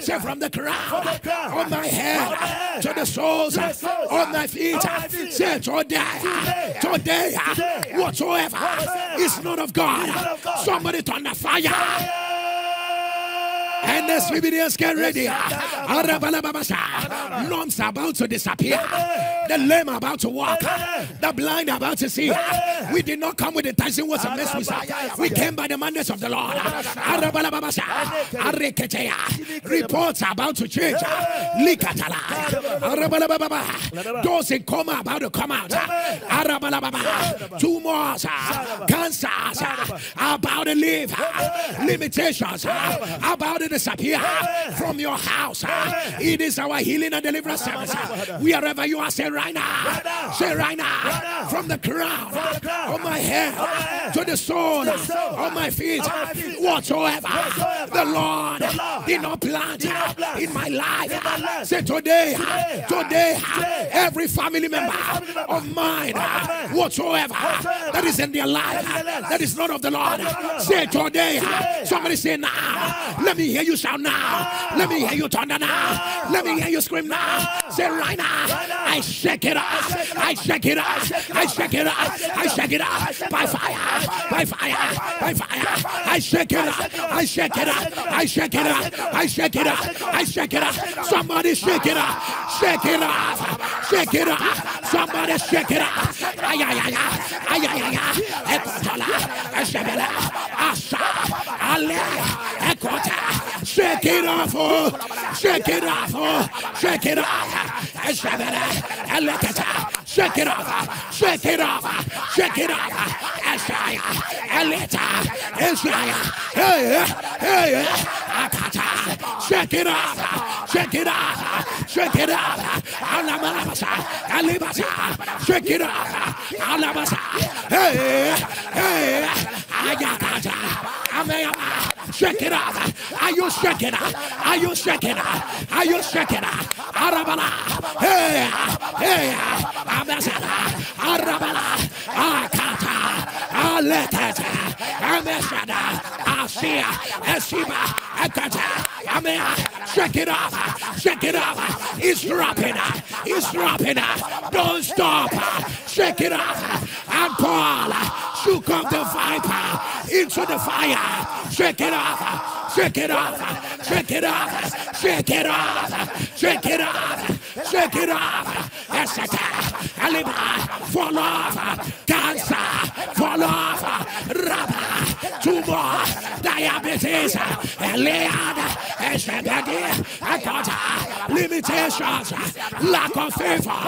Say from the crown of my head to the soles of my feet. Say today, today, whatsoever is not of God. Somebody turn the fire. And the Swibberians get ready. Lumps about to disappear. The lame about to walk. The blind about to see. We did not come with the enticing words of mess We came by the mandate of the Lord. Reports are about to change. Those in coma about to come out. Tumors, cancers about to leave. Limitations about to disappear from your house. It is our healing and deliverance service. Wherever you are, say right now. Say right now. From the crown of my head to the sole of my feet. Whatsoever the Lord did not plant in my life. Say today, today, every family member of mine, whatsoever that is in their life, that is not of the Lord. Say today. Somebody say now. Let me hear you shout now. Let me hear you thunder now. Let me hear you scream now. Say right now. I shake it up. I shake it up. I shake it up. I shake it up. By fire. By fire. By fire. I shake it up. I shake it up. I shake it up. I shake it up. I shake it up. Somebody shake it up. Shake it up. Shake it up. Somebody shake it up. Ay ay ay ay ay ay ay. Ekotola. Eshebele. Asha. Ale. Ekota. Shake it off, oh. Shake it off, oh. Shake it off. Shake it off. Shake it off. Shake it off. Ashaya. Elita. Ishaya. Hey, hey, Akata. Shake it off. Shake it off. Shake it off. Alamalabasa. Alibasa. Shake it off. Alabasa. Hey, hey. Ayakata. Amayama. Shake it off. Are you shaking? Are you shaking? Are you shaking? Arabala. Hey, hey. Arabala. Akata. Alekata. Ameshada. Asia. Esiba. Akata. Amea. Shake it off. Shake it off. It's dropping. It's dropping. Don't stop. Shake it off. And Paul shook up the viper into the fire. Shake it off. Shake it off. Shake it off. Shake it off. Shake it off. Shake it off. Esata. Aliba. Fall off. Cancer. Fall off. Raba. Tumor. Diabetes. Akota. Limitations. Lack of favor.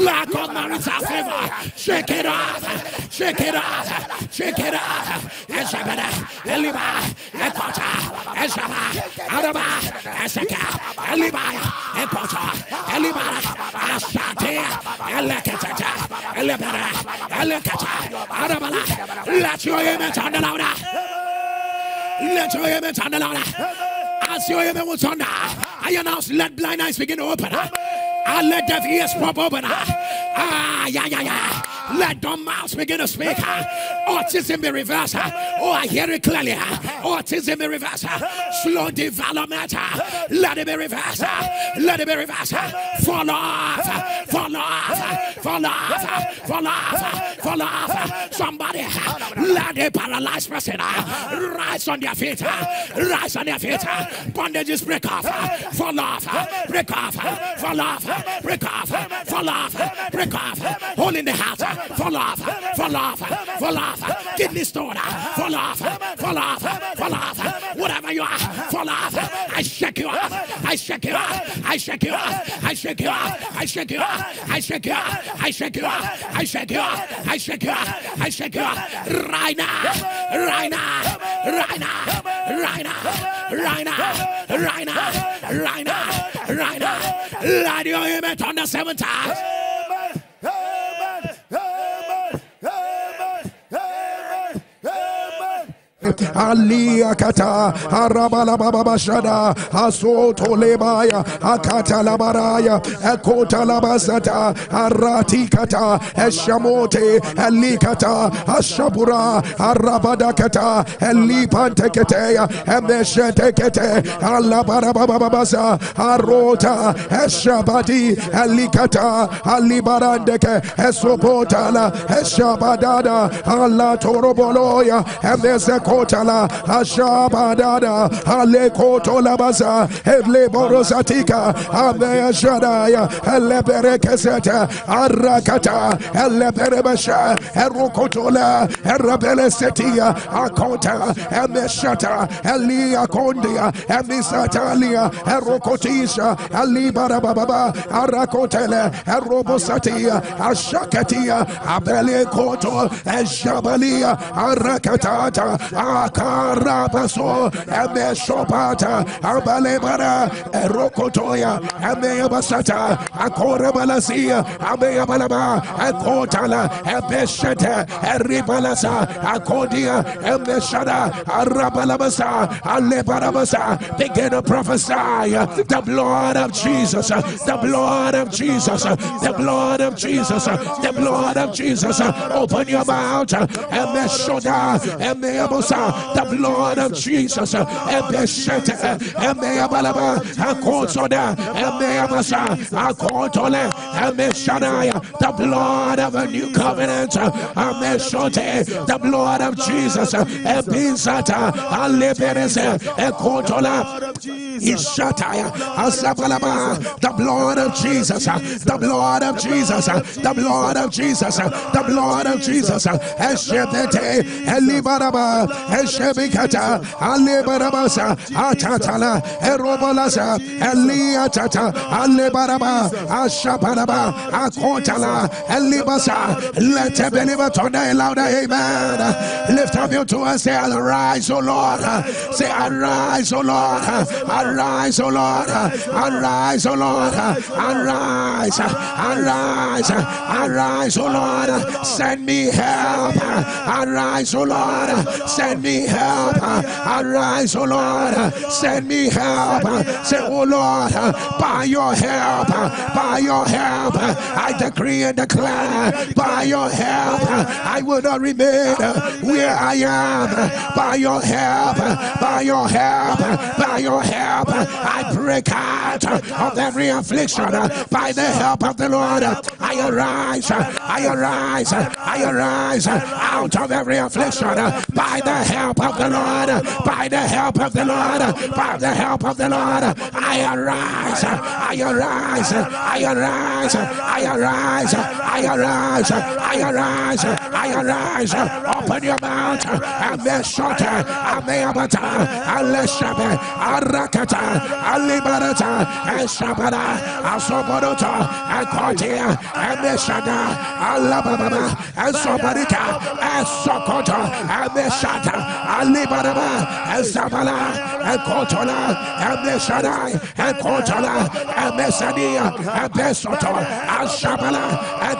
Lack of marital favor. Shake it off. Shake it off. Shake it off. Eshabadi. Eliba. Akota. Eshaba, Araba, Eseka, Elibaya, Ekota, Elibara, Ashate, Elekata, Elebera, Elekata, Arabala. Let your image on the louder. Let your image on the louder. As your image was on I announce, let blind eyes begin to open. I let deaf ears pop open. Ah, ah, yeah, yeah, yeah. Let the mouths begin to speak. Ah, autism be reversed. Ah, oh, I hear it clearly. Autism be reversed. Slow development. Let it be reversed. Let it be reversed. Fall off. Fall off. Fall off. Fall off. Fall off. Somebody let a paralyzed person rise on their feet. Rise on their feet. Bondages break off. Fall off. Break off. Fall off. Break off. Fall off. Break off. Hole in the house fall off, fall off, fall off, kidney stone, fall off, fall off, fall off, whatever you are, fall off. I shake you off, I shake you off, I shake you off, I shake you off, I shake you off, I shake you off, I shake you off, I shake you off, I shake you off, I shake you off, right now, right now, right now, right now, right now, right now, right now, right now. Light your amen on the seventh time. Amen. Amen. Aliakata Arabalababashada toleba ya Akata Labaraya Ekota Labasata Aratikata Eshamote Elikata Ashabura Arabadakata Elipanteketea Emeshetekete Alabarababasa Arota Eshabadi Elikata Alibarandeke Esopotala Eshabadada Alatoroboloya Emeseko kotala ashabadada alekotolabaza eleborosatika ameshadaya eleberekeseta arakata eleberebesha erukotola erabelesetia akota emeshata eliakondia emisatalia erukotisha elibarababa arakotele erobosatia ashakatia abelekoto eshabalia arakatata akarabaso emeshopata abalebara erokotoya ameyabasata akorebalasia ameyabalaba akotala ebeshete eribalasa akodia emeshada arabalabasa alebarabasa. Begin to prophesy. The blood of Jesus the blood of Jesus the blood of Jesus the blood of Jesus. Open your mouth. Emeshoda emeyabasa the blood of Jesus. Ebeshete, Emeabalaba, Akotoda, Emeamasa, Akotole, Emeshanaya, the blood of a new covenant. Eh, Ameshote, eh, the blood of Jesus. Ebizata, Aleberese, Ekotola, Asabalaba, the blood of Jesus, the blood of Jesus, the blood of Jesus, the blood of Jesus, Eshebete, Elibaraba, Eshebikata, Alebarabasa, Atatala, Erobalasa, Eliatata, Alebaraba, Ashabaraba, Akotala, Elibasa. Let the believer turn louder, amen. Lift up your two and say, Arise, O Lord. Say, Arise, O Lord. Arise, O Lord. Arise, O Lord. Arise, arise, arise, O Lord. Send me help. Arise, O Lord. Send me help. Arise, O Lord. Send me help. Say, O Lord, by your help, by your help, I decree and declare, by your help, I will not remain where I am. By your help, by your help, by your help, I break out of every affliction. By the help of the Lord, I arise, I arise, I arise out of every affliction. By the help of the Lord, by the help of the Lord, by the help of the Lord, I arise, I arise, I arise, I arise, I arise, I arise, I arise. Open your mouth, and the shut, and the abata, and the rakata alibarata eshabara asoborota ekotia emeshada alabababa esobarita esokota emeshada alibaraba esabala ekotola emeshada ekotola emesadia ebesoto ashabala ekotola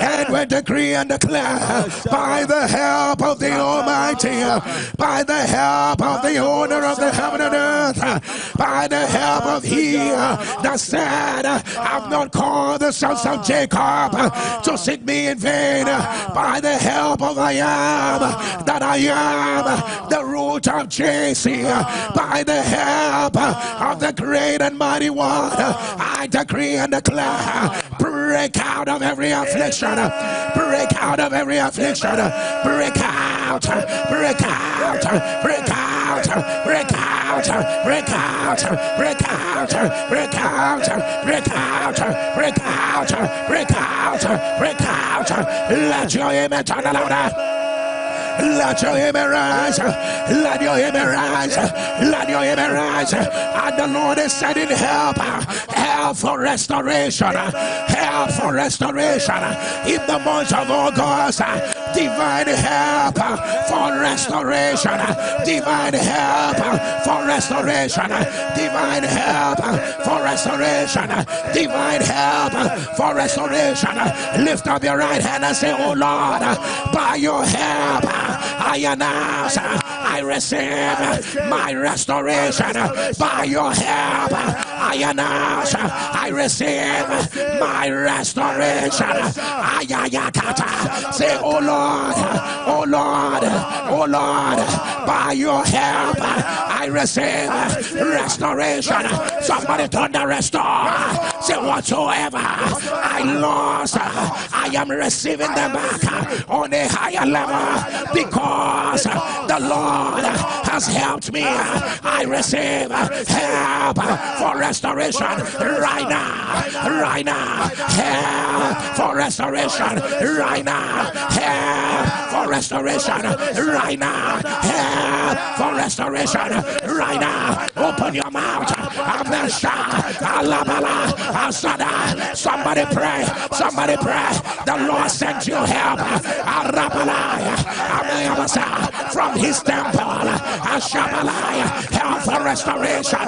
And we decree and declare by the help of the Almighty, by the help of the owner of the heaven and earth, by the help of He that said, I've not called the sons of Jacob to seek me in vain, by the help of I am that I am, the root of Jesse, by the help of the great and mighty one, I decree and declare, break out of every affliction, break out of every affliction, break out, break out, break out, break out, break out, break out, break out, break out, break out, break out, break out. Let your image the louder. Let your image rise. Let your image rise. Let your image rise. And the Lord is sending help. Help for restoration. Help for restoration. In the month of August, divine help for restoration. Divine help for restoration. Divine help for restoration. Divine help for restoration. Lift up your right hand and say, Oh Lord, by your help, I announce, I receive my restoration. By your help, I announce, I receive my restoration. Ayayakata. Say, Oh Lord, Oh Lord, Oh Lord, by your help, I receive restoration. Somebody turn the restore. Say, whatsoever I lost, I am receiving them back on a higher level because the Lord has helped me. I receive help for restoration right now, right now. Help for restoration right now. Help for restoration right now. Help for restoration right now. Open your mouth. Somebody pray. Somebody pray. The Lord sent you help. From his temple. Help for restoration.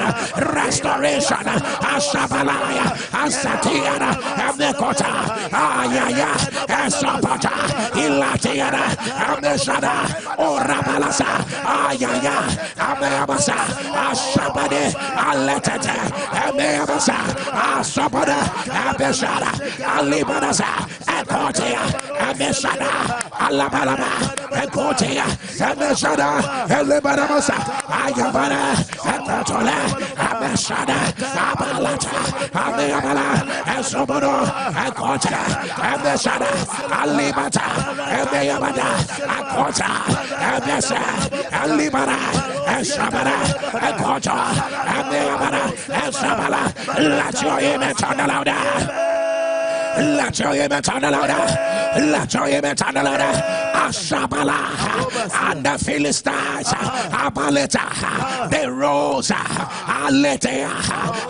Restoration. Ashabalaya. Asatiana. Amekota. Ayaya. Esopata. Ilatiana. Ameshada. Orabalasa. Ayaya. Ameabasa. Ashabade. Aletete. Ameabasa. Asabada. Abeshada. Alibanasa. Ekotia. Ameshada. Alabalaba. Ekotia. Ameshada. Elibanamasa. Ayabana. Ekotola. Ameshada. Abalata. Ameabala. Esobodo. Ekotia. Ameshada. Alibata. Ameabada. Ekota. Amesha. Alibana. Eshabana. Ekota. Ameabana. Eshabala. Let image turn louder. Let your image turn louder. Let your ah. ah, image turn louder. And the Philistines. Abaleta. Ah, they rose. Aletea.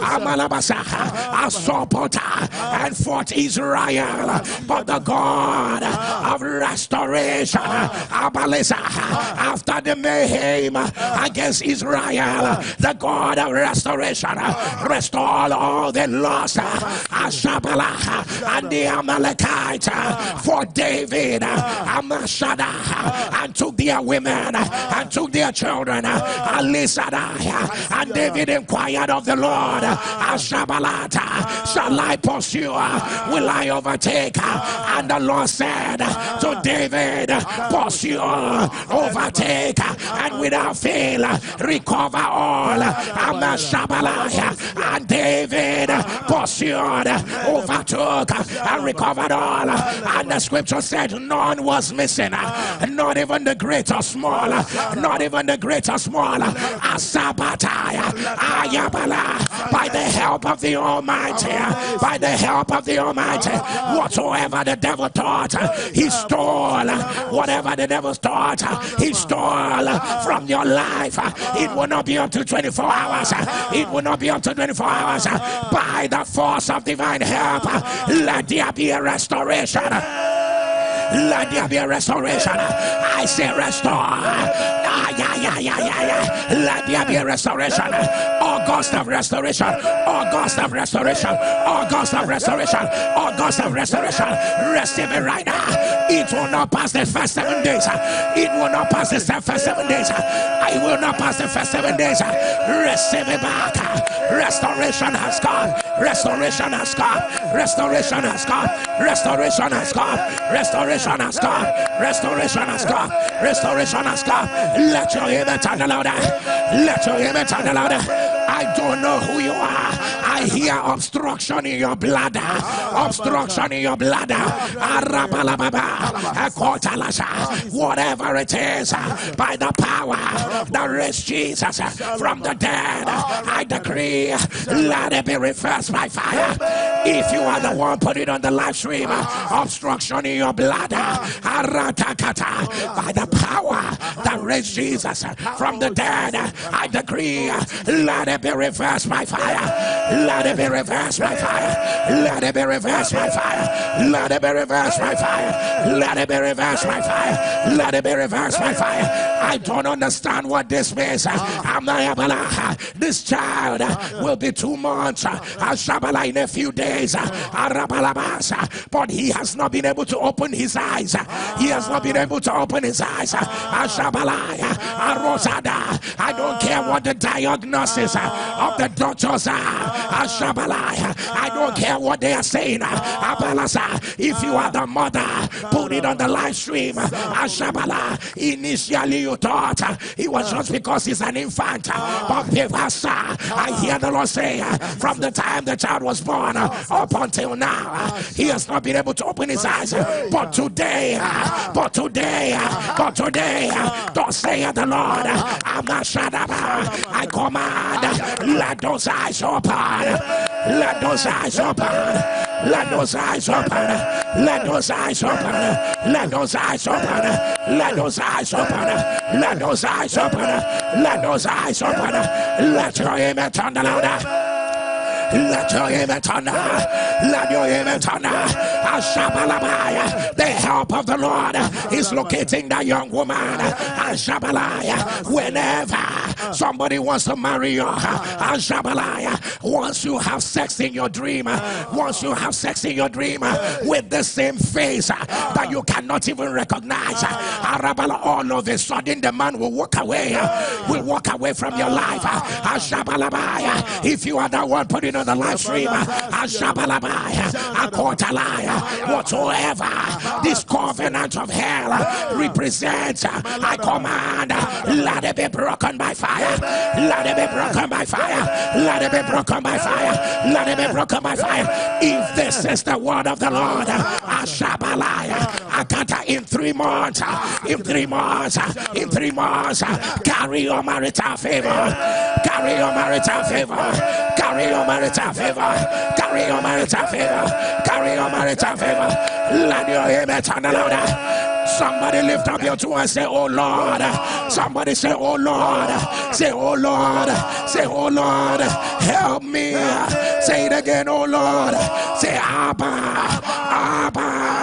Amalabasa. Asopota. And fought Israel. But the God of restoration. Abalesa. After the mayhem against Israel. The God of restoration. Restore all the lost. Ashabala and the Amalekites for David. Ah. Uh, Amashada ah. and took their women uh, ah. and took their children. Uh, Alisada and David inquired of the Lord. Ashabalata, shall I pursue? Will I overtake? And the Lord said to David, pursue, overtake, and without fail recover all. Amashabalaya and David pursued, overtook, and recovered all. And scripture said, None was missing, not even the great or small, not even the great or small. Ayabala, by the help of the Almighty, by the help of the Almighty, whatsoever the devil thought, he stole, whatever the devil thought, he stole from your life. It will not be up to 24 hours, it will not be up to 24 hours. By the force of divine help. Let there be a restoration. Let there be a restoration. I say restore. Ah, yeah, yeah, yeah, yeah, yeah. Let there be a restoration. August of restoration. August of restoration. August of restoration. August of restoration. Receive it right now. It will not pass the first seven days. It will not pass the first seven days. I will not pass the first seven days. Receive it back. Restoration has come. Restoration has come. Restoration has come. Restoration has come. Restoration has come. Restoration has come. Restoration has come. Let your image turn louder. Let your image turn louder. I don't know who you are. I hear obstruction in your bladder. Obstruction in your bladder. Whatever it is, by the power that raised Jesus from the dead, I decree, let it be reversed by fire. If you are the one putting on the live stream, obstruction in your bladder, by the power that raised Jesus from the dead, I decree, let it be reversed by fire. Let it be reversed by fire. Let it be reversed by fire. Let it be reversed by fire. Let it be reversed by fire. Let it be reversed by fire. I don't understand what this means. Ah. I'm not able. This child ah, will be two months. Ah, in a few days. But he has not been able to open his eyes. He has not been able to open his eyes. I don't care what the diagnosis of the doctors are. I don't care what they are saying. If you are the mother, put it on the live stream. Initially, you thought. It was ah. just because he's an infant. Ah. But uh, I ah. hear the Lord say, uh, from the time the child was born uh, up until now, he has not been able to open his eyes. But today, but today, but today, don't say the Lord, I'm not shut up. I command, let those eyes open. Let those eyes open. Let those eyes open. Let those eyes open. Let those eyes open. Let those eyes open. Let those eyes open. Let those eyes open. Let your image turn louder. Let your image thunder. Let your image thunder. The help of the Lord is locating that young woman. Whenever somebody wants to marry you, once you have sex in your dream, once you have sex in your dream with the same face that you cannot even recognize, all of a sudden the man will walk away, will walk away from your life. If you are the one putting on the live stream, whatsoever this covenant of hell represents, I command, let it be broken by fire. Let it be broken by fire. Let it be broken by fire. Let it be broken by fire. If this is the word of the Lord, Ashabalaya, Akata in three months, in three months, in three months, carry your marital favor, carry your marital favor, carry your marital favor, carry your marital favor, carry your marital favor. Let your on the louder. Somebody lift up your two and say, Oh Lord. Somebody say, Oh Lord. Say, Oh Lord. Say, Oh Lord. Help me. Say it again, Oh Lord. Say. Abba. Abba.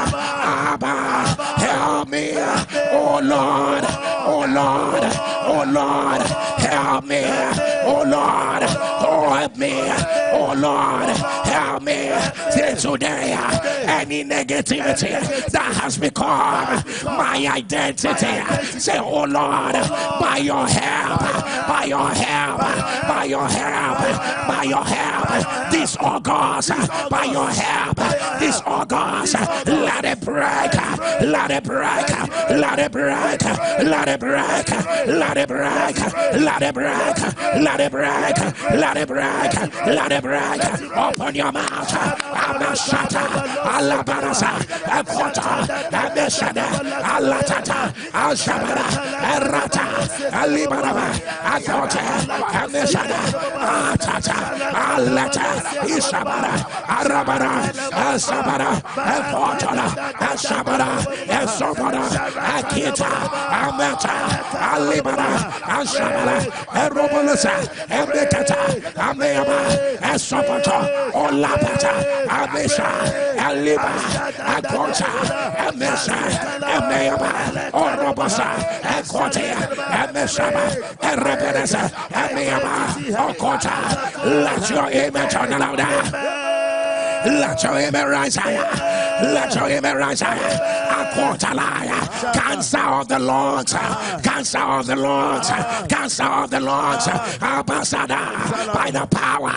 Oh Lord. Oh Lord. Oh Lord. Help me. Oh Lord. Help me. Oh Lord. Help me. Today any negativity that has become my identity. Say, Oh Lord, by your help, by your help, by your help, by your help, this August, by your help, this August, let it break, let it break, let it break, let it break, let it break, let it break, let it break, let it break, let it break. Open your mouth, Amashata, Alabarasa, Akota, Ameshada, Alatata, Alshabara, Erata, Alibaraba, Akote, Ameshada, Atata, Alata, Ishabara, Arabara, Asabara, Ekotala, Ashabara, Esobara, Akita, Amata, Alibara, Ashabara, Erobolasa, Emekata, Ameba, Esopata, Olapata, Amesha, Aliba, Akota, Amesha, Ameyama, Orobosa, Akote, Ameshama, Erebenesa, Ameyama, Okota. Let your image turn louder. Let your image rise higher. Let your image rise higher. Aquatalaya. Cancer of the Lord. Cancer of the Lord. Cancer of the Lord. Ambassador. By the power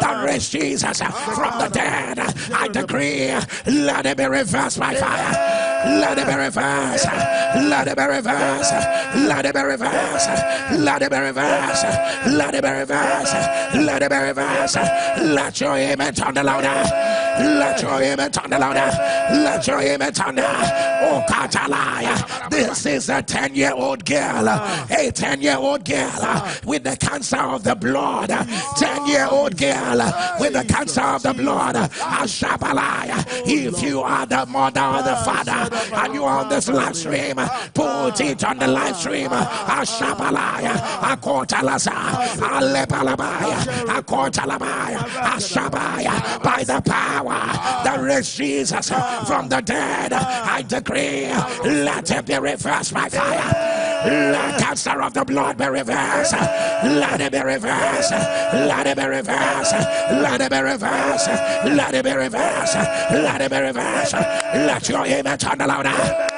that raised Jesus from the dead. I decree. Let it be reversed by fire. Let it be reversed. Let it be reversed. Let it be reversed. Let it be reversed. Let it be reversed. Let it be reversed. Let your amen turn the louder. Let your amen turn louder. Let your amen turn Oh, Katalaya. This is a 10 year old girl. A 10 year old girl with the cancer of the blood. 10 year old girl with the cancer of the blood. Ashabalaya. If you are the mother or the father and you are on this live stream, put it on the live stream. Ashabalaya. Akotalasa. Alebalabaya. Akotalabaya. Ashabaya. By the power that raised Jesus uh, from the dead. I decree, let it be reversed by fire. Let cancer of the blood be reversed. Let it be reversed. Let it be reversed. Let it be reversed. Let it be reversed. Let it be reversed. Let your image turn louder.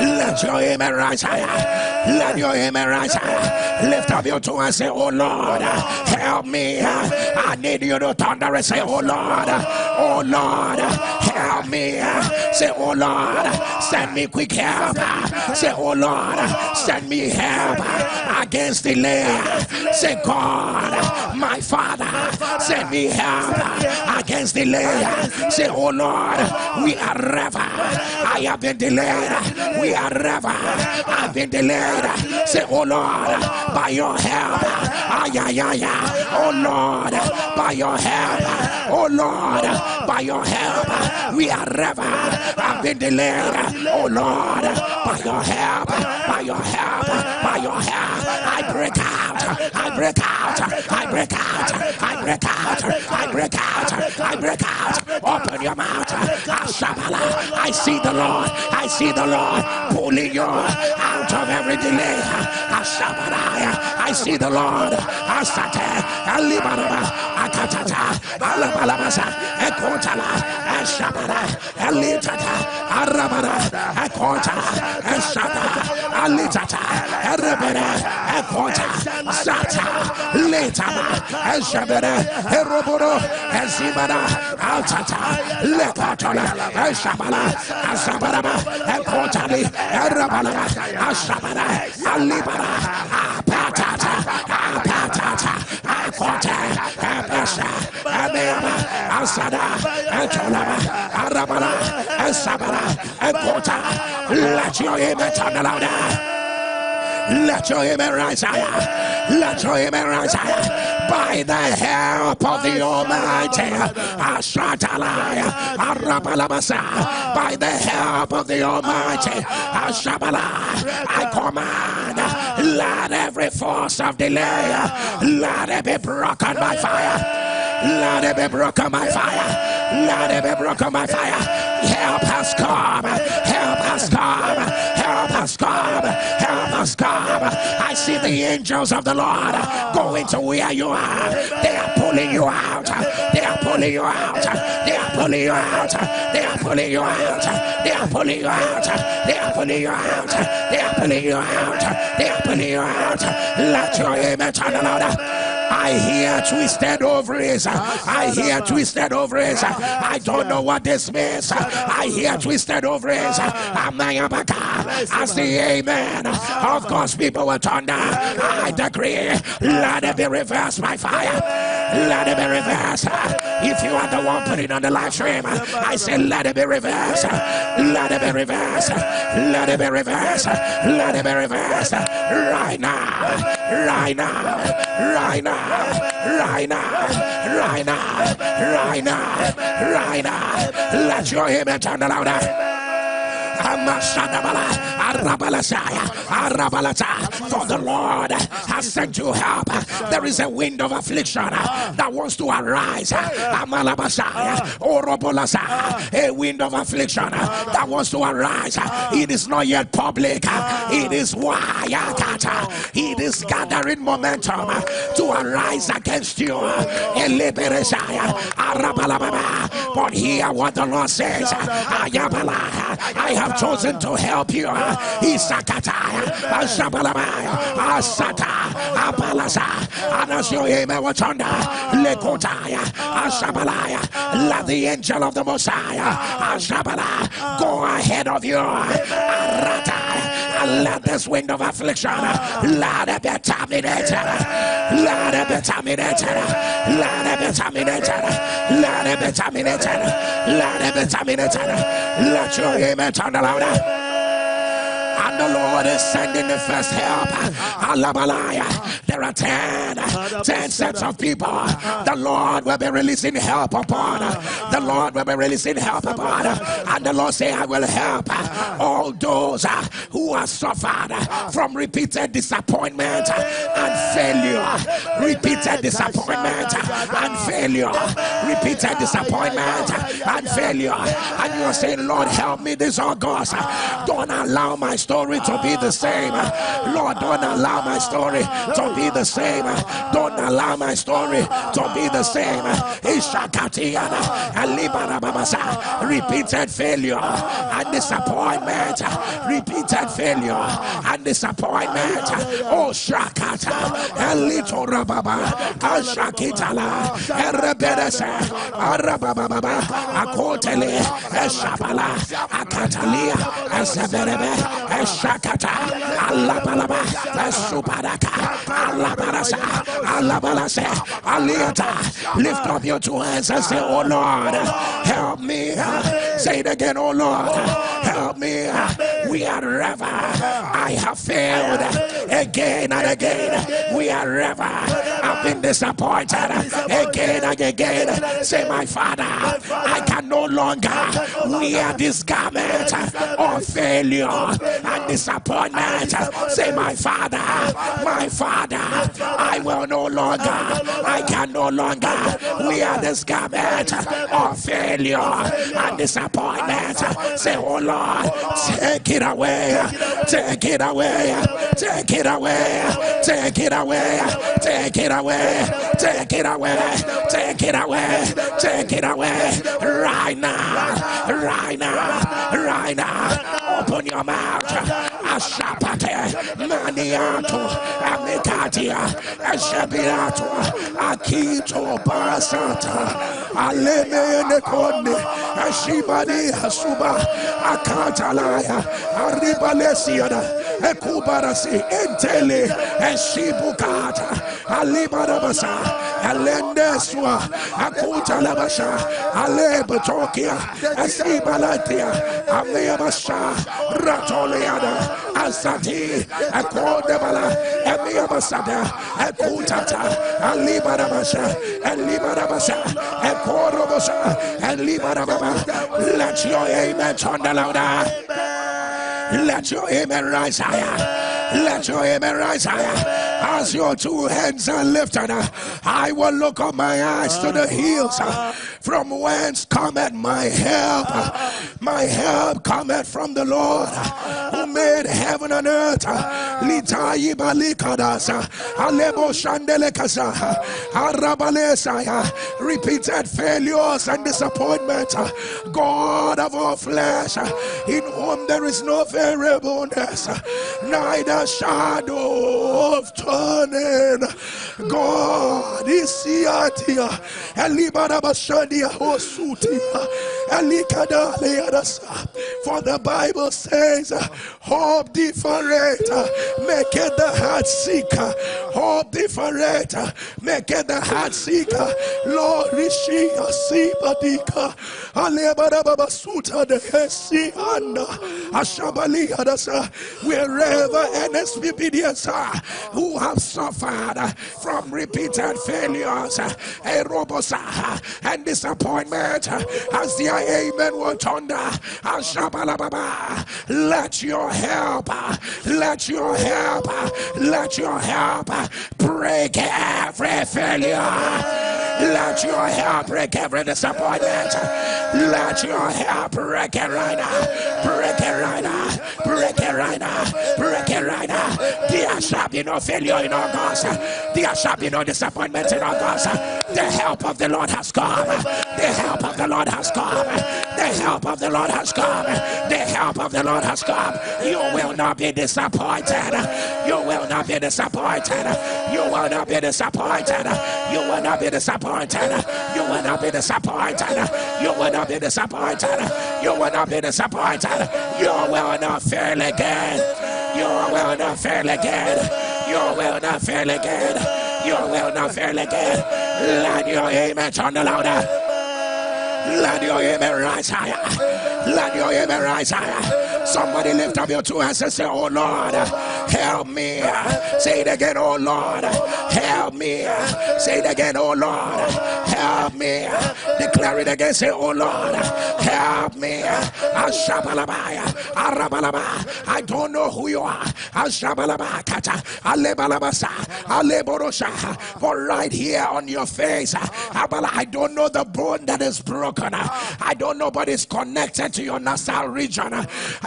Let your amen rise higher. Let your rise higher. Lift up your two and say, Oh Lord, help me. I need you to thunder and say, Oh Lord, oh Lord, help me. Say, Oh Lord, send me quick help. Say, Oh Lord, send me help against the delay. Say, God, my Father, send me help against the delay. Say, Oh Lord, we are ever. I have been delayed. We are I've been delayed. Say, Oh Lord, by your help. Ay, ay, ay. Oh Lord, by your help. Oh Lord, by your help. We are ever have been delayed. Oh Lord, by your help. By your help. By your help. I break out. I break out. I break out. I break out. I break out. I break out. Open your mouth. I see the Lord. I see the Lord pulling you out of every delay. I see the Lord. Asate, Alibaraba, Ratatata, Alabalabasa, Ekotala, Ashabara, Ameaba, Asada, Arabala, Esabara, Ekota, let your image turn louder. Let your amen rise higher. Let your amen rise higher. By the help of the Almighty. By the help of the Almighty. I command. Let every force of delay. Let it be broken by fire. Let it be broken by fire. Let it be broken by fire. Help has come. Help has come. Help has come. Help has come. I see the angels of the Lord going to where you are. They are pulling you out. They are pulling you out. They are pulling you out. They are pulling you out. They are pulling you out. They are pulling you out. They are pulling you out. They are pulling you out. Let your image turn louder. I hear twisted ovaries. I hear twisted ovaries. I don't know what this means. I hear twisted ovaries. As the Abaka. I say amen of God's people will down. I decree, let it be reversed by fire. Let it be reversed. If you are the one putting on the live stream, I say, let it be reversed. Let it be reversed. Let it be reversed. Let it be reversed. Right now. Right now. Right now. Right now, right now, right now, right now. Let your image turn louder. For the Lord has sent you help. There is a wind of affliction that wants to arise. A wind of affliction that wants to arise. It is not yet public. It is why it is gathering momentum to arise against you. But hear what the Lord says. I have have chosen to help you. Isakata, Ashabalamaya, Asata, Apalasa, and as your amen was under Lekotaya, Ashabalaya, let the angel of the Messiah, Ashabala, go ahead of you let this wind of affliction, ah. let it be terminated, let it be terminated, let it be terminated, let it be terminated, let it be terminated, let your amen turn louder the Lord is sending the first help. There are ten, ten sets of people. The Lord will be releasing help upon. The Lord will be releasing help upon. And the Lord say, I will help all those who have suffered from repeated disappointment and failure. Repeated disappointment and failure. Repeated disappointment and failure. And you are saying, Lord, help me this August. Don't allow my story to be the same. Lord, don't allow my story to be the same. Don't allow my story to be the same. Repeated failure and disappointment. Repeated failure and disappointment. Oh, Shakata, Elito Rababa, Ashakitala, Erebedese, Arababa, Akotele, Eshabala, Akatalia, Eseberebe, Eshakata, Alabalaba, Esuparaka, Alabarasa, Alabalase, Aliata. Lift up your two hands and say, Oh Lord, help me. Say it again, Oh Lord, help me. We are ever, I have failed. Again and again. We are ever, I've been disappointed. Again and again. Say, My Father, I can no longer wear this garment of failure disappointment. Say, My Father, my Father, I will no longer, I can no longer wear this garment of failure and disappointment. Say, Oh Lord, take it away, take it away, take it away, take it away, take it away, take it away, take it away, take it away, right now, right now, right now. Open your mouth. Ashapate, Maniato, Amikatia, Ashabiato, Akito, Barasata, Aleme Nekone, Ashibani, Asuba, Akatalaya, Arribalesiana. Ekubarasi, Entele, Eshibukata, Alibarabasa, Alendeswa, Akutalabasha, Alebatokia, Asibalatia, Ameabasha, Ratoleada, Asati, Akodebala, Emiabasada, Akutata, Alibarabasha, Alibarabasha, Akorobasha, Alibarababa. Let your amen turn the louder. Let your amen rise higher. Let your amen rise higher. As your two hands are lifted, I will look on my eyes to the hills. From whence cometh my help? My help cometh from the Lord who made heaven and earth. Repeated failures and disappointment. God of all flesh, in whom there is no variableness, neither shadow of turning. God is Elikadaleadasa. For the Bible says, Hope different, make it the heart seeker. Hope different, make it the heart seeker. Lord, Rishia Sibadika, Alebarabasuta de Hesianda, Ashabali Adasa, wherever NSPPDS are who have suffered from repeated failures, aerobosa, and disappointment, as the amen will thunder, let your help, let your help, let your help break every failure. Let your help break every disappointment. Let your help break it right now. Break it right now. Break it right now. Break it right now. There shall be no failure in August. There shall be no disappointment in August. The help of the Lord has come. The help of the Lord has come. The help of the Lord has come. The help of the Lord has come. You will not be disappointed. You will not be disappointed. You will not be disappointed. You will not be disappointed. You will not be disappointed. You will not be disappointed. You will not be disappointed. You will not fail again. You will not fail again. You will not fail again. You will not fail again. Let your amen turn louder. Let your amen rise higher. Let your amen rise higher. Somebody lift up your two hands and say, Oh Lord, help me. Say it again, Oh Lord, help me. Say it again, Oh Lord, help me. Declare it again, say, Oh Lord, help me. I don't know who you are. But right here on your face, I don't know the bone that is broken. I don't know, but it's connected to your nasal region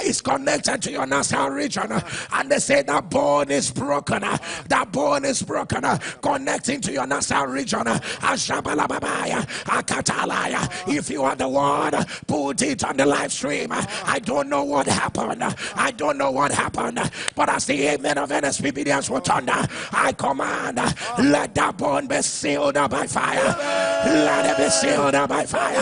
is connected to your nasal region. And they say that bone is broken. That bone is broken. Connecting to your nasal region. If you are the one, put it on the live stream. I don't know what happened. I don't know what happened. But as the amen of NSPPDians will thunder, I command, let that bone be sealed up by fire. Let it be sealed up by fire.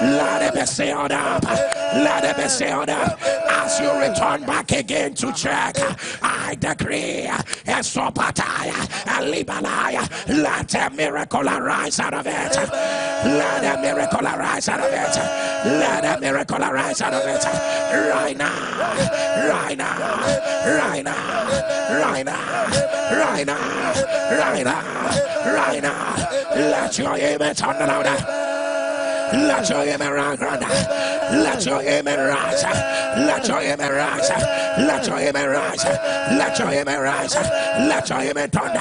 Let it be sealed up. Let it be sealed. As you return back again to check, I decree, Esopataya, Libalaya, let a miracle arise out of it. Let a miracle arise out of it. Let a miracle arise out of it. Right now, right now, right now, right now, right now, right now, right now. Let your amen turn louder. Let your amen rise. Let your amen rise. Let your amen rise. Let your amen rise. Let your amen rise. Let your amen thunder.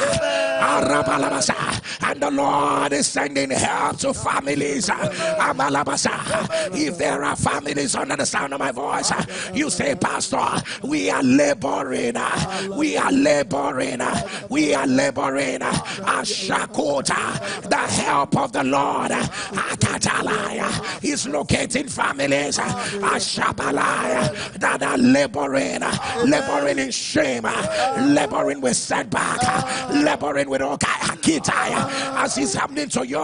And the Lord is sending help to families. If there are families under the sound of my voice, you say, Pastor, we are laboring. We are laboring. We are laboring. Ashakota, the help of the Lord. Akatala is locating families oh, Ashabalaya that are laboring, laboring in shame, laboring with setback, laboring with Akitai. As it's happening to you,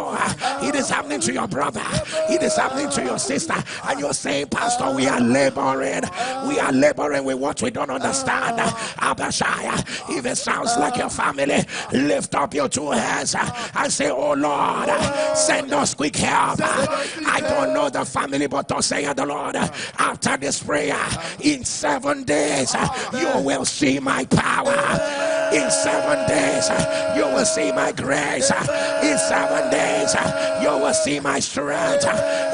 it is happening to your brother, it is happening to your sister, and you're saying, Pastor, we are laboring, we are laboring with what we don't understand. Abashaya, if it sounds like your family, lift up your two hands and say, Oh Lord, send us quick help. I don't know the family, but to say the Lord, after this prayer, in seven days, you will see my power. In seven days, you will see my grace. In seven days, you will see my strength.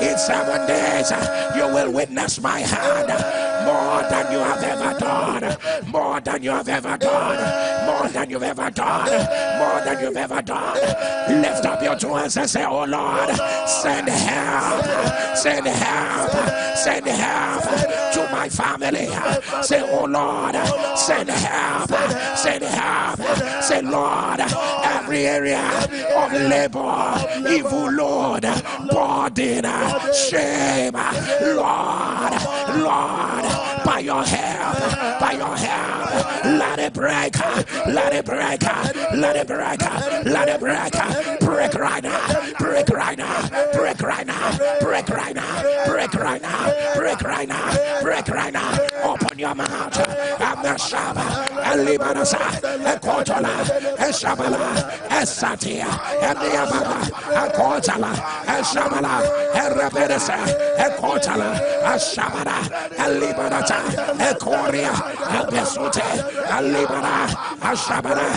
In seven days, you will witness my hand more than you have ever done, more than you have ever done, more than you've ever done, more than you've ever done. Lift up your two hands and say, Oh Lord, send help, send help, send help to my family. Say, Oh Lord, send help, send help. Say, Lord, every area of labor, evil Lord, burden, shame, Lord, Lord by your help, by your help. Let it break, let it break, let it break, let it break. Break right now, break right now, break right now, break right now, break right now, break right now, break right now. Your mouth. I'm the Shaba, and Libanasa, and Kotola, and Shabala, and Satia, and Niababa, and Kotala, and Shabala, and Rabedasa, and Kotala, and Shabala, and Libanata. Ekoria, Ebesute, Alibara, Ashabara,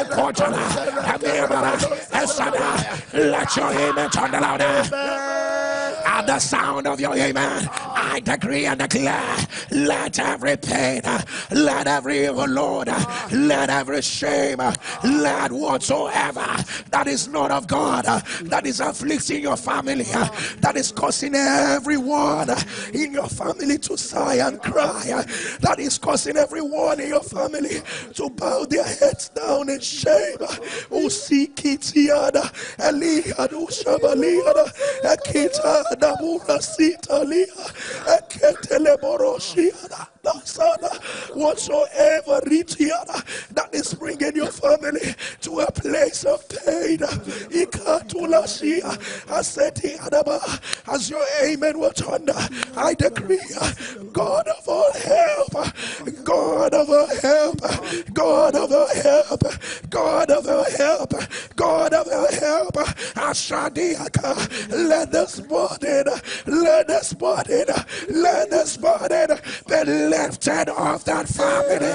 Ekotala, Abibara, Esada. Let your amen turn louder. At the sound of your amen, I decree and declare, let every pain, let every evil Lord, let every shame, let whatsoever that is not of God, that is afflicting your family, that is causing everyone in your family to sigh and cry, that is causing everyone in your family to bow their heads down in shame. Usikitiada, Eliadu Shabaliada, Akita Namura Sitalia, Aketele Boroshiada. Whatsoever reach here that is bringing your family to a place of pain. As your amen was under, I decree, God of all help, God of all help, God of all help, God of all help, God of all help, Ashadiaka, let this burden, let this burden, let burden be lifted off that family.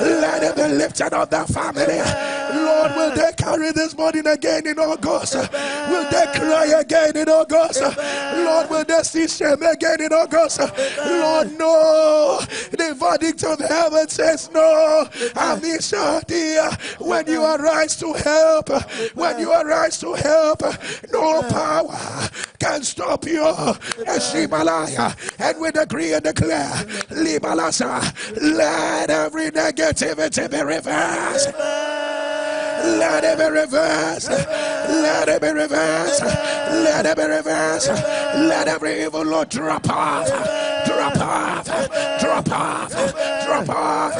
Let it be lifted off that family. Lord, will they carry this mourning again in August? Will they cry again in August? Lord, will they see shame again in August? Lord, no. The verdict of heaven says no. Amisha, dear, when you arise to help, when you arise to help, no power can stop you. And we decree and declare, let every negativity be reversed. Let it be reversed. Let it be reversed. Let it be reversed. Let every evil Lord drop off. Drop off. Drop off. Drop off.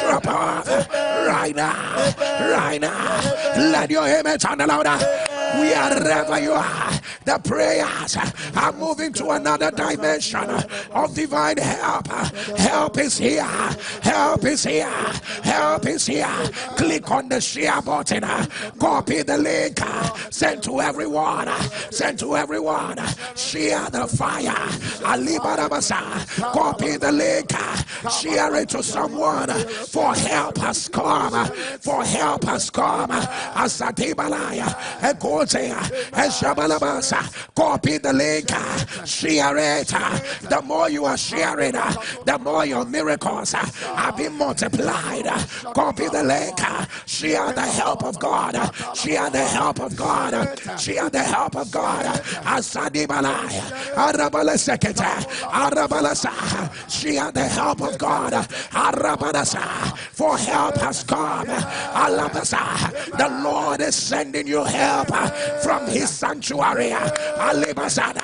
Drop off. Right now. Right now. Let your image sound louder. Wherever you are the prayers are moving to another dimension of divine help. Help is here. Help is here. Help is here. Click on the share button. Copy the link. Send to everyone. Send to everyone. Share the fire. Copy the link. Share it to someone. For help has come. For help has come. Asatibalaya. Ekotea. Copy uh, the link, uh, share it. Uh, the more you are sharing, the more your miracles are being multiplied. Copy the link, share the help of God, share the help of God, share the help of God. Asadi Balaya, Arabala Seketa, Arabalasa, share the help of God. Arabalasa, for help has come. The Lord is sending you help from his sanctuary. Alebazada.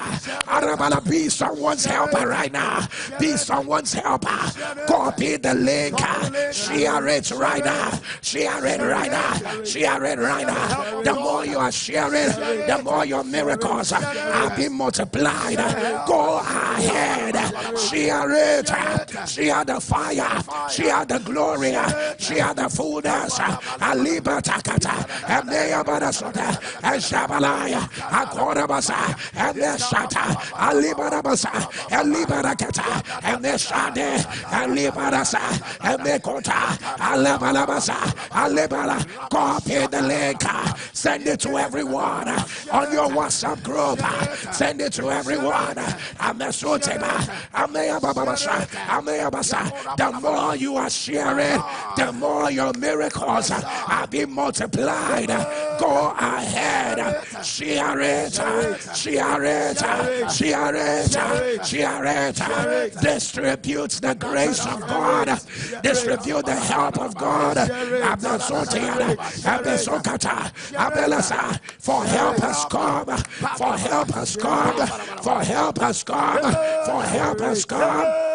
Arabala, be someone's helper right now. Be someone's helper. Copy the link. Share it right now. Share it right now. Share it right now. The more you are sharing, the more your miracles are being multiplied. Go ahead. Share it. Share the fire. Share the glory. Share the fullness. Aliba takata. And they are and Shabalaya. Akorabasa and the Shata, Alibarabasa, and Libarakata, and the Shade, and Libarasa, and the Kota, Alabalabasa, Alibara, copy the link, send it to everyone on your WhatsApp group, send it to everyone. I'm the Sotema, I'm the Ababasa, I'm the Abasa. The more you are sharing, the more your miracles are being multiplied. Go ahead, share it, share it, share. Distribute the grace of God, distribute the help of God. For help has come, for help has come, for help has come, for help has come.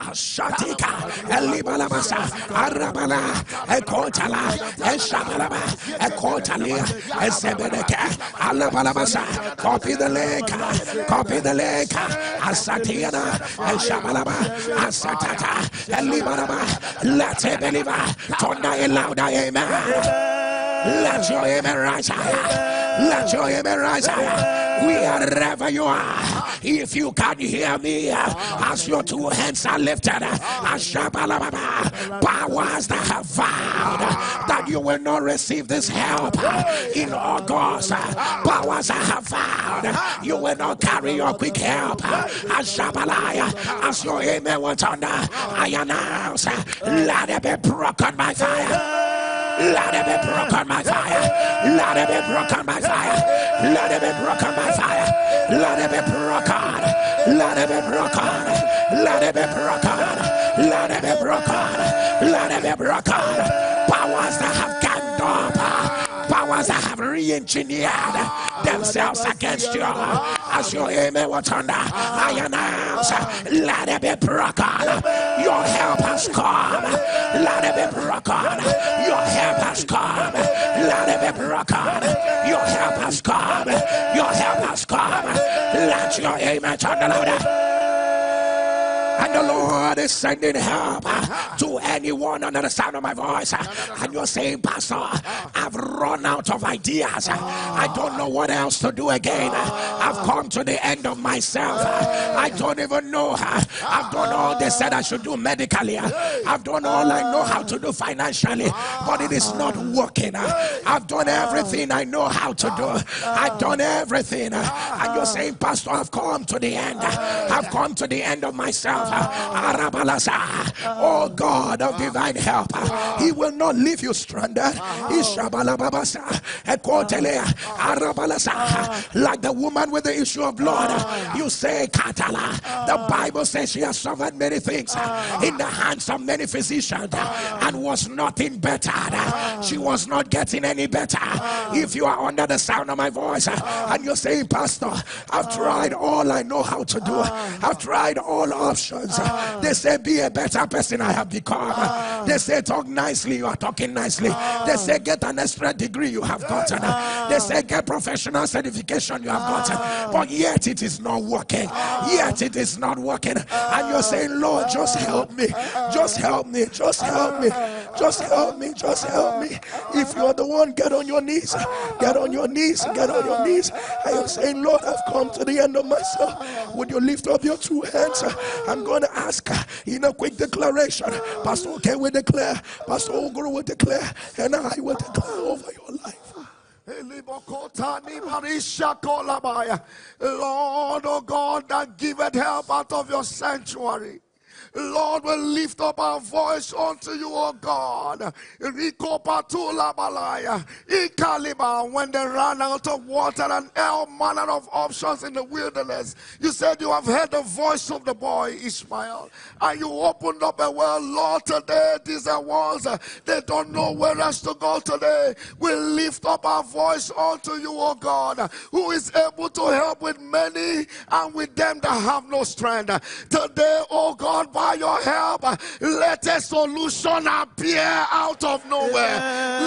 Ashatika, Elibalabasa, Arabala, Ekotala, Eshabalaba, Ekotalia, Esebedeke, Alabalabasa, copy the link, copy the link, Asatiana, Eshabalaba, Asatata, Elibalaba, let it believe, Tonda louder, amen. Let your amen rise higher. Let your amen rise higher. Wherever you are, if you can hear me, as your two hands are lifted, powers that have vowed that you will not receive this help in August, powers that have vowed you will not carry your quick help. As as your amen went under, I announce, let it be broken by fire. Let it be broken by fire. Let it be broken by fire. Let it be broken by fire. Let it be broken. Let it be broken. Let it be broken. Let it be broken. Let it be broken. Powers that have ganged up. Powers that have re-engineered themselves against you. Your amen was under, I announce, let it be broken. Your help has come. Let it be broken. Your help has come. Let it be broken. Your help has come. Your help has come. Let your amen turn louder. And the Lord is sending help uh, to anyone under the sound of my voice. Uh, and you're saying, Pastor, I've run out of ideas. I don't know what else to do again. I've come to the end of myself. I don't even know. Uh, I've done all they said I should do medically. I've done all I know how to do financially, but it is not working. I've done everything I know how to do. I've done everything. And you're saying, Pastor, I've come to the end. I've come to the end of myself. Oh. Oh. oh. God of oh. divine help, He will not leave you stranded. Like the woman with the issue of blood, you say, Katala. The Bible says she has suffered many things in the hands of many physicians and was nothing better. She was not getting any better. If you are under the sound of my voice and you're saying, Pastor, I've tried all I know how to do, I've tried all options actions. Uh, ah. they say, Be a better person, I have become. Uh, they say, Talk nicely, you are talking nicely. Ah. They say, Get an extra degree, you have gotten. They say, Get professional certification, you have gotten. But yet it is not working. Yet it is not working. And you're saying, Lord, just help me. Just help me. Just help me. Just help me. Just help me. If you're the one, get on your knees. Get on your knees. Get on your knees. And you're saying, Lord, I've come to the end of myself. Would you lift up your two hands I'm going to ask in a quick declaration. Pastor okay will declare, Pastor Oguru will declare, and I will declare over your life. Lord, oh God, that giveth help out of your sanctuary. Lord, we lift up our voice unto you, O God. When they ran out of water and all manner of options in the wilderness, you said you have heard the voice of the boy Ishmael, and you opened up a well. Lord, today these are ones they don't know where else to go today. We lift up our voice unto you, O God, who is able to help with many and with them that have no strength. Today, O God, by by your help, let a solution appear out of nowhere.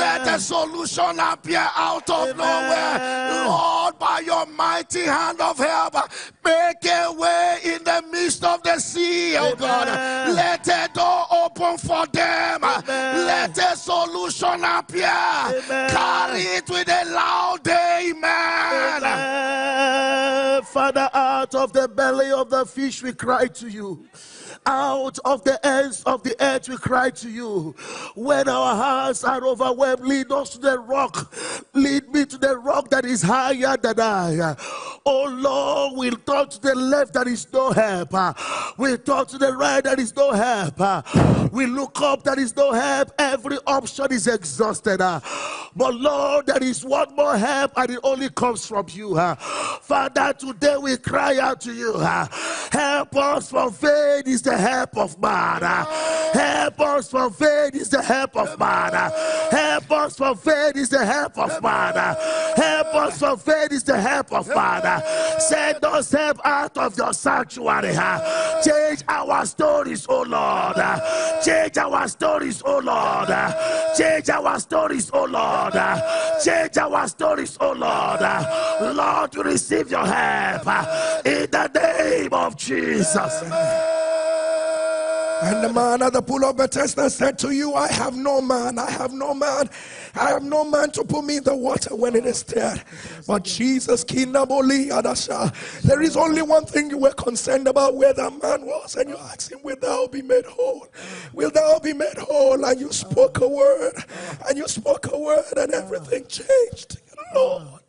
Let a solution appear out of nowhere. Lord, by your mighty hand of help, make a way in the midst of the sea, oh God. Let a door open for them. Let a solution appear. Carry it with a loud amen. amen. Father, out of the belly of the fish we cry to you. Out of the ends of the earth we cry to you. When our hearts are overwhelmed, lead us to the rock. Lead me to the rock that is higher than I. Oh Lord, we'll talk to the left, that is no help. We'll talk to the right, that is no help. We look up, that is no help. Every option is exhausted. But Lord, there is one more help, and it only comes from you. Father, today we cry out to you. Help us from faith is the help of man. Help us from faith is the help of man. Help us from faith is the help of man. Help us from faith is the help of man. Send us help out of your sanctuary. Change our stories, oh Lord. Change our stories, oh Lord. Change our stories, oh Lord. Change our stories, oh Lord. Lord, receive your help in the name of Jesus. And the man at the pool of Bethesda said to you, I have no man, I have no man, I have no man to put me in the water when it is dead. But Jesus, there is only one thing you were concerned about where that man was, and you asked him, Will thou be made whole? Will thou be made whole? And you spoke a word, and you spoke a word, and everything changed. Lord,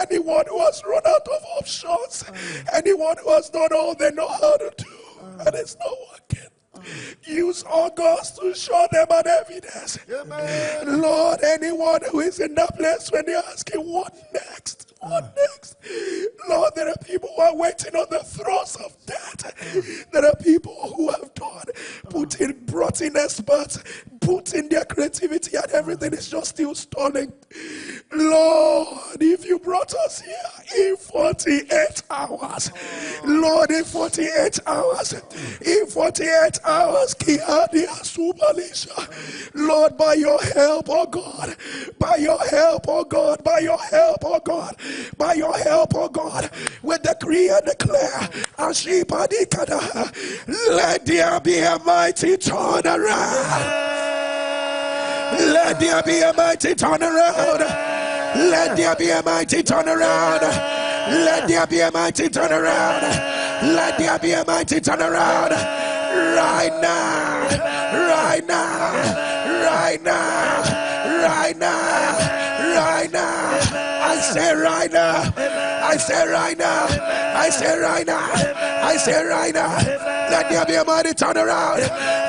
Anyone who has run out of options, anyone who has done all they know how to do, and it's not working. Use August to show them an evidence. Amen. Lord, anyone who is in that place when they're asking, What next? What next? Lord, there are people who are waiting on the thrones of death. There are people who have done, put in, brought in experts, put in their creativity, and everything is just still stalling. Lord, if you brought us here in 48 hours, Lord, in 48 hours, in 48 hours, Lord, by your help, oh God, by your help, oh God, by your help, oh God, by your help, oh God, we decree and declare, let there be a mighty turnaround. Let there be a mighty turnaround. Let there be a mighty turnaround. Let there be a mighty turnaround. Let there be a mighty turnaround. Right now. Right now. Right now. Right now. Right now. I say right now. I say right now. I say right now. I say right now. Let there be a mighty turnaround.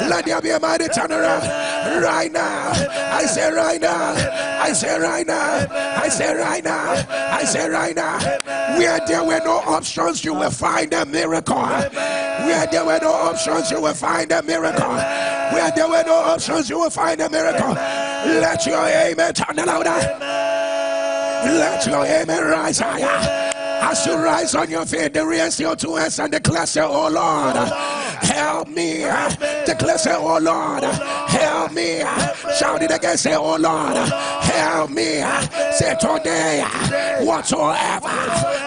Let there be a mighty turnaround. Right now. I say right now. I say right now. I say right now. I say right now. Where there were no options, you will find a miracle. Where there were no options, you will find a miracle. Where there were no options, you will find a miracle. Let your amen turn louder. Let your amen rise higher. As you rise on your feet, the raise your two hands and declare, say, Oh Lord, help me. Declare, say, Oh Lord, help me. Shout it again, say, Oh Lord, help me. Say today, whatsoever,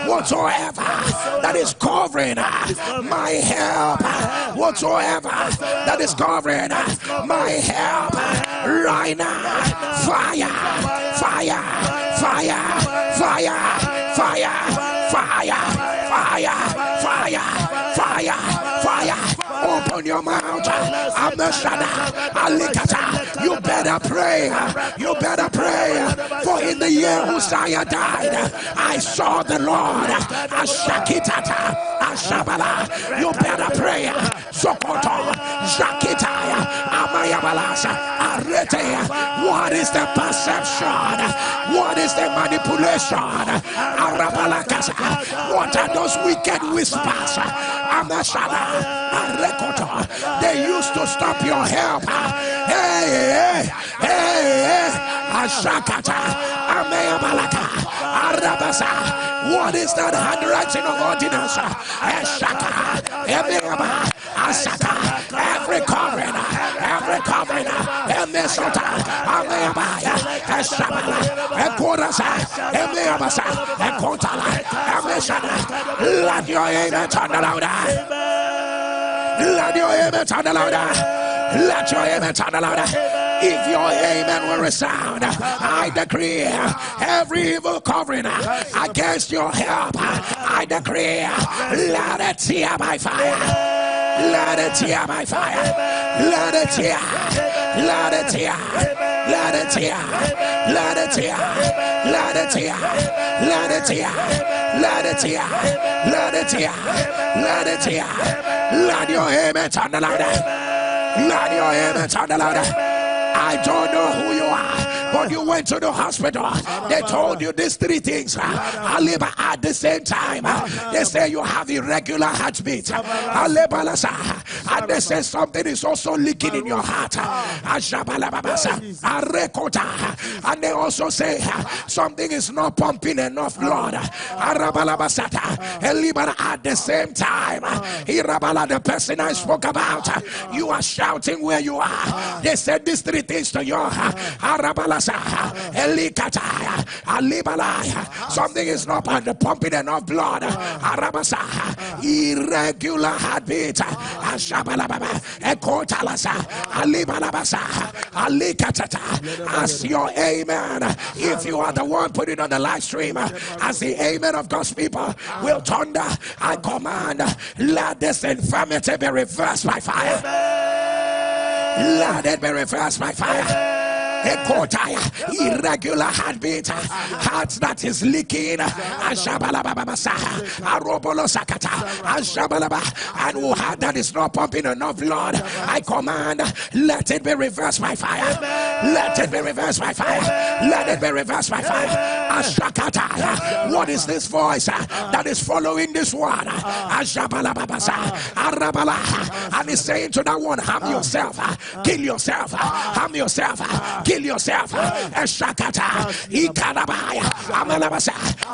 whatsoever that is covering my help, whatsoever that is covering my help, right now, fire, fire, fire, fire, fire fire, fire, fire, fire, fire. Open your mouth. Shadow. Alikata. You better pray. You better pray. For in the year Uzziah died, I saw the Lord. Ashakitata. Ashabala. You better pray. Sokoto. Zakitaya. What is the perception? What is the manipulation? What are those wicked whispers? They used to stop your help. Hey, hey, hey, hey. Ashakata. What is that handwriting of ordinance? Ashaka. Emeyaba. Every covering. Every covering. Emesota. Ameyabaya. Eshabala. Ekorasa. Emeyabasa. Ekotala. Emeshana. Let your amen turn louder. Let your amen turn louder. Let your amen turn louder. If your amen will resound, I decree every evil covering against your help, I decree, let it tear by fire. Let it tear by fire. Let it tear. Let it tear. Let it tear. Let it tear. Let it tear. Let it tear. Let it tear. Let it tear. Let it tear. Let your amen turn louder. Let your amen sound louder. I don't know who you are, but you went to the hospital. They told you these three things. At the same time, they say you have irregular heartbeat. And they say something is also leaking in your heart. And they also say something is not pumping enough blood. At the same time, the person I spoke about, you are shouting where you are. They said these three things to you. Something is not pumping enough blood. Irregular heartbeat. As your amen, if you are the one putting on the live stream, as the amen of God's people will thunder, I command, let this infirmity be reversed by fire. Let it be reversed by fire irregular heartbeat, heart that is leaking, and who heart that is not pumping enough blood. I command, let it be reversed by fire. Let it be reversed by fire. Let it be reversed by fire. Ashakata. What is this voice that is following this one? And he's saying to that one, harm yourself, kill yourself, harm yourself, kill yourself.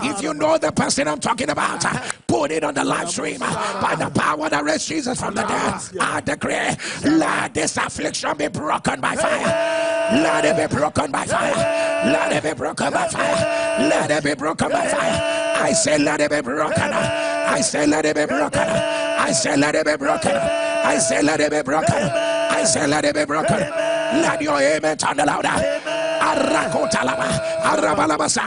If you know the person I'm talking about, put it on the live stream by the power that raised Jesus from the dead. I decree, let this affliction be broken by fire. Let it be broken by fire. Let it be broken by fire. Let it be broken by fire. I say, let it be broken. I say, let it be broken. I say, let it be broken. I say, let it be broken. I say, let it be broken. Let your amen turn louder. Arakotalaba, Arabalabasa,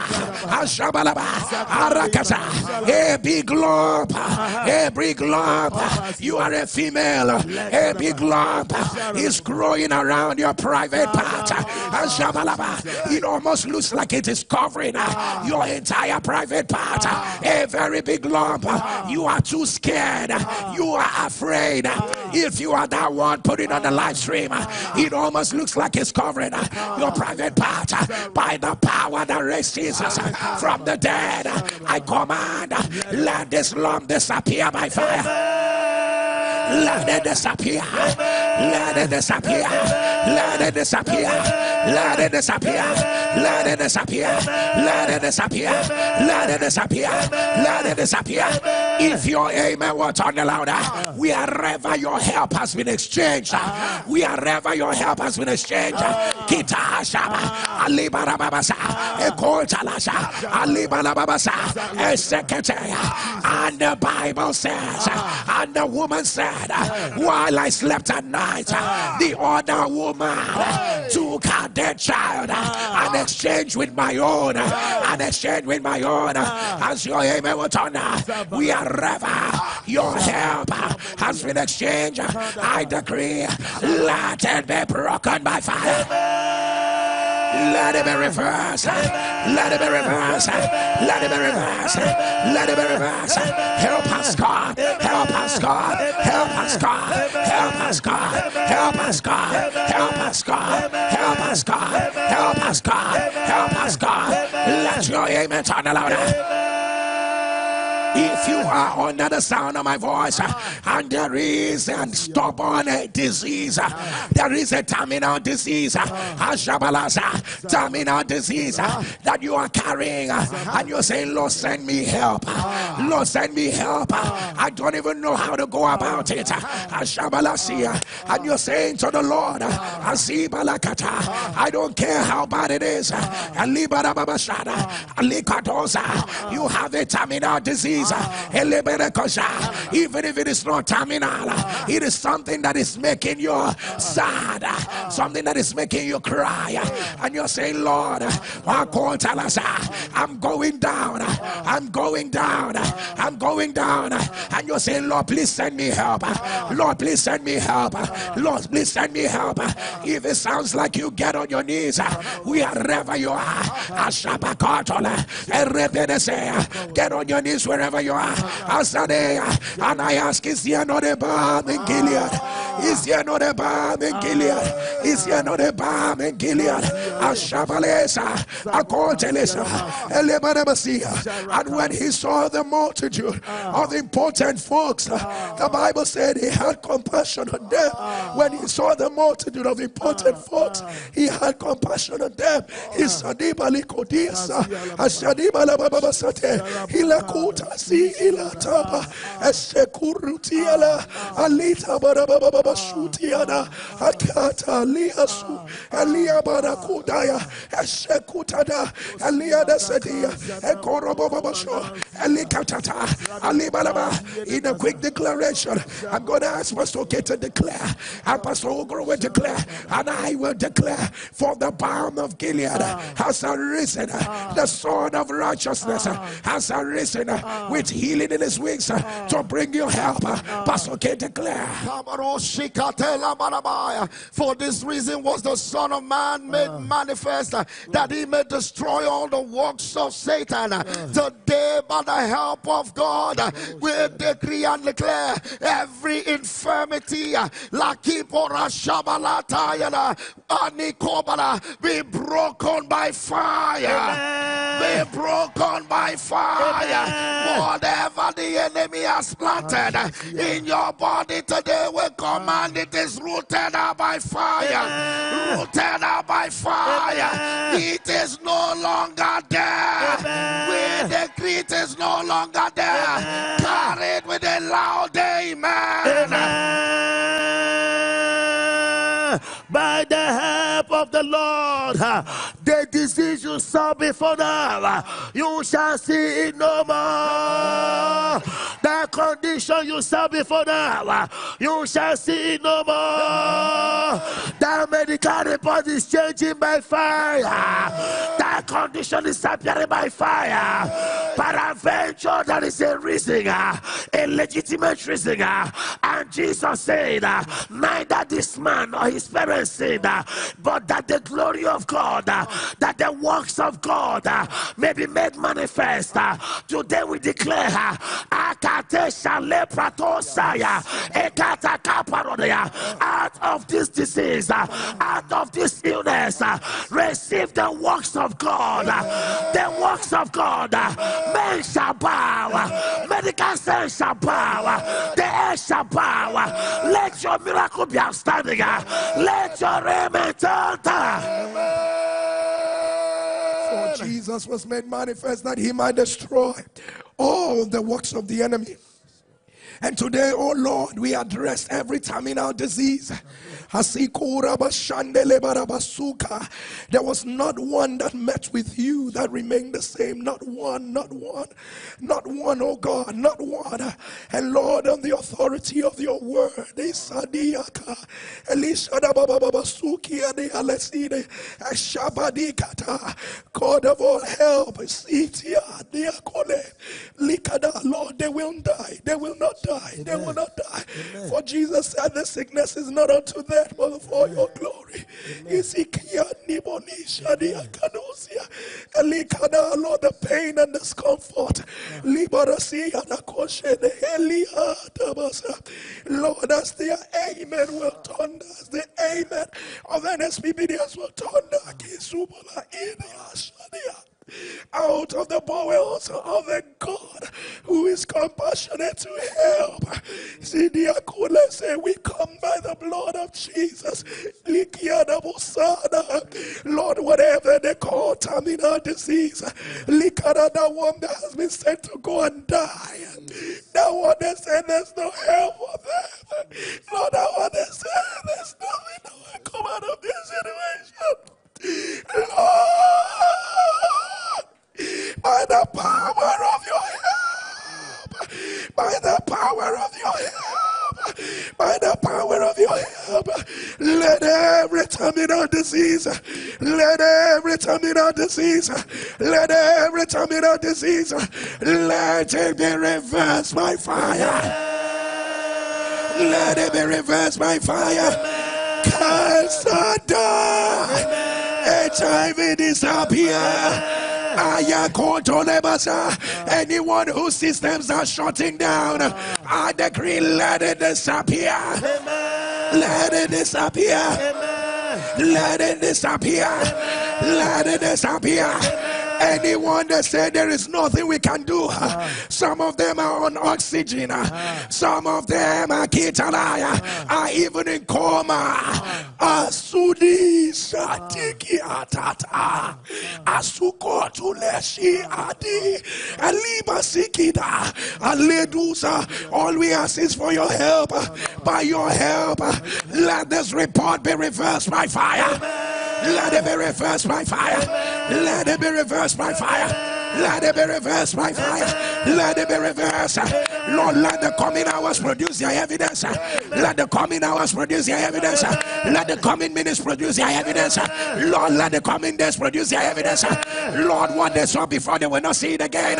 Ashabalaba, Arakasa, a big lump, a big lump. You are a female, a big lump is growing around your private part. Ashabalaba, it almost looks like it is covering your entire private part. A very big lump. You are too scared. You are afraid. If you are that one, put it on the live stream. It almost looks like it's covering your private part Uh, by the power that raised Jesus uh, from the dead. Uh, I command, let this lump disappear by fire. Let it disappear. Let it disappear. Let it disappear. Let it disappear. Let it disappear. Let it disappear. Let it disappear. Let it disappear. If your amen will turn louder, wherever your help has been exchanged, wherever your help has been exchanged, Kita Shaba, Ali Barabasa, Eko Talasha, Ali Barabasa, Esekete, and the Bible says, and the woman said, while I slept at night, the other woman took her dead child uh, and exchange with my own, uh, and exchange with my own. Uh, as your amen will turn, we are ever your help has been exchanged. I decree, let it be broken by fire. Let it be reversed. Let it be reversed. Let it be reversed. Let it be reversed. Help us, God. Help us, God. Help us, God. Help us, God. Help us, God. Help us, God. Help us, God. Help us, God. Help us, God. Let your amen turn louder. If you are under the sound of my voice ah. and there is a stubborn disease, ah. there is a terminal disease, ah. terminal disease that you are carrying, and you're saying, Lord, send me help. Lord, send me help. I don't even know how to go about it. And you're saying to the Lord, I don't care how bad it is. You have a terminal disease disease. Even if it is not terminal, it is something that is making you sad, something that is making you cry. And you're saying, Lord, I'm going down, I'm going down, I'm going down. And you're saying, Lord, please send me help. Lord, please send me help. Lord, please send me help. If it sounds like you get on your knees, we are wherever you are, get on your knees wherever wherever you are. And I ask, is there not a balm in Gilead? Is there not a balm in Gilead? Is there not a balm in Gilead? Ashabalesa, Akotelesa, Elebanamasia. And when he saw the multitude of important folks, uh, the Bible said he had compassion on them. When he saw the multitude of important folks, he had compassion on them. He sadibali kodisa, ashadibala babasate, hilakuta si ilataba, esekurutiala, alita barababa Shutiana, Akata, Liasu, Elia Barakudaya, Eshekutada, Elia Sedia, Ekorobabasho, Elikatata, Alibalaba. In a quick declaration, I'm going to ask Pastor Kate to declare, and Pastor Ogro will declare, and I will declare, for the balm of Gilead has arisen, the sword of righteousness has arisen with healing in his wings to bring you help. Pastor Kate declare. For this reason was the Son of Man made uh. manifest uh, that he may destroy all the works of Satan. Uh. Today, by the help of God, uh, we decree and declare every infirmity, Lakipora Shabalatayana, Anikobala, be broken by fire. Be broken by fire. Whatever the enemy has planted in your body today, we command it is rooted out by fire. Rooted out by fire. It is no longer there. We decree it is no longer there. Carried with a loud amen. By the help of the Lord, the disease you saw before now, you shall see it no more. That condition you saw before now, you shall see it no more. That medical report is changing by fire. That condition is appearing by fire. Peradventure, there is a reason, a legitimate reason. And Jesus said, neither this man nor his parents sinned, but that the glory of God, that the works of God uh, may be made manifest. Uh, today we declare, uh, out of this disease, out of this illness, receive the works of God. The works of God. Men shall bow, medical science shall bow, the air shall bow. Let your miracle be outstanding. Let your amen turn. For Jesus was made manifest that he might destroy all the works of the enemy. And today, oh Lord, we address every terminal disease there was not one that met with you that remained the same. Not one, not one, not one, oh God, not one. And Lord, on the authority of your word, God of all help, Lord, they will die. They will not die. They will not die. For Jesus said the sickness is not unto them that, for your glory. Lord, the pain and discomfort. Liborasi and a kosher. Lord, as the amen will turn, as the amen of NSPPDians will turn, out of the bowels of the God who is compassionate to help. See, the Akula say, We come by the blood of Jesus. Lord, whatever they call terminal disease, that one that has been sent to go and die. That one they say there's no help for them. Lord, that one they say there's nothing that will come out of this situation. Lord by the power of your help, by the power of your help, by the power of your help. Let every terminal disease, let every terminal disease, let every terminal disease, let it be reversed by fire. Let it be reversed by fire. Cancer die. HIV disappear. Anyone whose systems are shutting down, I decree let it disappear. Let it disappear. Let it disappear. Let it disappear. Anyone that said there is nothing we can do, ah. some of them are on oxygen, ah. some of them are kitanaya, are ah. even in coma. Asudi satiki atata, asuko tuleshi adi, aliba sikida, aledusa. All we ask is for your help. By your help, let this report be reversed by fire. Let it be reversed by fire. Let it be reversed by fire. Let it be reversed by fire. Let it be reversed. Lord, let the coming hours produce their evidence. Let the coming hours produce their evidence. Let the coming minutes produce their evidence. Lord, let the coming days produce their evidence. Lord, what they saw before they will not see it again.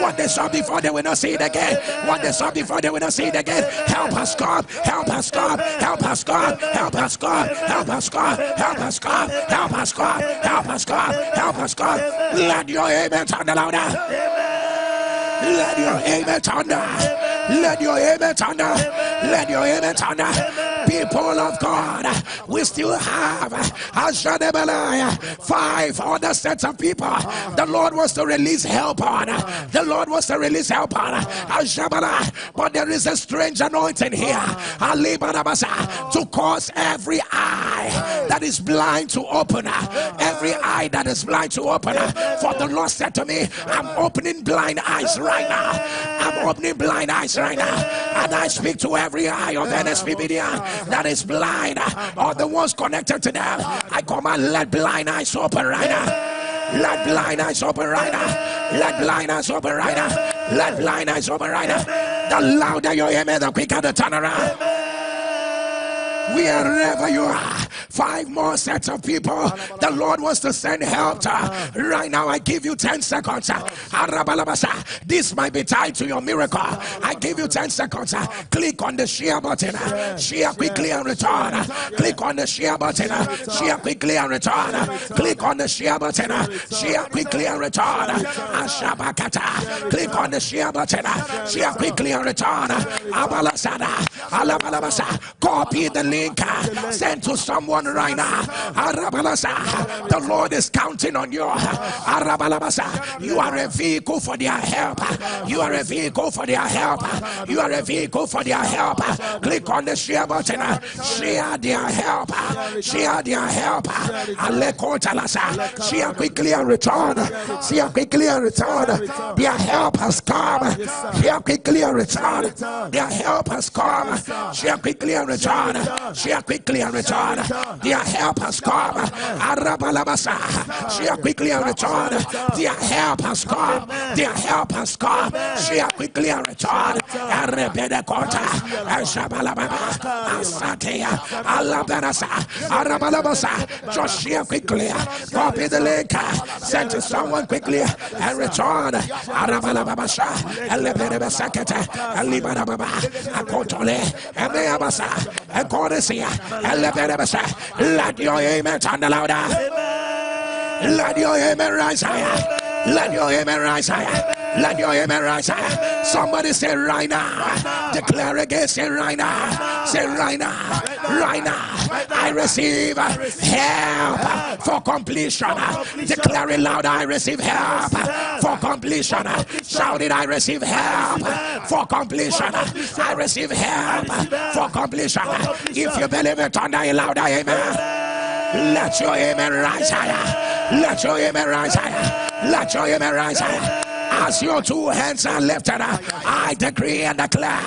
What they saw before they will not see it again. What they saw before they will not see it again. Help us, God. Help us, God. Help us, God. Help us, God. Help us, God. Help us, God. Help us, God. Help us, God. Help us, God. Let your amen louder. Let your amen thunder. Let your amen thunder. Let your amen thunder. People of God, we still have uh, five other sets of people. The Lord was to release help on. Uh, the Lord was to release help on. Uh, but there is a strange anointing here to cause every eye that is blind to open. Every eye that is blind to open. For the Lord said to me, I'm opening blind eyes right now. I'm opening blind eyes right now. And I speak to every eye of NSPPDians that is blind or the ones connected to them. I command let blind eyes open right now. Let blind eyes open right now. Let blind eyes open right now. Let blind eyes open right now. The louder your amen, the quicker the turnaround wherever you are. Five more sets of people. The Lord wants to send help to. Right now, I give you 10 seconds. This might be tied to your miracle. I give you 10 seconds. Click on the share button. Share quickly and return. Click on the share button. Share quickly and return. Click on the share button. Share quickly and return. Ashabakata. Click on the share button. Share quickly and return. Abalasada. Alabalabasa. Copy the link sent to someone right now. The Lord is counting on you. You are a vehicle for their help. You are a vehicle for their help. You are a vehicle for their help. Click on the share button. Share their help. Share their help. Share quickly and return. Share quickly and return. Their help has come. Share quickly and return. Their help has come. Share quickly and return. Share quickly and return. Their help has come. Arabalabasa. Share quickly and return. Their help has come. Their help has come. Share quickly and return. Arebede kota. Ashabalababa. Asatea. Alabarasa. Arabalabasa. Just share quickly. Copy the link. Send to someone quickly and return. Arabalababasha. Elebede sekete. Elibarababa. Akotole. Emeabasa. Akore let your amen sound louder. Let your amen rise higher. Let your amen rise higher. Let your amen rise. Somebody say right now. Declare again. Say right now. Say right now. Right now. I receive help for completion. Declare it loud. I receive help for completion. Shout it. I receive help for completion. I receive help for completion. If you believe it, turn it loud. Amen. Let your amen rise higher. Let your amen rise higher. Let your amen rise higher. As your two hands are lifted, I decree and declare,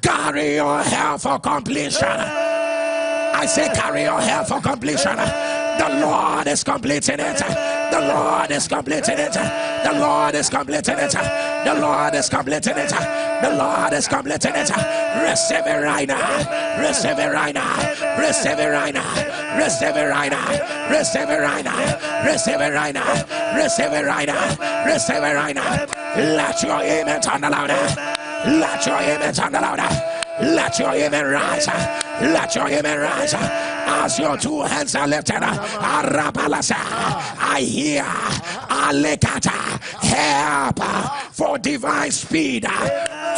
carry your hair for completion. I say, carry your hair for completion. The Lord is completing it. The Lord is completing it. The Lord is completing it. The Lord is completing it. The Lord is completing it. Receive it right now. Receive it right now. Receive it right now. Receive it right now. Receive it right now. Receive it right now. Receive it right now. Receive it right now. Let your amen turn louder. Let your amen turn louder. Let your amen rise. Let your amen rise. As your two hands are lifted, I hear Alekata help for divine speed.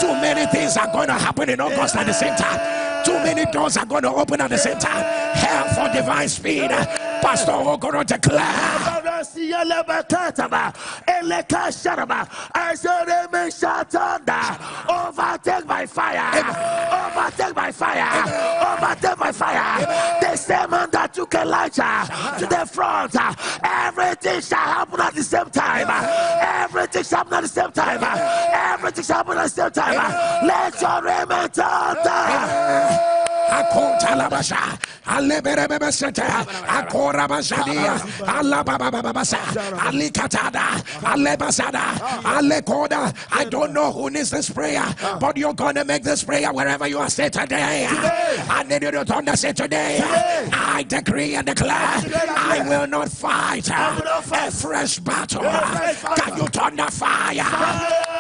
Too many things are going to happen in August at the same time. Too many doors are going to open at the same time. Help for divine speed. Pastor Okoro declare. I said, Amen, Shatanda. Overtake by fire. Overtake by fire. Overtake by fire. The same man that took Elijah to the front. Everything shall happen at the same time. Everything shall happen at the same time. Everything shall happen at the same time. Let your amen thunder. Akontalabasha, Aleberebesete, Akorabasadia, Alabababasa, Alikatada, Alebasada, Alekoda. I don't know who needs this prayer, but you're gonna make this prayer wherever you are set today. I need you to understand today. I decree and declare I will not fight a fresh battle. Can you turn the fire?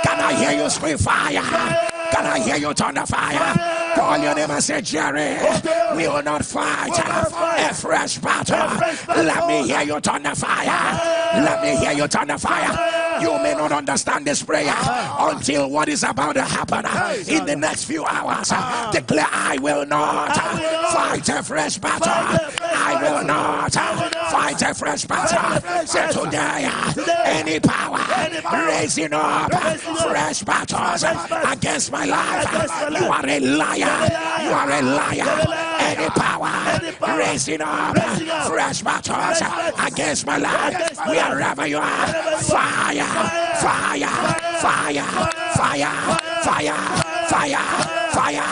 Can I hear you scream fire? Can I hear you turn the fire? Call your name and say, Jerry, we will not fight a fresh battle. Let me hear you turn the fire. Let me hear you turn the fire. You may not understand this prayer ah. until what is about to happen uh, in the next few hours. Uh, ah. Declare, I will not fight a fresh battle. I will not fight a fresh battle. Say today, uh, any power raising up fresh battles against my life, you are a liar. You are a liar. Any power raising up fresh battles against my life, wherever you are, fire, fire, fire, fire, fire, fire, fire,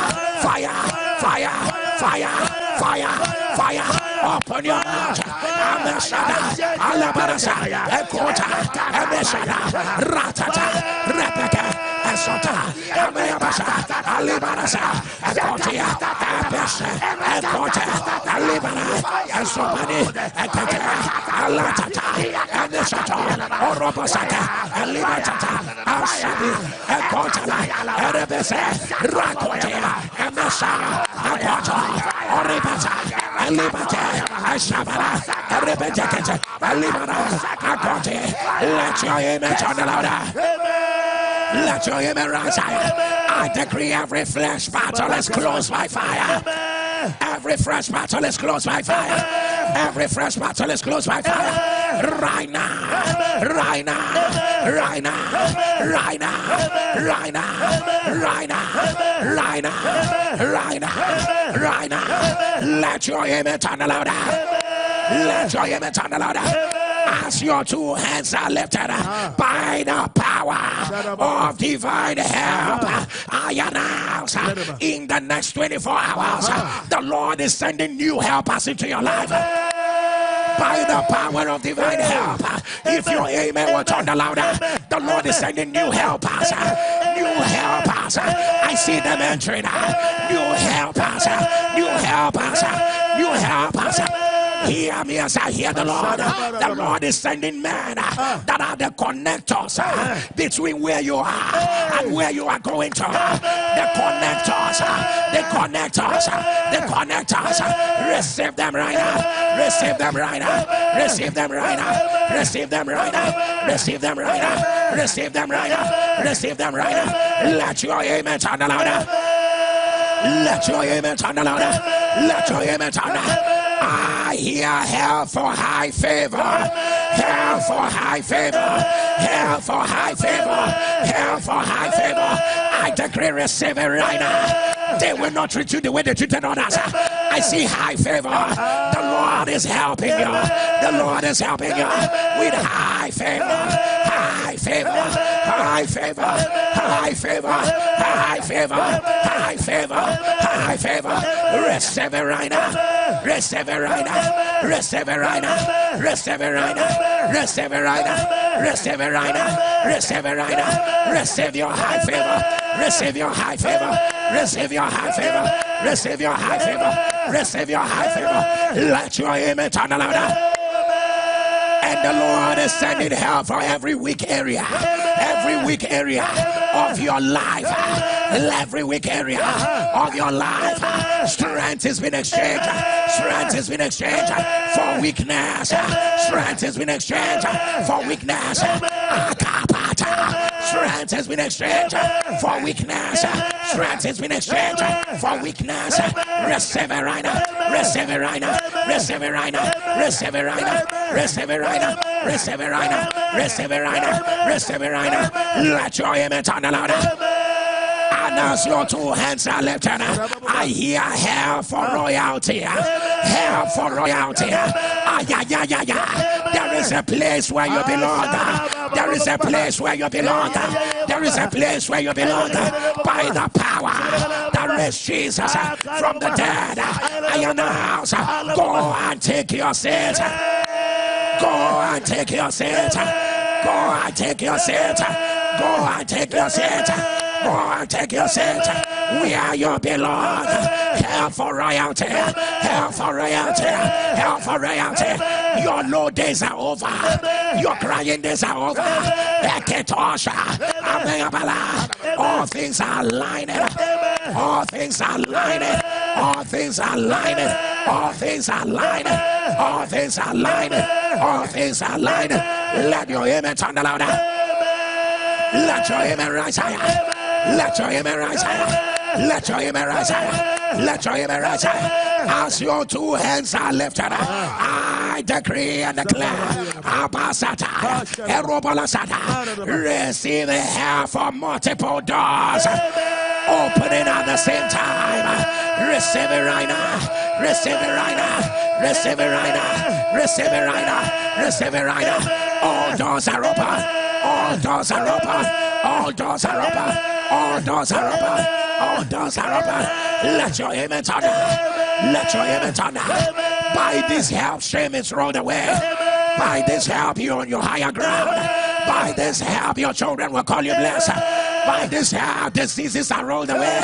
fire, fire, fire, fire, fire. Open your mouth. Ameshada, Alabarasa, Ekota, Ameshada, Ratata, Rebecca, Esota, Ameabasa, Alibarasa, Ekotia, Abesha, Ekota, Alibara, Esopani, Ekota, Alatata, Ameshata, oh, Orobosata, Alibatata, Ashabi, Ekota, Erebese, Rakotia, Ameshada, Ekota, Oribata, Alibata, Ashabara, Erebete, Alibara, Akote, let your image on the louder. Let your amen rise I decree every flesh battle is closed by fire. Every fresh battle is closed by fire. Every fresh battle is closed by fire. Right now. Right now. Right now. Right now. Right now. Right now. Right now. Right now. Right now. Let your amen turn louder. Let your amen turn louder as your two hands are lifted by the power of divine help. I announce uh, in the next 24 hours, uh, the Lord is sending new helpers into your life by the power of divine help. Uh, if your amen will turn the louder, the Lord is sending new helpers. New helpers. I see them entering. New helpers. New helpers. New helpers. Hear me as I hear the Lord. The Lord is sending men uh, ah. that are the connectors uh, between where you are and where you are going to. The connectors, uh, the connectors, the connectors. Receive them right now. Receive them right now. Receive them right now. Receive them right now. Receive them right now. Receive them right now. Receive them right now. Let your amen sound louder. Let your amen sound louder. Let your amen sound louder. Ah. I hear hell for high favor, hell for high favor, hell for high favor, hell for high favor. I decree receive it right now. They will not treat you the way they treated others. I see high favor. The Lord is helping you. The Lord is helping you with high favor, high favor, high favor, high favor, high favor, high favor, high favor. Receive it right now. Receive it right now. Receive it right now. Receive it right now. Receive it right now. Receive it right now. Receive it right now. Receive your high favor. Receive your high favor. Receive your high favor. Receive your high favor. Receive your high favor. Let your amen turn louder. And the Lord is sending help for every weak area, every weak area of your life, every weak area of your life. Strength has been exchanged. Strength has been exchanged for weakness. Strength has been exchanged for weakness. Strength has been exchanged for weakness. Strength has been exchanged for weakness. Receive it right now. Receive it right now. Receive it right now. receive it right now, receive it right now, receive it right now, receive it right now, receive it right now. Let your amen turn louder. As your two hands are lifted, I hear hell for royalty. Hell for royalty. Ah, yeah, yeah, yeah, yeah. There is a place where you belong. There is a place where you belong. There is a place where you belong. By the power that raised Jesus from the dead. I announce, go and take your seat. Go and take your seat. Go and take your seat. Go and take your seat. Boy, take your seat We are your beloved. Hell for royalty. Hell for royalty. Hell for royalty. Your low days are over. Your crying days are over. All things are lining. All things are lining. All things are lining. All things are lining. All things are lining. All things are lining. Let your on the louder. Let your image rise higher. Let your amen rise higher. Let your amen rise higher. Let your amen rise higher. As your two hands are lifted, I decree and declare, Abasata, Erobolasata, receive the help for multiple doors opening at the same time. Receive it right now. Receive it right now. Receive it right now. Receive it right now. Receive it right now. All doors are open. All doors are open. All doors are open. All doors are open. All doors are open. Let your amen turn. Let your amen turn. By this help, shame is rolled away. By this help, you're on your higher ground. By this help, your children will call you blessed. By this help, diseases are rolled away.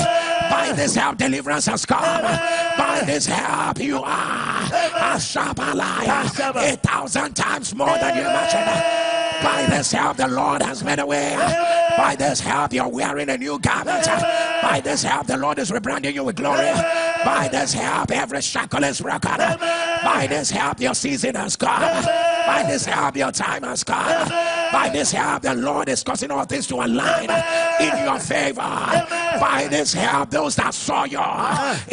By this help, deliverance has come. By this help, you are a Shabbalaya, a thousand times more than you imagine. By this help, the Lord has made a way. By this help, you're wearing a new garment. By this help, the Lord is rebranding you with glory. By this help, every shackle is broken. By this help, your season has come. By this help, your time has come. By this help, the Lord is causing all things to align in your favor. By this help, those that saw you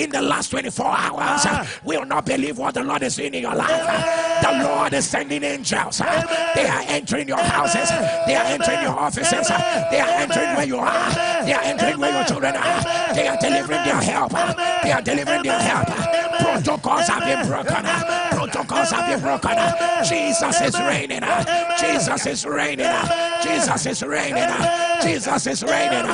in the last 24 hours will not believe what the Lord is doing in your life. The Lord is sending angels. They are entering your houses. They are entering your offices. They are entering where you are. They are entering where your children are. They are delivering their help. They are delivering their help. Protocols have been broken. Protocols have been broken. Jesus is reigning. Jesus is reigning. Jesus is reigning. Jesus is reigning.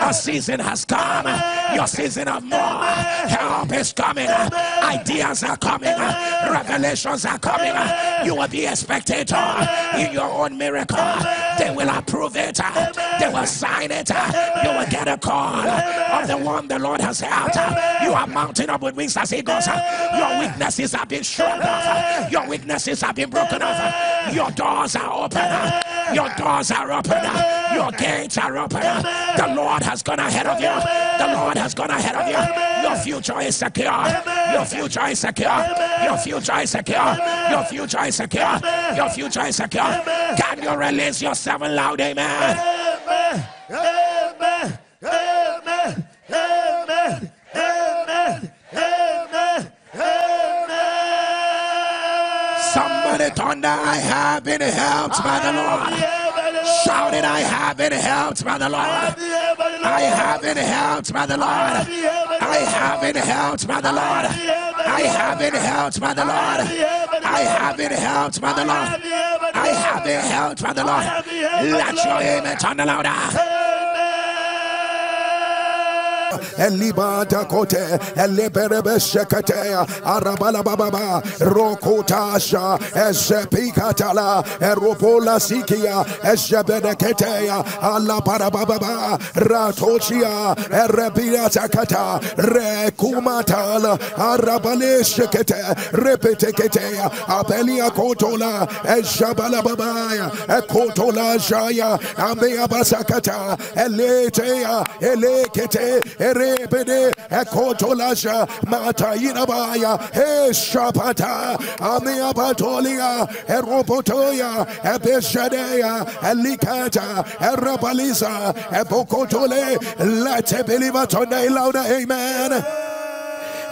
A season has come. Your season of more help is coming. Ideas are coming. Revelations are coming. You will be a spectator in your own miracle. They will approve it. They will sign it. You will get a call of the one the Lord has helped. You are mounting up with wings as eagles. Your weaknesses have been shrugged Your weaknesses have been broken off. Your doors are open. Your doors are open. Your gates are open. The Lord has gone ahead of you. The Lord has gone ahead of you. Your future is secure. Your future is secure. Your future is secure. Your future is secure. Your future is secure. Can you release yourself loud? Amen. Thunder, I have been helped by the Lord. Shouting, I have been helped by the Lord. I have been helped by the Lord. I have been helped by the Lord. I have been helped by the Lord. I have been helped by the Lord. I have been helped by the Lord. Let your amen turn louder. Elibata kote eliberebe shekete arabala bababa rokotasha ezepikatala eropola sikia ezebedeketeya ala parababa ratochia erebia takata rekumatala arabale shekete repeteketeya abelia kotola ezabala babaya ekotola jaya ambea basakata eleteya elekete erebede ekotolasha matayinabaya eshapata amiabatolia eropotoya ebeshadeya elikata erabaliza ebokotole let a believer louder amen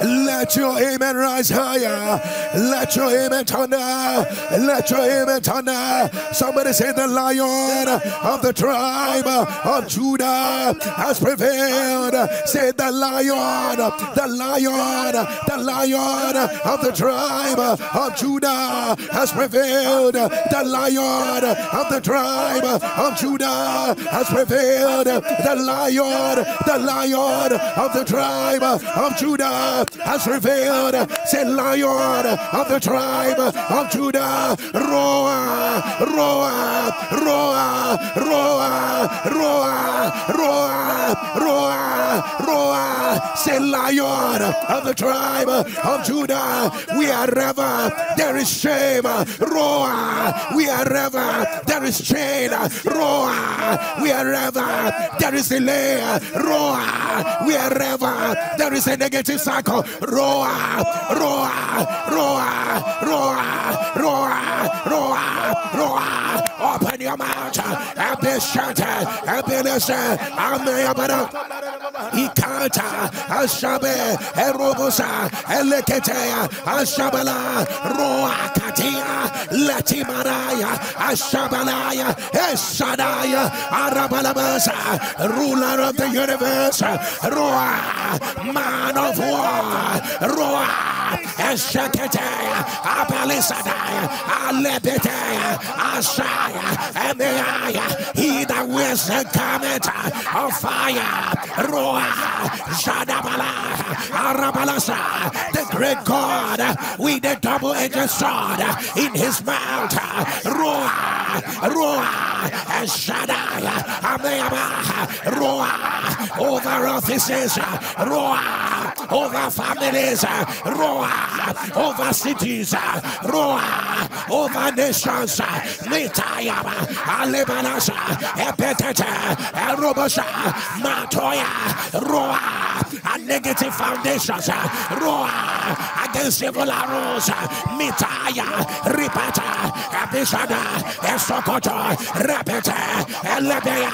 let your amen rise higher Let your amen thunder. Let your amen thunder. Somebody say the lion of the tribe of Judah has prevailed. Say the lion, the lion, the lion of the tribe of Judah has prevailed. The lion of the tribe of Judah has prevailed. The lion, the lion of the tribe of Judah has prevailed. Say lion of the tribe of Judah. Roar, roar, roar, roar, roar, roar, roar, roar. Say lion of the tribe of Judah. We are ever there is shame. Roar. We are ever there is chain. Are ever there is delay. Are ever there is a negative cycle. Roar. Roar. Roar. Roar. Roar. Roar. Roar. Open your mouth. And be shouted and be listened. Amen. Ikanta Ashabe Erobosa Eleketea Ashabala Roakatia Latimaraya Ashabalaya Eshadaya Arabalabasa Ruler of the universe. Roa Man of War. Roa Esheketea Abalisadaya Alebetea Ashaya Emeaya He wears the garment of fire Roa Shadabala Arabalasa. The great God with the double-edged sword in his mouth Roa Roa Shadaya Ameaba Roa over offices Roa over families Roa over cities Roa over nations Mitayaba Alebanasa Epetete Erobosha Matoya Roa a negative foundation, Roa against evil arrows Mitaya Ripata Abishada Esokoto Repete Elebea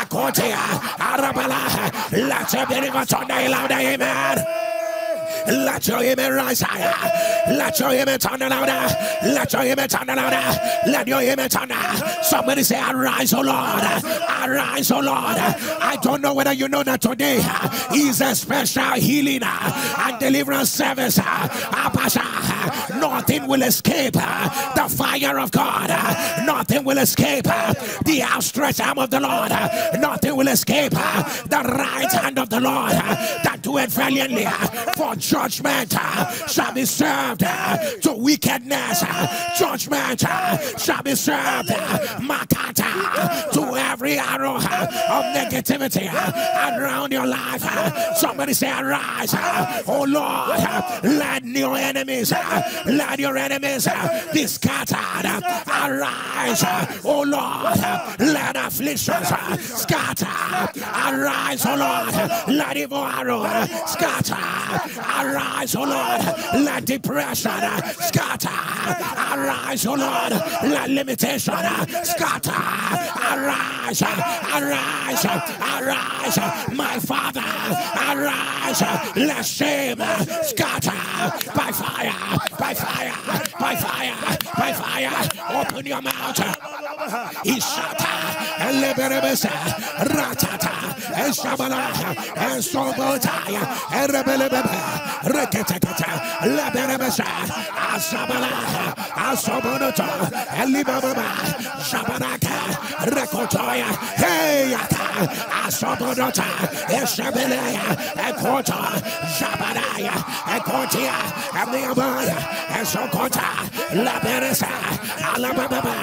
Akotia Arabala Let's be louder, amen. Let your amen rise higher. Let your amen turn louder. Let your amen turn louder. Let your amen turn. Somebody say, Arise, O Lord. Arise, O Lord. I don't know whether you know that today is a special healing and deliverance service. Nothing will escape the fire of God. Nothing will escape the outstretched arm of the Lord. Nothing will escape the right hand of the Lord that doeth valiantly for judgment shall be served to wickedness. Judgment shall be served makata to every arrow of negativity around your life. Somebody say, Arise, oh Lord, let your enemies, let your enemies be scattered. Arise, oh Lord, let afflictions scatter. Arise, oh Lord, let evil arrows scatter. Arise, oh Lord, let depression scatter. Arise, oh Lord, let limitation scatter. Arise, arise, arise, my Father, arise, let shame scatter by fire, by fire, by fire, by fire. Open your mouth. Ishata, Eleberebesa, Ratata, Eshabala, Esobotaya, Erebelebebe, Reketekata, Leberebesa, Asabala, Asobonoto, Elibaba, Shabaraka, Rekotoya, Heyata, Asobonota, Eshabelea, Ekota, Shabaraya, Ekotia, Amiabaya, Esokota, Laberesa, Alababa,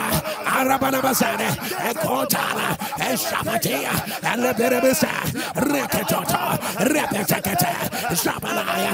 Arabanabasane, Ekotala, Eshabatia, Eleberebesa, Reketoto, Repetekete, Shabalaya,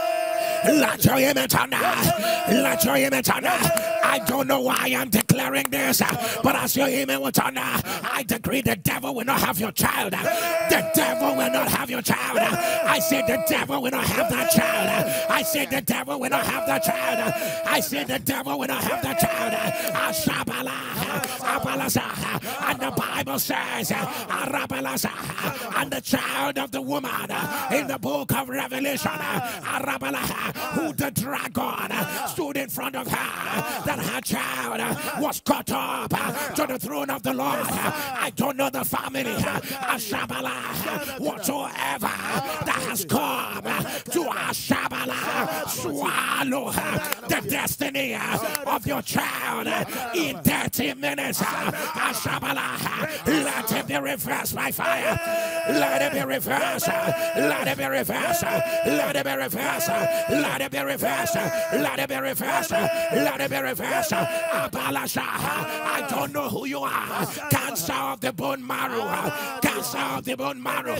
Let your image on Let your image on I don't know why I'm declaring this, but as your image was on I decree the devil will not have your child. The devil will not have your child. I said the devil will not have that child. I said the devil will not have that child. I said the devil will not have that child. Ashabala. And the Bible says, and the child of the woman in the book of Revelation, who the dragon stood in front of her, that her child was caught up to the throne of the Lord. I don't know the family, Ashabala, whatsoever that has come to Ashabala, swallow the destiny of your child in 30 minutes. Let it be reversed by fire. Let it be reversed. Let it be reversed. Let it be reversed. Let it be reversed. Let it be reversed. Let it be reversed. I don't know who you are. Cancer of the bone marrow. Cancer of the bone marrow.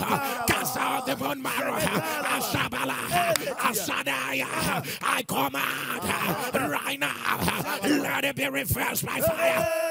Cancer of the bone marrow. Ashabala. Asadaya. I command right now. Let it be reversed by fire.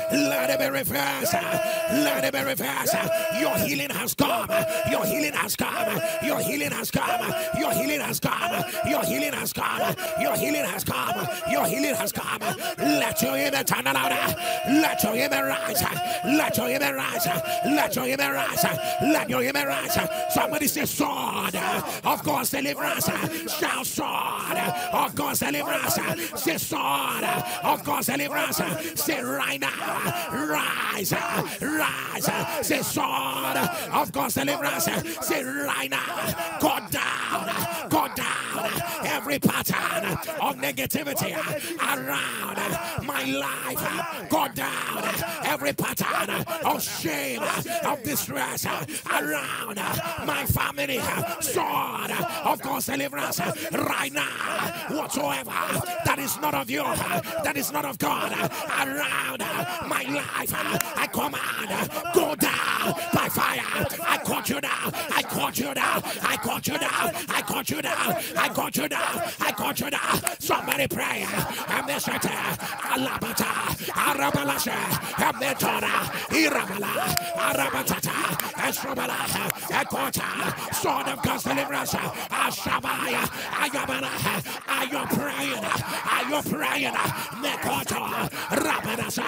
Let it be reversed. Let it be reversed. Your healing has come. Your healing has come. Your healing has come. Your healing has come. Your healing has come. Your healing has come. Your healing has come. Let your image turn around. Let your image rise. Let your image rise. Let your image rise. Let your image rise. Somebody say sword of God's deliverance. Shout sword of God's deliverance. Say sword of God's deliverance. Say right now rise, rise, say sword of God's deliverance, say right now, go down, go down, every pattern of negativity around my life, go down, every pattern of shame, of distress around my family, sword of God's deliverance, right now, whatsoever that is not of you, that is not of God, around my life. I command, go down by fire. I caught you down. I caught you down. I caught you down. I caught you down. I caught you down. I caught you down. Somebody pray. Ameshata, Alabata, Arabalasha, Ametora, Irabala, Arabatata, Esrabala, Ekota, Sword of God's deliverance, Ashabaya, Ayabala. Are you praying? Are you praying? Mekota, Rabanasa,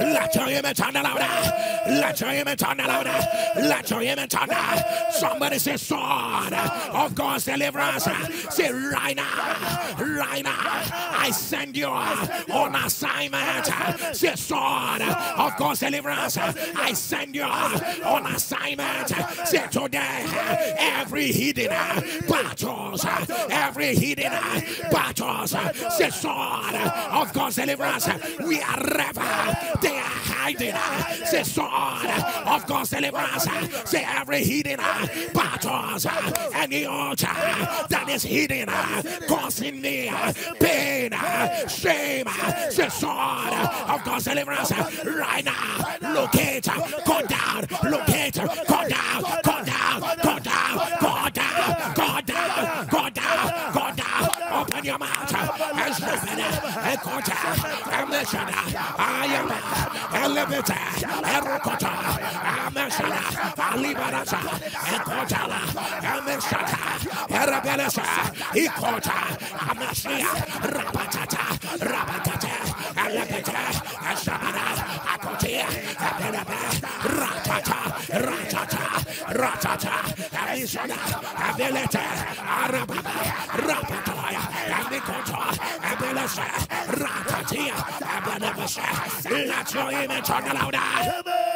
Let your image turn louder. Let your image turn louder. Let your image turn Somebody say sword of God's deliverance. Say right now, right now, I send you on assignment. Say sword of God's deliverance. I send you on assignment. Say today, every hidden battles, every hidden battles. Say sword of God's deliverance. We are ever they are hiding. Say sword of God's deliverance. Say every hidden battles, any altar that is hidden, causing me pain, shame. Say sword of God's deliverance. Right now, locate, go down, locate, go down, go down, go down, go down, Open your mouth and step in it. Ekota, Emeshana, Ayama. Elevate, Erokota, Ameshana, Alibarasa, Ekotala, Ameshata, Erabelasa, Ikota, Amashia, Rapatata, Rapatata, Elevate, Ashabana, Akotia, Abelaba, Ratata, Ratata, Alisana, Abelete, Arababa, Rapatoya, Amikota, Abelasa, Ratatia, Abelabasa, let your image the louder.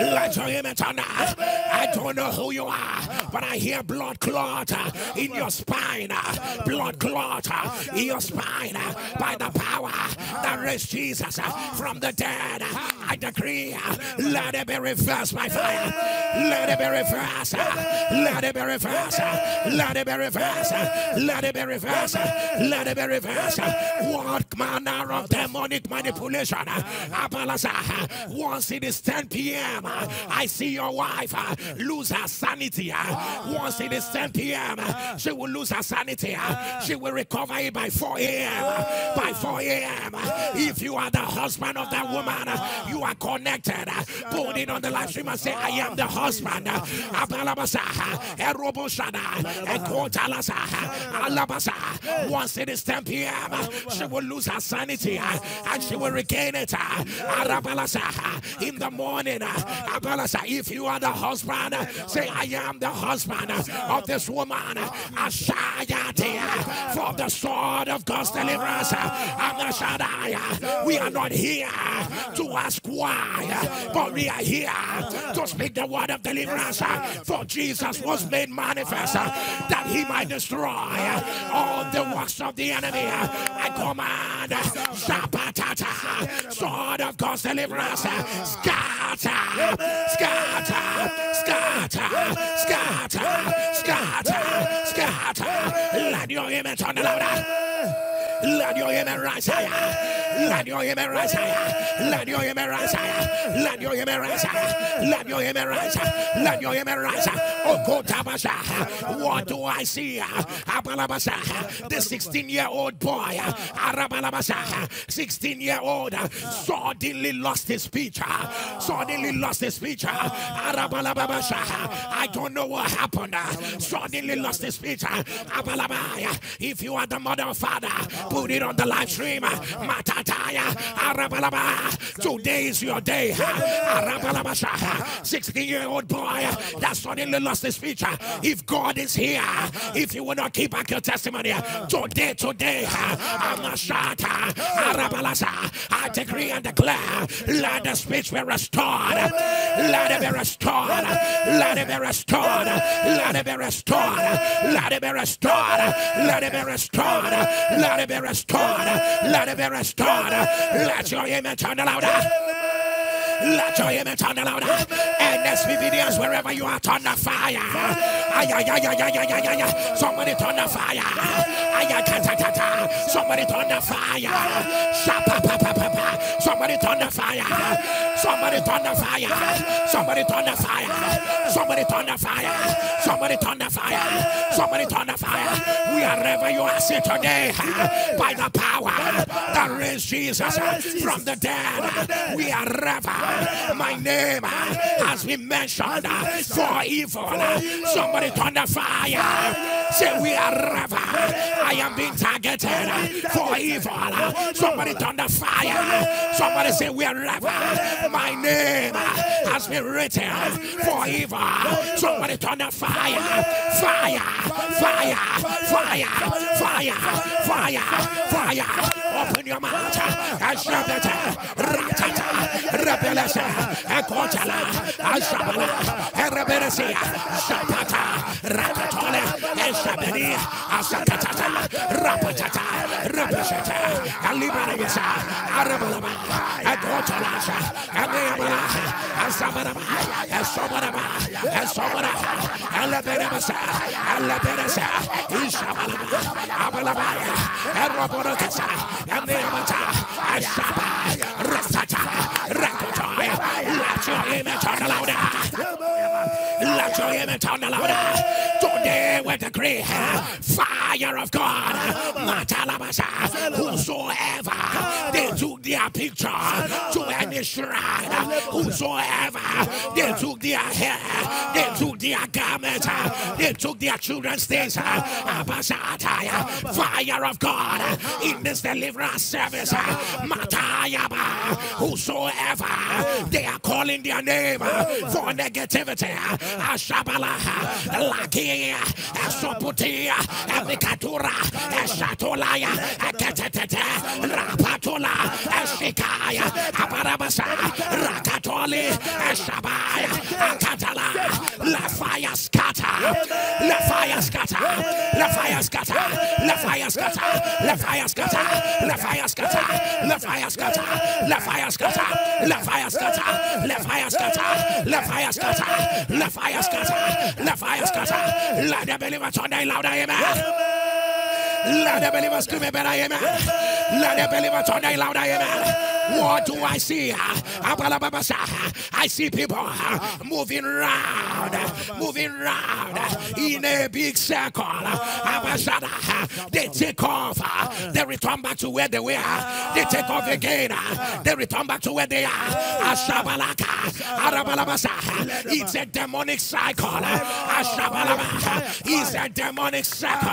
Let your image on I don't know who you are, but I hear blood clot in your spine. Blood clot in your spine by the power that raised Jesus from the dead. I decree, let it be reversed by fire. Let it be reversed. Let it be reversed. Let it be reversed. Let it be reversed. Let it be reversed. What manner of demonic manipulation? Once it is 10 p.m., I see your wife lose her sanity. Once it is 10 p.m., she will lose her sanity. She will recover it by 4 a.m. By 4 a.m., if you are the husband of that woman, you are connected. Put it on the live stream and say, am the husband. Once it is 10 p.m., she will lose her sanity and she will regain it. In the morning, if you are the husband, say, I am the husband of this woman. For the sword of God's deliverance. We are not here to ask why, but we are here to speak the word of deliverance. For Jesus was made manifest ah. that he might destroy ah. all the works of the enemy. Ah. I command, Zapatata, sword of God's deliverance, scatter, scatter, scatter, scatter, scatter, scatter. Let your image on the louder. Let your amen rise higher. Let your amen rise higher. Let your amen rise higher. Let your amen rise higher. Let your amen rise higher. Let your amen rise higher. Oh, God, Tabasha. What do I see? Abalabasha. The 16 year old boy. Arabalabasha. 16 year old suddenly lost his speech. Suddenly lost his speech. I don't know what happened. Suddenly lost his speech. If you are the mother or father, Put it on the live stream. Today is your day. Arabalabasha. 16 year old boy that suddenly lost his speech. If God is here, if you will not keep back your testimony, today, today, I'm Amashata. Arabalasa. I decree and declare, let the speech be restored. Let it be restored. Let it be restored. Let it be restored. Let it be restored. Let it be restored. Let it be restored. Let it be restored. Let your image turn louder. Let your image turn louder. And let's be videos wherever you are. Turn the fire. Somebody turn the fire. Somebody turn the fire. Somebody turn the fire. Somebody turn the fire. Somebody turn the fire. Somebody turn the fire. Somebody turn the fire. Somebody turn the fire. Wherever you are sitting today, by the power that raised Jesus from the dead, we are ever. My name has been mentioned for evil. Somebody turn the fire. Say we are ever. I am being targeted for evil. Somebody turn the fire. Somebody say we are ever. My name has been written for evil. Somebody turn the fire, fire, fire, fire, fire, fire, fire. Open your mouth. And shout it. Ratata, rebellion, ekotala, ashabala, ereberesia, shapata, ratatole, eshabedi, asakatata, rapatata, rapashata, alibarabisa, arabalaba, ekotala, let your image turn louder. Let your image turn louder. Today we decree fire of God. Matalabasa. Whosoever they took their picture to any shrine, whosoever they took their hair, they took their garments, they took their children's things. Fire of God in this deliverance service. Matayaba, whosoever they are calling their name for negativity. Ashabala, Laki, Soputi, Mikatura, Shatolaya, Katatata, Rapatola, Shikaya, Aparabasa, Rakatoli, Shabaya, Akatala, La Fire Scatter, La Fire Scatter, La Fire Scatter, La Fire Scatter, La Fire Scatter, La Fire Scatter, La Fire Scatter, La Fire Scatter, La Fire Scatter, La Fire Scatter, La Fire Scatter, La Fire Scatter, La Fire Scatter, La the believers on the louder, amen. Let the believers scream better amen. Let the believers turn a louder amen. What do I see? I see people uh, moving around, moving around in a big circle. They take off, uh, they return back to where they were. They take off again, uh, they return back to where they are. It's a demonic cycle. It's a demonic cycle.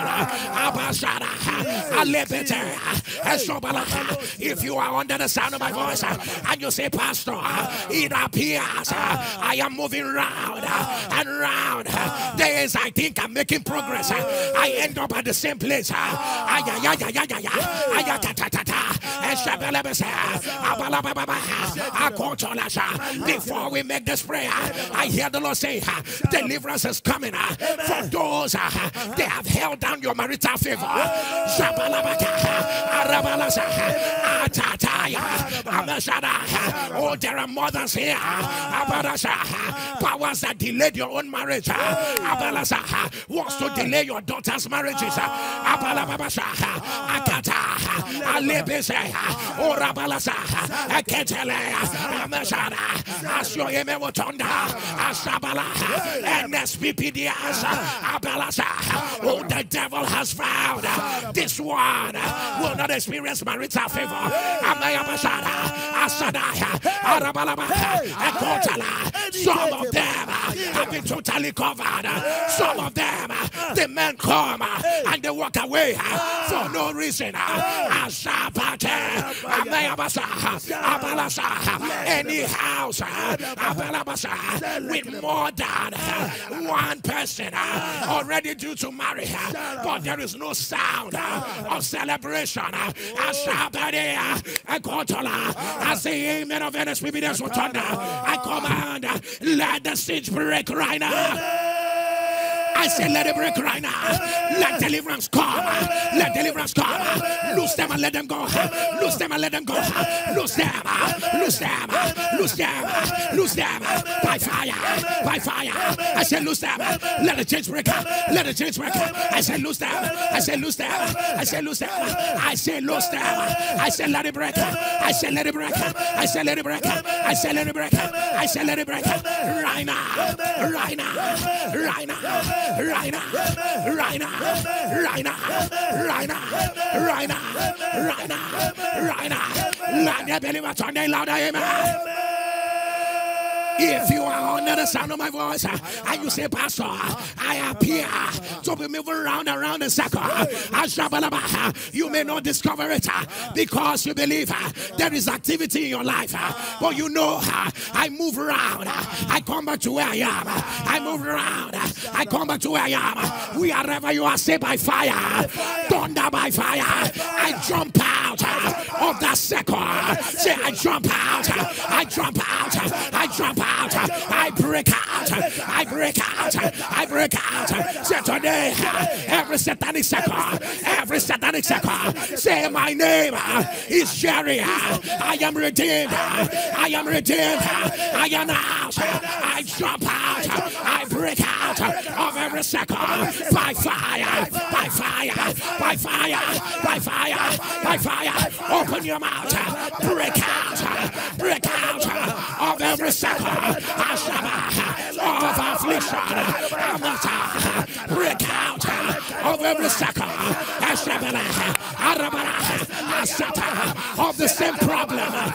If you are under the sound of my voice. And you say, Pastor, it appears uh, I am moving round uh, and round. Uh, Days I think I'm making progress. I end up at the same place. Before we make this prayer, I hear the Lord say, Deliverance is coming for those they have held down your marital favor. Oh, there are mothers here. Powers that delayed your own marriage. Wants to delay your daughter's marriages. As your amen will turn down. NSPPDians. Oh, the devil has found this one will not experience marital favor. Some of them have been totally covered. Some of them, the men come and they walk away for no reason. Any house with more than one person already due to marry, but there is no sound of celebration. I say amen of earnest we be this one thunder. I command, let the siege break right now. I say, let it break right now. Let deliverance come. Let deliverance come. Loose them and let them go. Loose them and let them go. Loose them. Loose them. Loose them. Loose them. By fire. By fire. I say, loose them. Let the chains break. Let the chains break. I say, loose them. I say, loose them. I say, loose them. I say, loose them. I say, let it break. I say, let it break. I say, let it break. I say, let it break. I say, let it break. Right now. Right now. Right now. Reiner, Reiner, Reiner, Reiner, Reiner, Reiner, Reiner. Let the believer turn down louder, amen. If you are under the sound of my voice uh, and you say, Pastor, I appear uh, to be moving around around the circle, uh, you may not discover it because you believe there is activity in your life. But you know, I move around. I come back to where I am. I move around. I come back to where I am. Wherever you are, say by fire, thunder by fire. I jump out of that circle. Say, I jump out. I jump out. I jump out. I break out. I break out. I break out. Say today, every satanic circle, every satanic circle, say my name is Jerry. I am redeemed. I am redeemed. I am out. I jump out. I break out of every circle by fire, by fire, by fire, by fire, by fire. Open your mouth. Break out. Break out uh, of every circle. Uh, of affliction. Uh, break out of every sucker, of the same problem.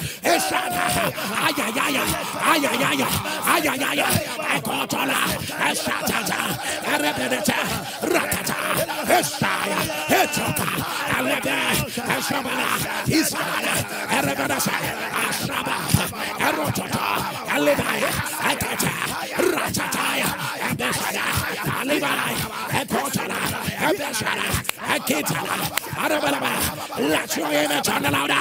Israel, Arabada, Ashaba, Erotota, Alibi, Akata, let your image on the louder.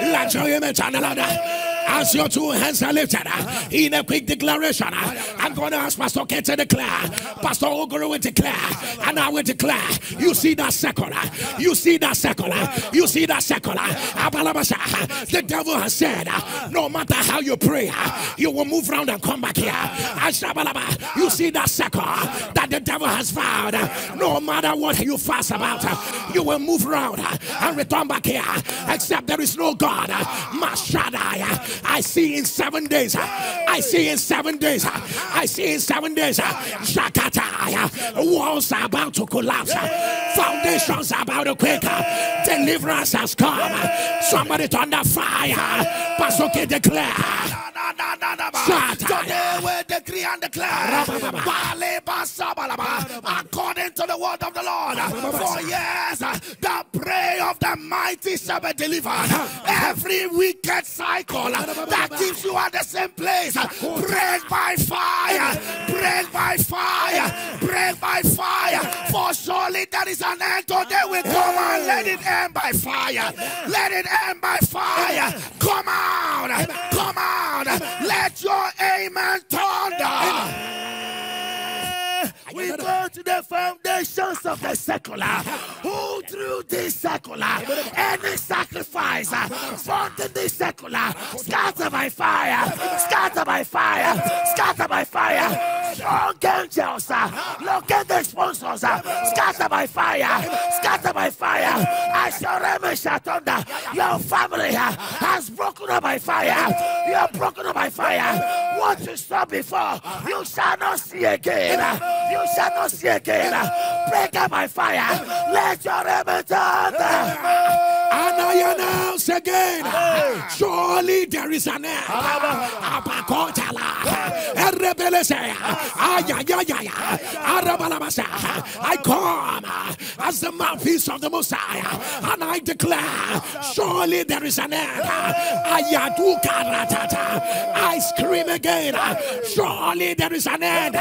Let your image on the louder. As your two hands are lifted uh, in a quick declaration, uh, I'm going to ask Pastor Ken to declare. Pastor Oguru will declare. And I will declare. You see that circle. Uh, you see that circle. Uh, you see that circle. Uh, uh, the devil has said, no matter how you pray, you will move around and come back here. You see that circle that the devil has found. No matter what you fast about, you will move around and return back here. Except there is no God. Mashadai. I see in seven days. I see in seven days. I ah. see in seven days. Ah. Shakata. Ah, Walls are about to collapse. Foundations are about to quake. Deliverance has come. Somebody turn the fire. Pastor declare. Today we decree and declare according to the word of the Lord. For yes, uh, the prayer of the mighty shall be delivered. Every wicked cycle uh, that keeps you at the same place. Uh, break by fire. Break by fire. Break by fire. For surely there is an end today. We come and let it end by fire. Let it end by fire. Come out. Come out. Let your amen thunder. Go to the foundations of the secular. Who through this secular, any sacrifice fought in this secular, scatter by fire, scatter by fire, scatter by fire. Strong angels, uh, locate the sponsors, uh, scatter by fire, scatter by fire. As your thunder, your family uh, has broken up by fire. You are broken up by fire. What you saw before, you shall not see again. You shall not see again. Break up by fire. Let your remittant. And I announce again, surely there is an end. I come as the mouthpiece of the Messiah, and I declare, surely there is an end. I scream again, surely there is an end.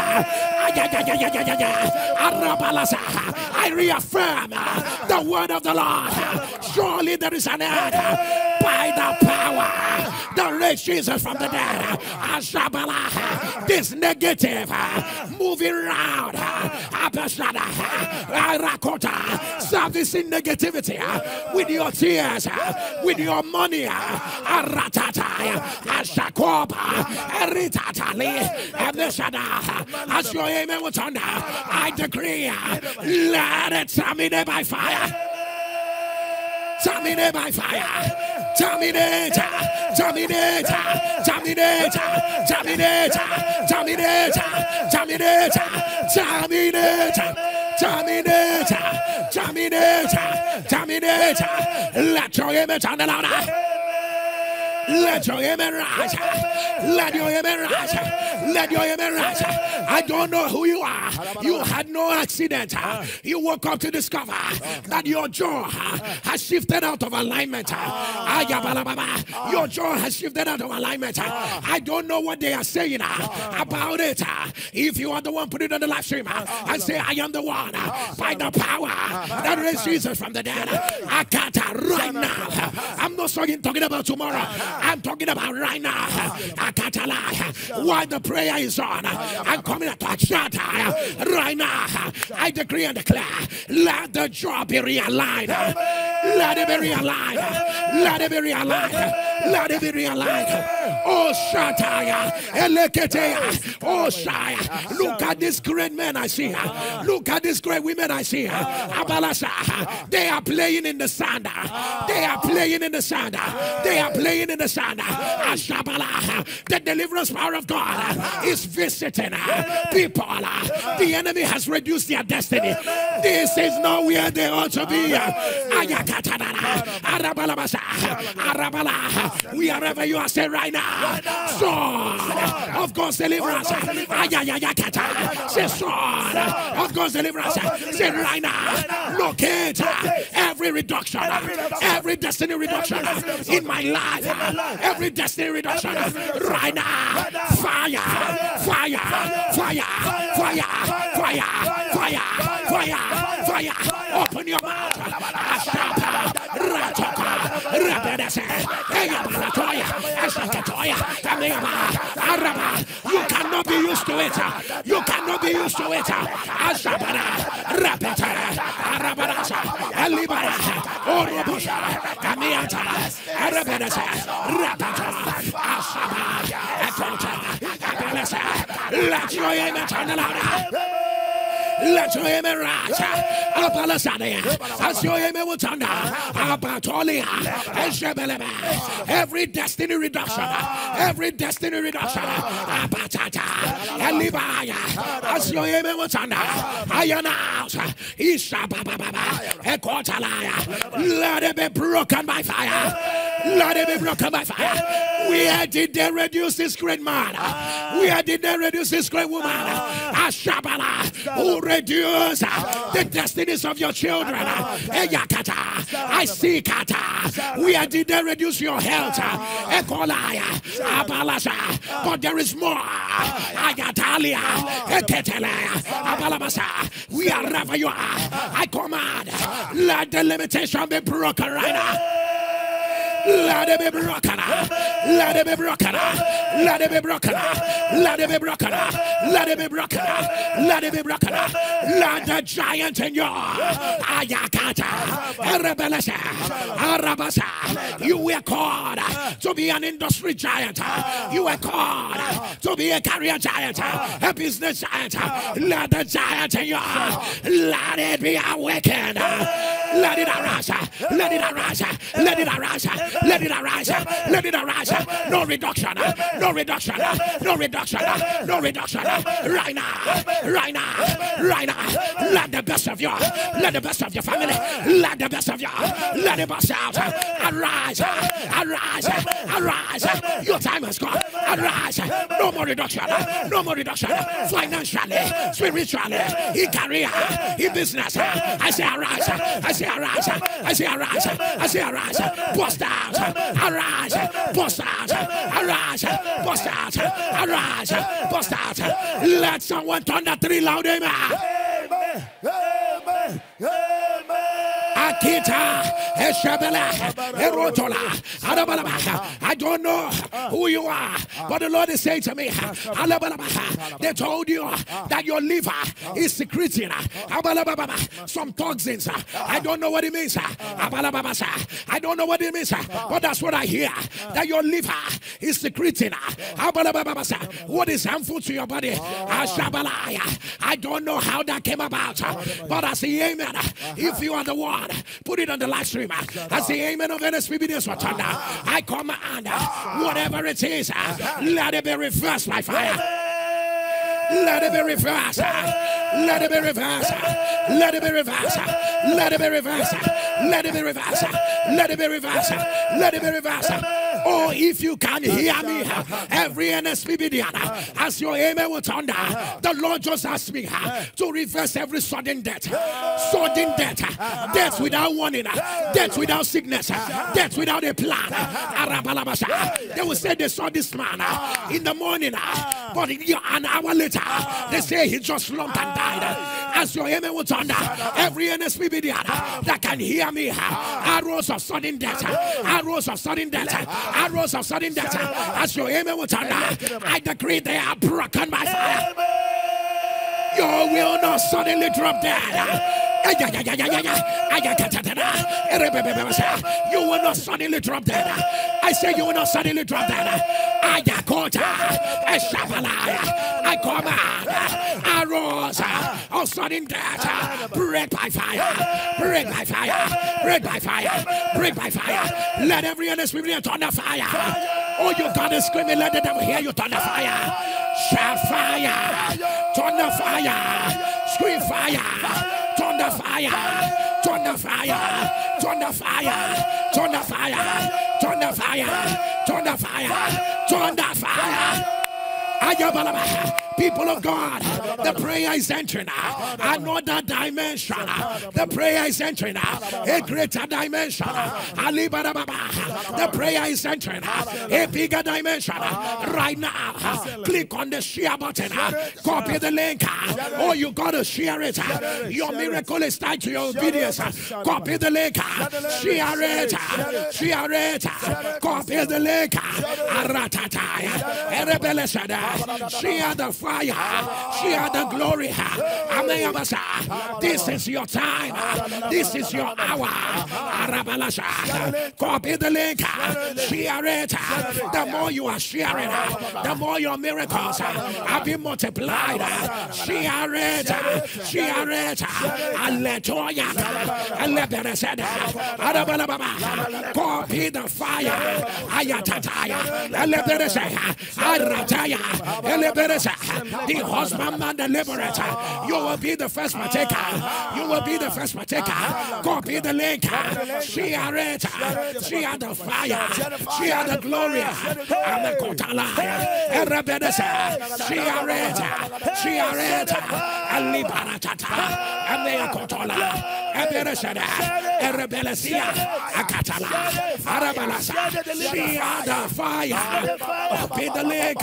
I reaffirm uh, the word of the Lord. Surely there is an end by the power that raised Jesus from the dead. Ashabala, This negative moving around servicing negativity with your tears, with your money. As your amen was on, I decree, let it terminate by fire. Dominate by fire. Dominate. Dominate. Dominate. Dominate. Dominate. Dominate. Dominate dominator, dominator, dominator. Let your image on the louder. Let your amen rise. Let your amen rise. Let your amen rise. I don't know who you are. You had no accident. You woke up to discover that your jaw has shifted out of alignment. Your jaw has shifted out of alignment. I don't know what they are saying about it. If you are the one, put it on the live stream and say, I am the one by the power that raised Jesus from the dead. I can't right now. I'm not talking about tomorrow. I'm talking about right now. While the prayer is on, I'm coming to a right now. I decree and declare, let the jaw be realigned. Let it be realigned. Let it be realigned. Let it be realized. Oh, Shataya. Eleketea. Oh, Shaya. Look at this great men I see. Look at this great women I see. Abalasa. They are playing in the sand. They are playing in the sand. They are playing in the sand. The deliverance power of God is visiting people. The enemy has reduced their destiny. This is not where they ought to be. Wherever you are, say right now. Sword of God's deliverance. Say sword of God's deliverance. Say right now. Locate every reduction, every destiny reduction in my life, every destiny reduction right now. Fire, Fire, fire, fire, fire, fire, fire, fire, fire. Open your mouth. You cannot be used to it. You cannot be used to it. Ashabara, Rapeta, Arabarasa, Alibara, Orobusha, Kamiata, Arabedese, Rapeta, Ashaba, Atota, Abelese. Let your aim around. Let your amen rise. Abalasania. As your amen will turn. Abatolia. Eshebelebe. Every destiny reduction. Every destiny reduction. Abatata. Elibaya. As your amen will turn. I announce. Ishabababa. Ekotalaya. Let it be broken by fire. Let it be broken by fire. Where did they reduce this great man? Where did they reduce this great woman? Ashabala. Who reduce ah, the destinies of your children? Ah. Eyakata. I see kata. Where did they reduce your health? Ah. Ekolaya. Abalasha. But there is more. Ayatalia. Abalabasa. We are wherever you are, I command. Let the limitation be broken right now. Let it be broken. Let it be broken. Let it be broken. Let it be broken. Let it be broken. Let it be broken. Let the giant in you. Ayakata. Arabelasa. Arabasa. You were called to be an industry giant. You were called to be a career giant, a business giant. Let the giant in you. Let it be awakened. Let it arise. Let it arise. Let it arise. Let it arise. Let it arise. No reduction. No reduction. No reduction. No reduction. Right now. Right now. Right now. Let the best of you. Let the best of your family. Let the best of you. Let it bust out. Arise. Arise. Arise. Your time has come. Arise. No more reduction. No more reduction. Financially, spiritually, in career, in business. I say arise. I say arise. I say arise. I say arise. Bust out. Arise. Bust out. Arise. Bust out. Arise. Bust out. Let someone turn the three loud. Amen. Amen. Amen. Akita, Erotola. I don't know who you are, but the Lord is saying to me. They told you that your liver is secreting some toxins. I don't know what it means. I don't know what it means, but that's what I hear. That your liver is secreting. What is harmful to your body? I don't know how that came about, but I say amen. If you are the one, put it on the live stream. I say amen of NSPB this one. I command uh, whatever it is, uh, let it be reversed by fire. Let it be reversed. Uh, let it be reversed. Let it be reversed. Let it be reversed. Let it be reversed. Let it be reversed. Let it be reversed. Oh, if you can hear me, every NSPPD as your amen will thunder, the Lord just asked me to reverse every sudden death. Sudden death. Death without warning. Death without sickness. Death without a plan. They will say they saw this man uh, in the morning, uh, but an hour later, they say he just slumped and died. As your amen will thunder, every NSPPD uh, that can hear me, arrows of sudden death, arrows of sudden death, arrows of sudden death, as your amen will thunder, I decree they are broken by fire. You will not suddenly drop dead. You will not suddenly drop dead. I say you will not suddenly drop that. Ayakota, Eshabalaya. I command arrows of sudden death. Break by fire. Break by fire. Break by fire. Break by fire. Let every other spirit turn the fire. Oh, you gotta scream and let the devil hear you turn the fire. Shout fire. Turn the fire. Scream fire. Turn the fire. Turn the fire. Turn the fire. Turn the fire. Turn the fire. Turn the fire. Turn the fire. Ayabalaba. People of God, the prayer is entering another dimension. The prayer is entering a greater dimension. The prayer is entering a bigger dimension. Right now, click on the share button, copy the link. Oh, you gotta share it. Your miracle is tied to your obedience. Copy the link, share it, share it, copy the link. Share the fire. Share the glory. This is your time. This is your hour. Copy the link. Share it. The more you are sharing, the more your miracles are being multiplied. Share it. Share it. Hallelujah. Hallelujah. Copy the fire. Ayatataya. Hallelujah. The husbandman, the liberator. You will be the first partaker. You will be the first partaker. Copy the link. Share it. Share the fire. Share the glory. And the kotala. Share it. Share it. And liberatata. And the kotola. Eberesada, Erebelesia, Akatala, Arabalasa, Share the fire. Copy the oh, link.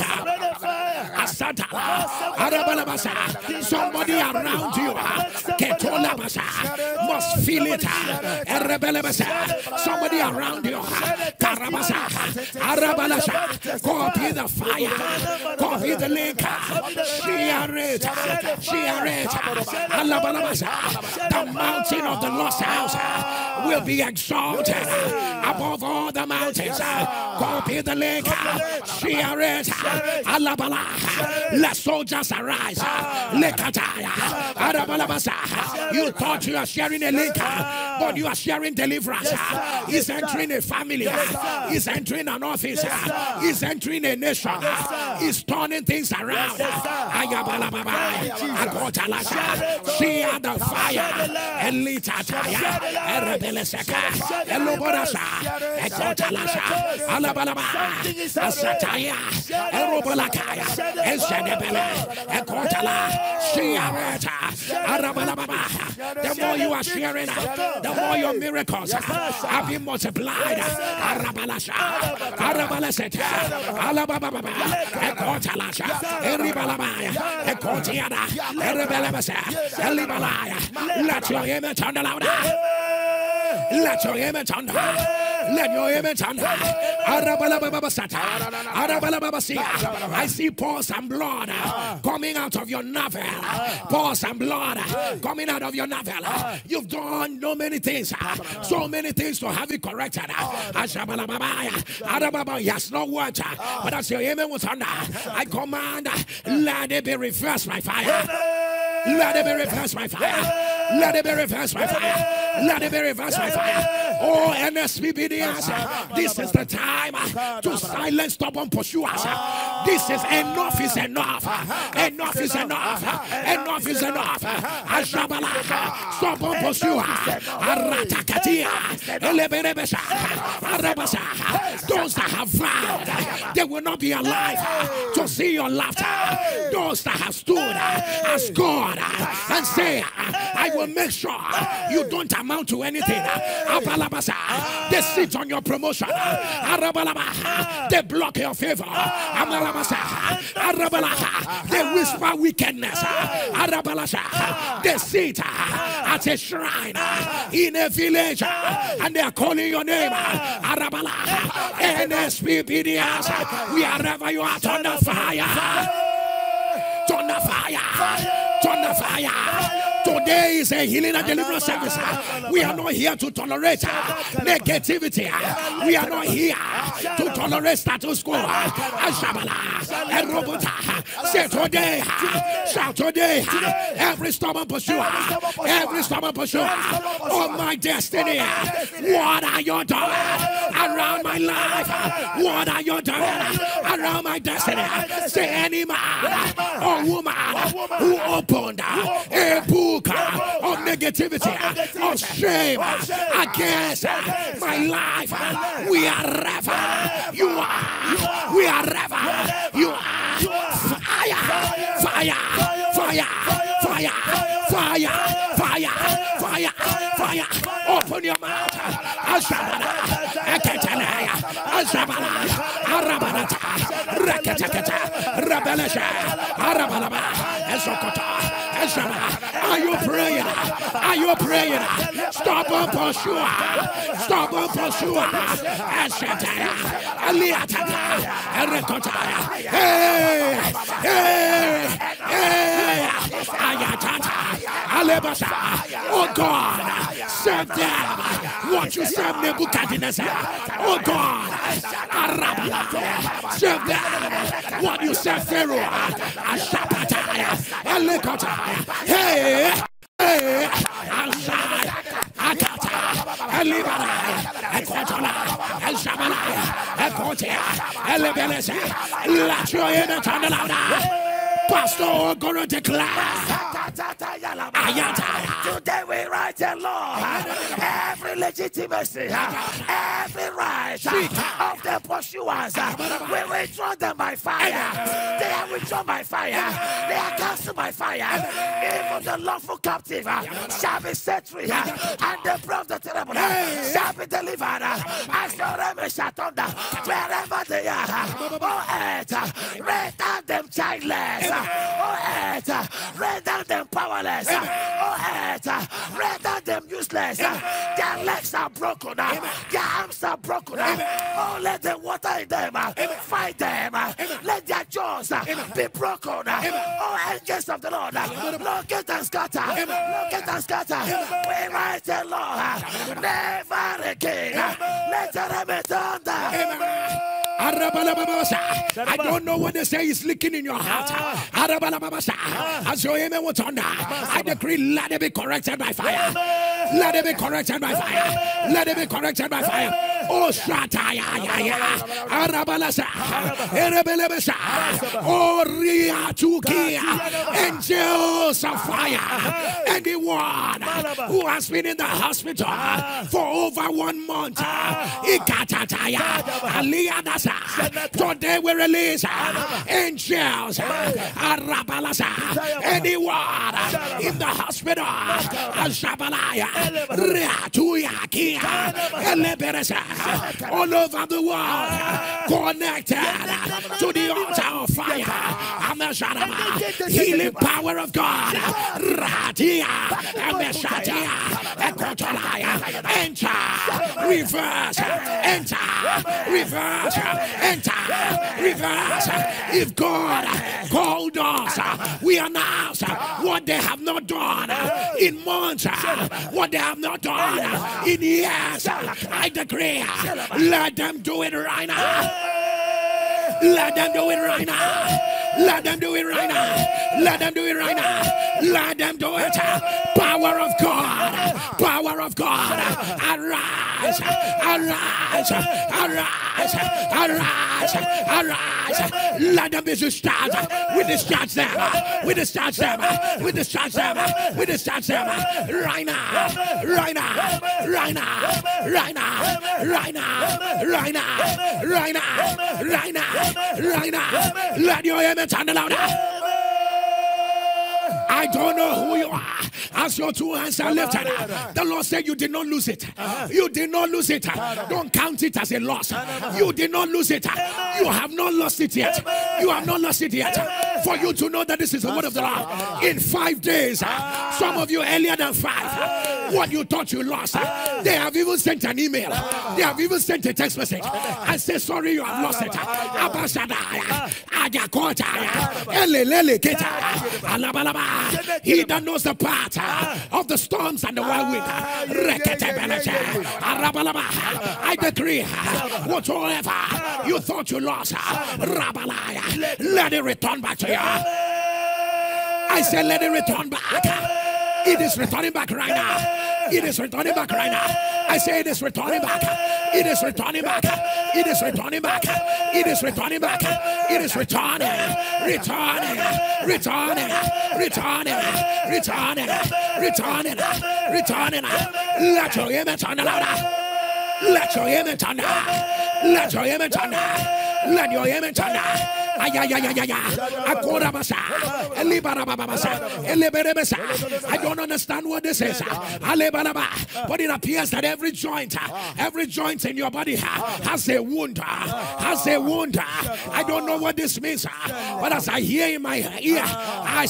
Asatala. Somebody around you, uh, Ketolabasa, must feel it. Uh, Erebelabasa. Somebody around you. Uh, Copy the fire. Copy the link. Share it. Share it. The mountain of the lost house will be exalted above all the mountains. Copy the link. Share it. Alabala. Let soldiers arise. Lekataya. Arabalabasa. You thought you are sharing a link, but you are sharing deliverance. He's entering a family. He's entering an office. He's entering a nation. He's turning things around. Ayabalababa. Akotalasha. Share the fire. Elitataya. Eloborasa. Ekotalasha. Alabalaba. Asataya. Erobolakaya. Esedebele. Ekotala. Arabalababa. The more you are sharing, the more your miracles are being multiplied. Arabalasha. Arabalaseta. Alababa. Ekotalasha. Eribalabaya. Ekotiana. Erebelebasa. Elibalaya. Let your image the louder. Let your image on let your image on I see pores and blood uh, coming out of your navel. Pores and blood uh, coming out of your navel. You've done so many things, uh, so many things to have it corrected. Yes, no word, but as your image was under, I command, let it be reversed by fire. Let it be reversed by fire. Let it be reversed by fire. Let it be reversed by fire. Oh, NSPPDs, this is the time ah, to silence stubborn pursuers. Ah. This is enough is enough. Ah. Enough is enough. Enough is enough. Ashabala, stubborn pursuer. Aratakatia, Eleberebesha, Arabasa. Those that have vowed, they will not be alive to see your laughter. Those that have stood as God and say, I will make sure you don't amount to anything. They sit on your promotion. They block your favor. They whisper wickedness. They sit ah, at a shrine ah, in a village ah, and they are calling your name. NSPPDS, wherever you are, turn the fire. Turn the fire. Turn the fire. Today is a healing and deliverance service. We are not here to tolerate negativity. We are not here to tolerate status quo. Say today, shout today, every stubborn pursuer, every stubborn pursuer. Of oh, my destiny. What are you doing around my life? What are you doing? around my destiny? Say any man or woman who opened a yoke of negativity, of shame against my life. We are rever. You are. We are rever. You are. Fire. Fire. Fire fire, fire, fire, fire, fire. Open your mouth. Azabana, Eketanaya, Azabana, Arabanata, Rekatakata, Rabelesha, Arabalaba, Ezokota. Esokota. Are you praying? Are you praying? Stop on pursuer. Stop on pursuer. Ashataya. Aliatata. Erekotaya. Hey. Hey. Hey. Ayatata. Alebasa. Oh God. Serve them. What you serve Nebuchadnezzar. Oh God. Arabia. Serve them. What you serve Pharaoh. Ashapataya. Elekotaya. Hey, hey, Akata, Elibara, Equatola, El Shabala, Equatia, Elebelese, Latrio, turn louder. Pastor gonna declare. Today we write a law. Every legitimacy, every right of the pursuers, we withdraw them by fire. They are withdrawn by fire. They are cancelled by fire. Even the lawful captive shall be set free, and the proof of the terrible shall be delivered. As your enemy shall thunder wherever they are. Oh, earth, render them childless. Oh, earth, render them powerless. Oh, earth, render them useless. Their legs are broken. Their arms are broken. Oh, let the water in them fight them. Let their jaws be broken. Oh, angels of the Lord, locate and scatter. Locate and scatter. We rise the Lord. Never again. Let the enemy thunder. I don't know what they say is leaking in your heart. As your amen was on I decree, let it be corrected by fire. Let it be corrected by fire. Let it be corrected by fire. Oh, Shataya. Arabalasa. Erebelebesa. Oh, Riatukia. Angels of fire. Anyone who has been in the hospital for over one month. Ikatataya. Aliadas. Uh, today we release uh, angels. Uh, Anyone in the hospital. All over the world. Connected to the altar of fire. Healing power of God. Enter. Reverse. Enter. Reverse enter, reverse. If God called us, we announce what they have not done in months, what they have not done in years. I decree, let them do it right now. Let them do it right now. Let them do it right now. Let them do it right now. Let them do it. Power of God. Power of God. Arise. Arise. Arise. Arise. Arise. Let them be discharged. We discharge them. We discharge them. We discharge them. We discharge them. Right now. Right now. Right now. Right now. Right now. Right now. Right now. Right now right now. Let your amen turn louder. I don't know who you are. As your two hands are lifted, the Lord said you did not lose it. You did not lose it. Don't count it as a loss. You did not lose it. You have not lost it yet. You have not lost it yet. For you to know that this is the word of the Lord. In five days, some of you earlier than five, what you thought you lost. They have even sent an email. They have even sent a text message and say, Sorry, you have lost it. He that knows the path uh, of the storms and the whirlwind. Uh, I decree uh, whatsoever you thought you lost, let it return back to you. I said, let it return back. It is returning back right now. It is returning back right now. I say it is returning back. It is returning back. It is returning back. It is returning back. It is returning. Returning. Returning. Returning. Returning. Returning. Returning. Let your image the louder. Let your image on Let your image on Let your image on I don't understand what this is. Ah. But it appears that every joint, ah, every joint in your body ah, has a wound. Has a wound. I don't know what this means. But as I hear in my ear, I.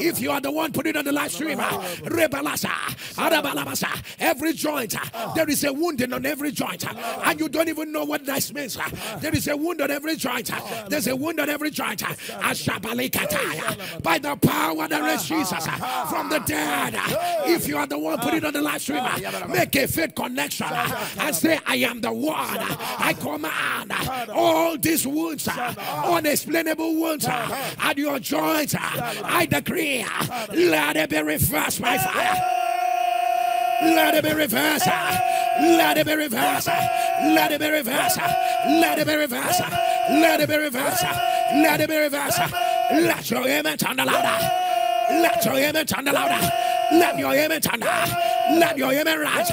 If you are the one putting on the live stream, every joint, there is a wound on every joint. And you don't even know what this means. There is a wound on every joint. There's a wound on every joint. By the power that raised Jesus from the dead. If you are the one, put it on the live stream. Make a faith connection and say, I am the one. I command all these wounds, unexplainable wounds at your joints. I decree, let it be reversed by fire. Let it be reversed. Let it be reversed. Let it be reversed. Let it be reversed. Let it be reversed. Let it be reversed. Let your amen the louder. Let your amen the louder. Let your amen turn. Let your amen rise.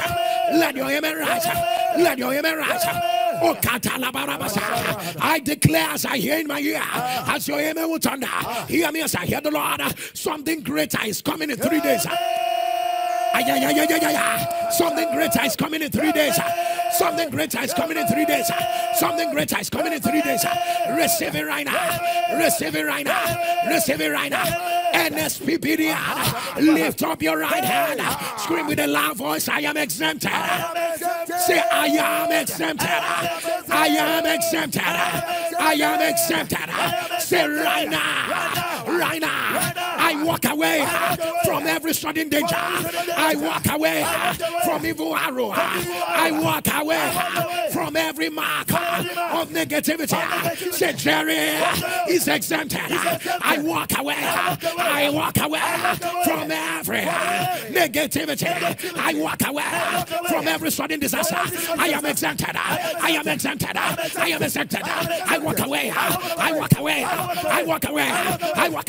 Let your amen rise. Let your amen rise. Oh, I declare as I hear in my ear, as your amen will turn, hear me as I hear the Lord, something greater is coming in three days. Ah. Something greater is coming in three days. Ah. Something greater is coming in three days. Ah. Something greater is coming in three days. Receive it right now. Receive it right now. Receive it right now. NSPPD. Lift up your right hand. Scream with a loud voice. I am exempted. Say, I am exempted. I am exempted. I am exempted. Say, right now. Right now. I walk away from every sudden danger. I walk away from evil arrow. I walk away from every mark of negativity. Say, Jerry is exempted. I walk away. I walk away from every negativity. I walk away from every sudden disaster. I am exempted. I am exempted. I am exempted. I walk away. I walk away. I walk away. I walk.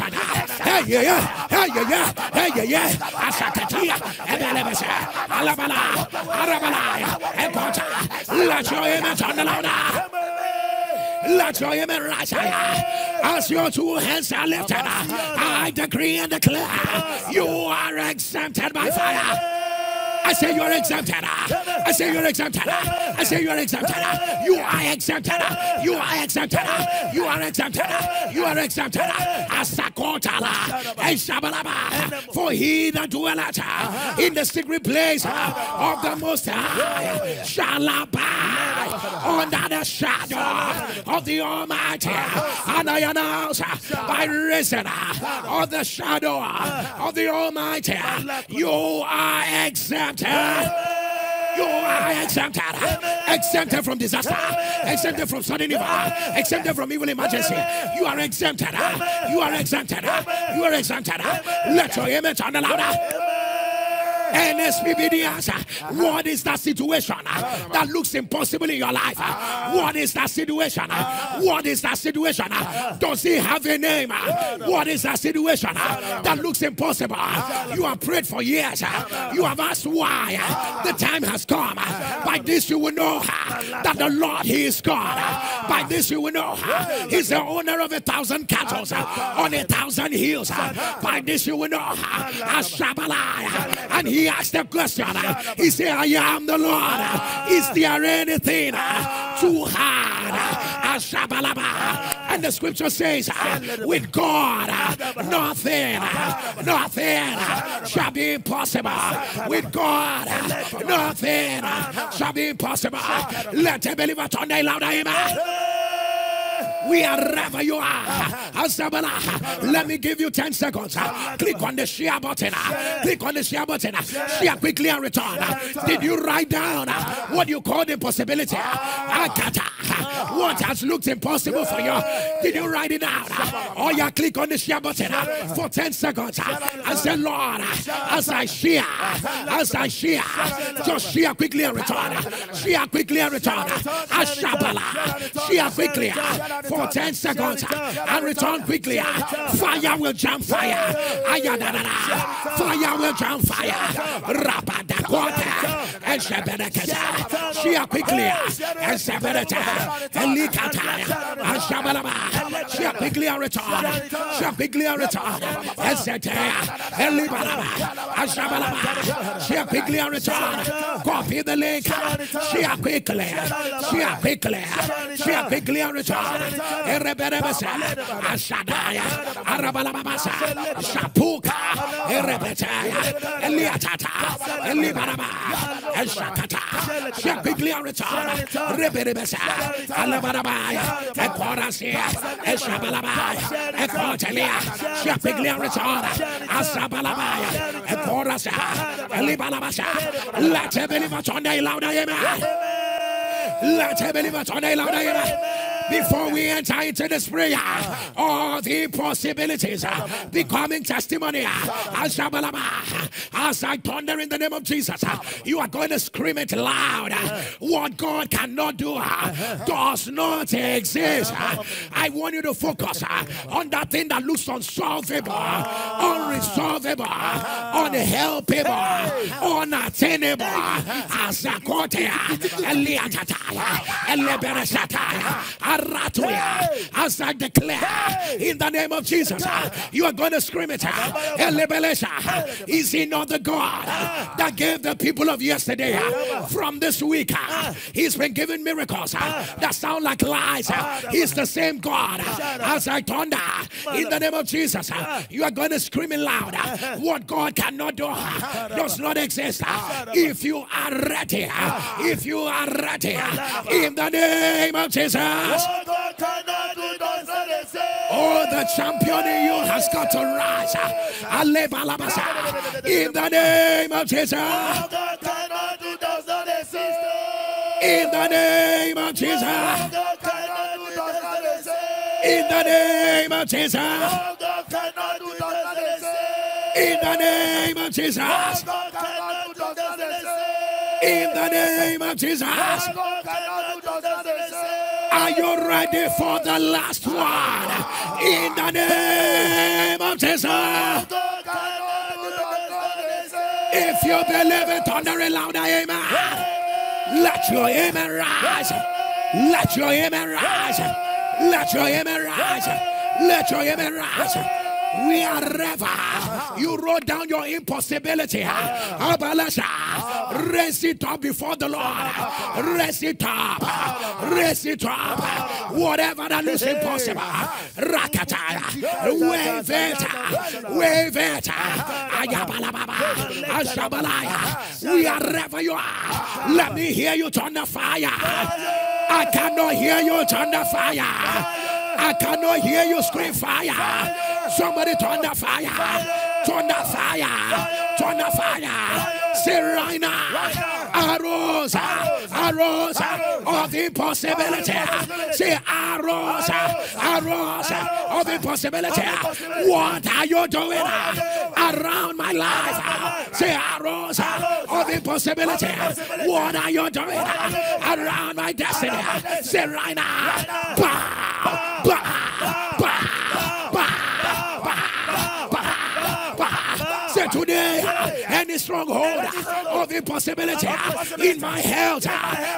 Hey, yeah, yeah. Hey, yeah, yeah. Hey, yeah, yeah. Asakatia. Ebelebese. Alabala. Arabala. Ekota. Let your image on the louder. Let your image rise higher. As your two hands are lifted, I decree and declare you are exempted by fire. I say you're exempted. I say you're exempted. I say you're exempted. You are exempted. You are exempted. You are exempted. You are exempted. Asakotala. Eshabalaba. For he that dwelleth in the secret place of the Most High shall abide under the shadow of the Almighty. And I announce by reason of the shadow of the Almighty, you are exempted exempted. You are exempted. Exempted from disaster. Exempted from sudden evil. Exempted from evil emergency. You are exempted. You are exempted. You are exempted. Let your image on the louder. What is that situation uh, that looks impossible in your life? Uh? What is that situation? Uh? What is that situation? Does he have a name? What is that situation that looks impossible? You have prayed for years. You have asked why. The time has come. By this you will know that the Lord He is God. By this you will know He's the owner of a thousand cattle on a thousand hills. By this you will know And He asked the question. He said, I am the Lord. Is there anything too hard? And the scripture says, with God, nothing, nothing shall be impossible. With God, nothing shall be impossible. Let a believer turn a louder amen wherever you are. Let me give you 10 seconds. Click on the share button. Click on the share button. Share quickly and return. Did you write down what you call the possibility? What has looked impossible for you? Did you write it down? Or you click on the share button for 10 seconds and say, Lord, as I share, as I share, just share quickly and return. Share quickly and return. Share quickly for 10 seconds and return quickly. Fire will jump fire. Fire will jump fire. Rabada quarter. And Shabanakata. Share quickly. And Shabanata. And Likata. And Shabalaba. Share quickly and return. Share quickly and return. And Sete. And Libalaba. And Shabalaba. Share quickly and return. Copy the link. Share quickly. Share quickly. Share quickly and return. Ereberebesa, Ashadaya, Arabalabasa, Shapuka, Erebetaya, Eliatata, Elibaraba, Eshakata, Shapigliarita, Reberebesa, Alabarabaya, Equarasia, Eshabalabaya, Equartelia, Shapigliarita, Asabalabaya, Equarasa, Elibalabasa, let him believe on the louder, let him believe on the louder, before we enter into this prayer, all the possibilities uh, becoming testimony. Uh, uh, as I thunder in the name of Jesus, you are going to scream it loud. What God cannot do does not exist. I want you to focus on that thing that looks unsolvable, unresolvable, unhelpable, unattainable. As a as I declare in the name of Jesus, you are going to scream it. Is he not the God that gave the people of yesterday. From this week? He's been giving miracles that sound like lies. He's the same God as I thunder. In the name of Jesus. You are going to scream it loud. What God cannot do does not exist. If you are ready, if you are ready, in the name of Jesus. Oh, the champion in you has got to rise. In the name of Jesus. In the name of Jesus. In the name of Jesus. In the name of Jesus. In the name of Jesus. Are you ready for the last one? In the name of Jesus. If you believe it, thunder louder amen. Let your amen rise. Let your amen rise. Let your amen rise. Let your amen rise wherever you wrote down your impossibility, raise it up before the Lord. Raise it up. Raise it up. Whatever that is impossible, rakata, wave it, wave it. Wherever you are, let me hear you turn the fire. I cannot hear you turn the fire. I cannot hear you scream fire. Somebody turn the fire. Turn the fire. Turn the fire. Say right now. Arose. Arose of impossibility. Say arose. Arose of impossibility. What are you doing? around my life. Say arrows of impossibility. What are you doing around my destiny? Say right now. Bow, bow, bow, bow, bow. Say today, any stronghold of impossibility in my health,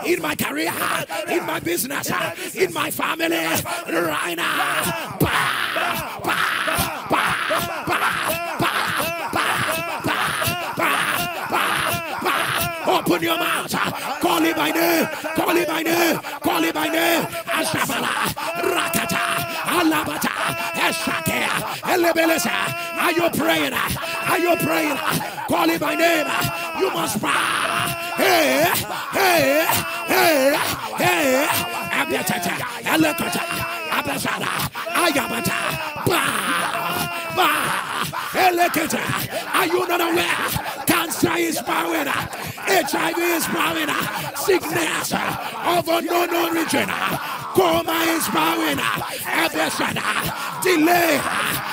in my career, in my business, in my family, right now. Open your mouth. Call it by name. Call it by name. Call it by name. Ashabala. Rakata. Alabata. Eshake. Are you praying? Are you praying? Call it by name. You must bow. Hey, hey, hey, hey. Abetata. Elekata. Abasara. Ayabata. Bah. Bah. Elekata. Are you not aware? Cancer is bowing. HIV is bowing. Sickness of unknown origin. Coma is bowing. Evasion. Delay.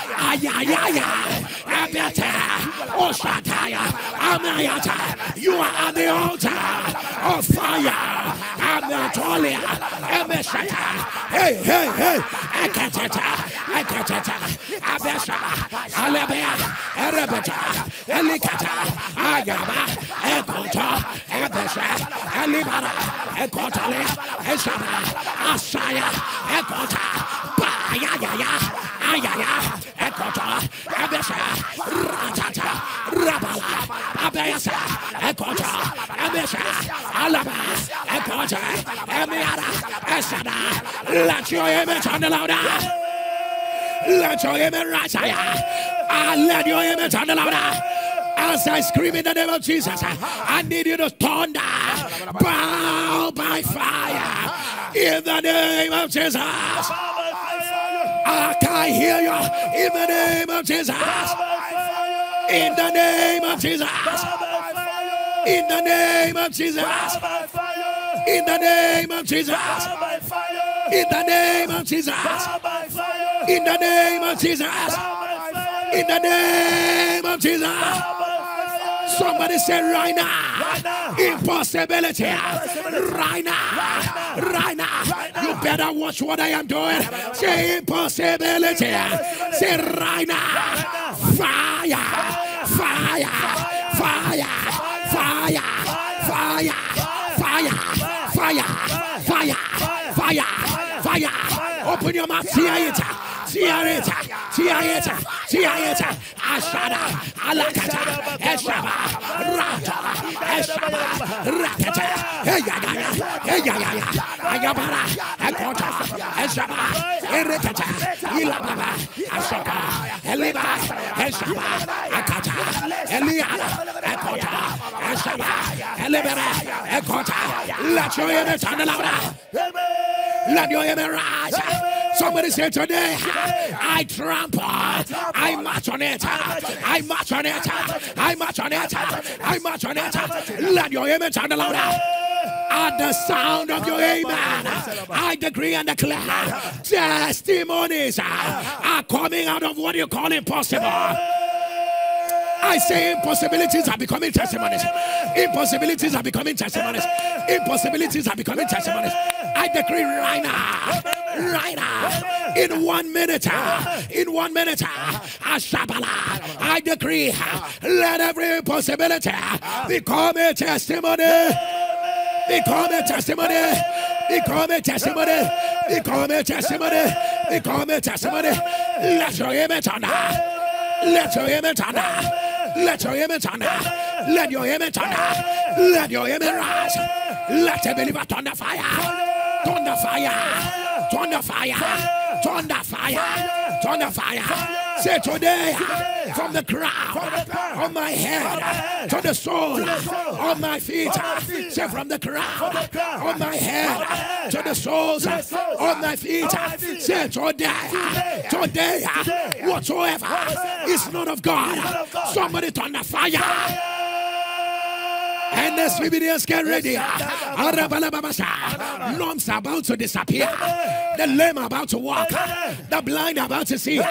You are at the altar of fire. Amatolia. Emeshata. Hey, hey, hey. Ekatata. Ekatata. Abeshaba. Alebea. Erebeta. Elikata. Ayaba. Ekota. Ebesha. Elibara. Ekotale. Eshaba. Asaya. Ekota. Bayaya. Ayaya. Ekota. Ebesha. Ratata. Rabala. Abeyasa. Ekota. Ebesha. Alaba. Ekota. Emiara. Esada. Let your image on the louder. Let your image rise higher. And let your image on the louder. As I scream in the name of Jesus, I need you to thunder, bow by fire. In the name of Jesus. Ah, I can hear you. In the name of Jesus. In the name of Jesus. In the name of Jesus. In the name of Jesus. In the name of Jesus. In the name of Jesus. In the name of Jesus. Somebody say right now. Impossibility. Right now. Right now. You better watch what I am doing. Say impossibility. Say right now. Fire. Fire. Fire. Fire. Fire. Fire. Fire. Fire. Fire. Fire. Open your mouth. See it. Tiareta, Tiareta, Tiareta, Ashada, Alakata, Eshaba, Rata, Eshaba, Rakata, Eyagana, Eyagana, Ayabara, Akota, Eshaba, Erekata, Ilababa, Ashoka, Eliba, Eshaba, Akata. Eliana. Ekota. Eshaba. Elibera. Ekota. Let your image on the louder. Let your image rise. Somebody say today, I trample, I march on it, I march on it, I march on it, I march on it. Let your image sound louder. At the sound of your amen, I decree and declare testimonies are coming out of what you call impossible. I say impossibilities are becoming testimonies. Impossibilities are becoming testimonies. Impossibilities are becoming testimonies. I decree right now, right now, in one minute, in one minute, I decree, let every impossibility become a testimony. Become a testimony. Become a testimony. Become a testimony. Become a testimony. Let your image on Let your image on let your image turn up. Let your image turn up. Let your image rise. Let a believer the fire. Turn the fire. Turn the fire. Turn the fire. Turn fire. Fire. Say today, from the crown of my head to the sole of my feet. Say from the crown of my head to the soles of my feet. Say today, today, whatsoever is not of God, somebody turn the fire. And the Swibidians get ready. Lumps are about to disappear. The lame are about to walk. The blind are about to see.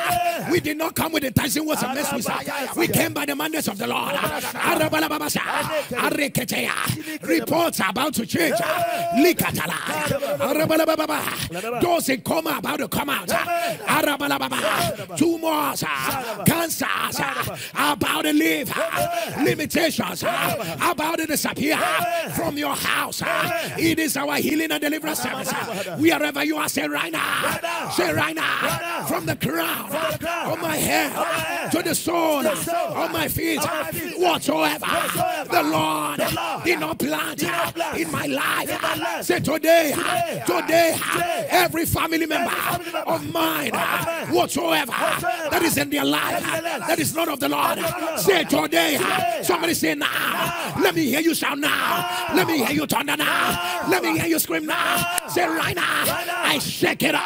We did not come with the enticing words of mess We came by the mandates of the Lord. Reports are about to change. Those in coma about to come out. Tumors, cancers are about to leave. Limitations are about to disappear from your house. It is our healing and deliverance service. Wherever you are, say right now. Say right now. From the crown of my head to the sole of my feet. Whatsoever. The Lord did not plant in my life. Say today, today, every family member of mine, whatsoever that is in their life, that is not of the Lord. Say today, somebody say now. Let me hear you shout now. Let me hear you thunder now. Let me hear you scream now. Say right now. I shake it up.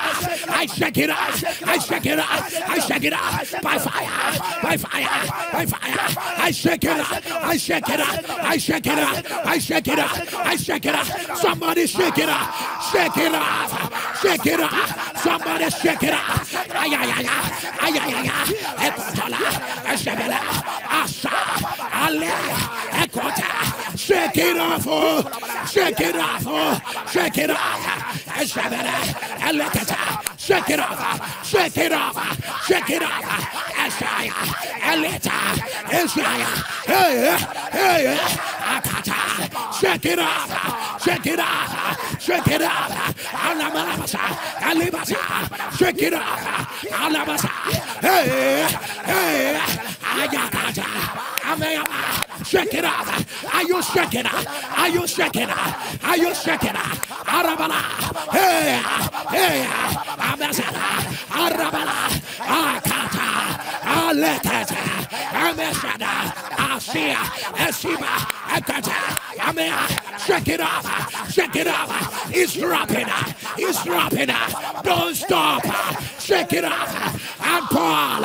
I shake it up. I shake it up. I shake it up by fire. By fire. By fire. I shake it up. I shake it up. I shake it up. I shake it up. I shake it up. Somebody shake it up. Shake it up. Shake it up. Somebody shake it up. Ay ay ay ay ay ay ay. Ekotola. Eshebele. Asha. Ale. Ekota. Shake it off. Oh. Shake it off. Oh. Shake it off. Shake it off. Shake it off. Shake it off. Eshaya. Eleta. Eshaya. Hey. Hey. Akata. Shake it off. Shake it off. Shake it off. Alamalabasa. Alibasa. Shake it off. Alabasa. Hey. Hey. Ayakata. Amayama. Shake it off. Are you shaking? Are you shaking? Are you shaking? Arabala. Shake it off. Shake it off. It's dropping. It's dropping. Don't stop. Shake it off. And Paul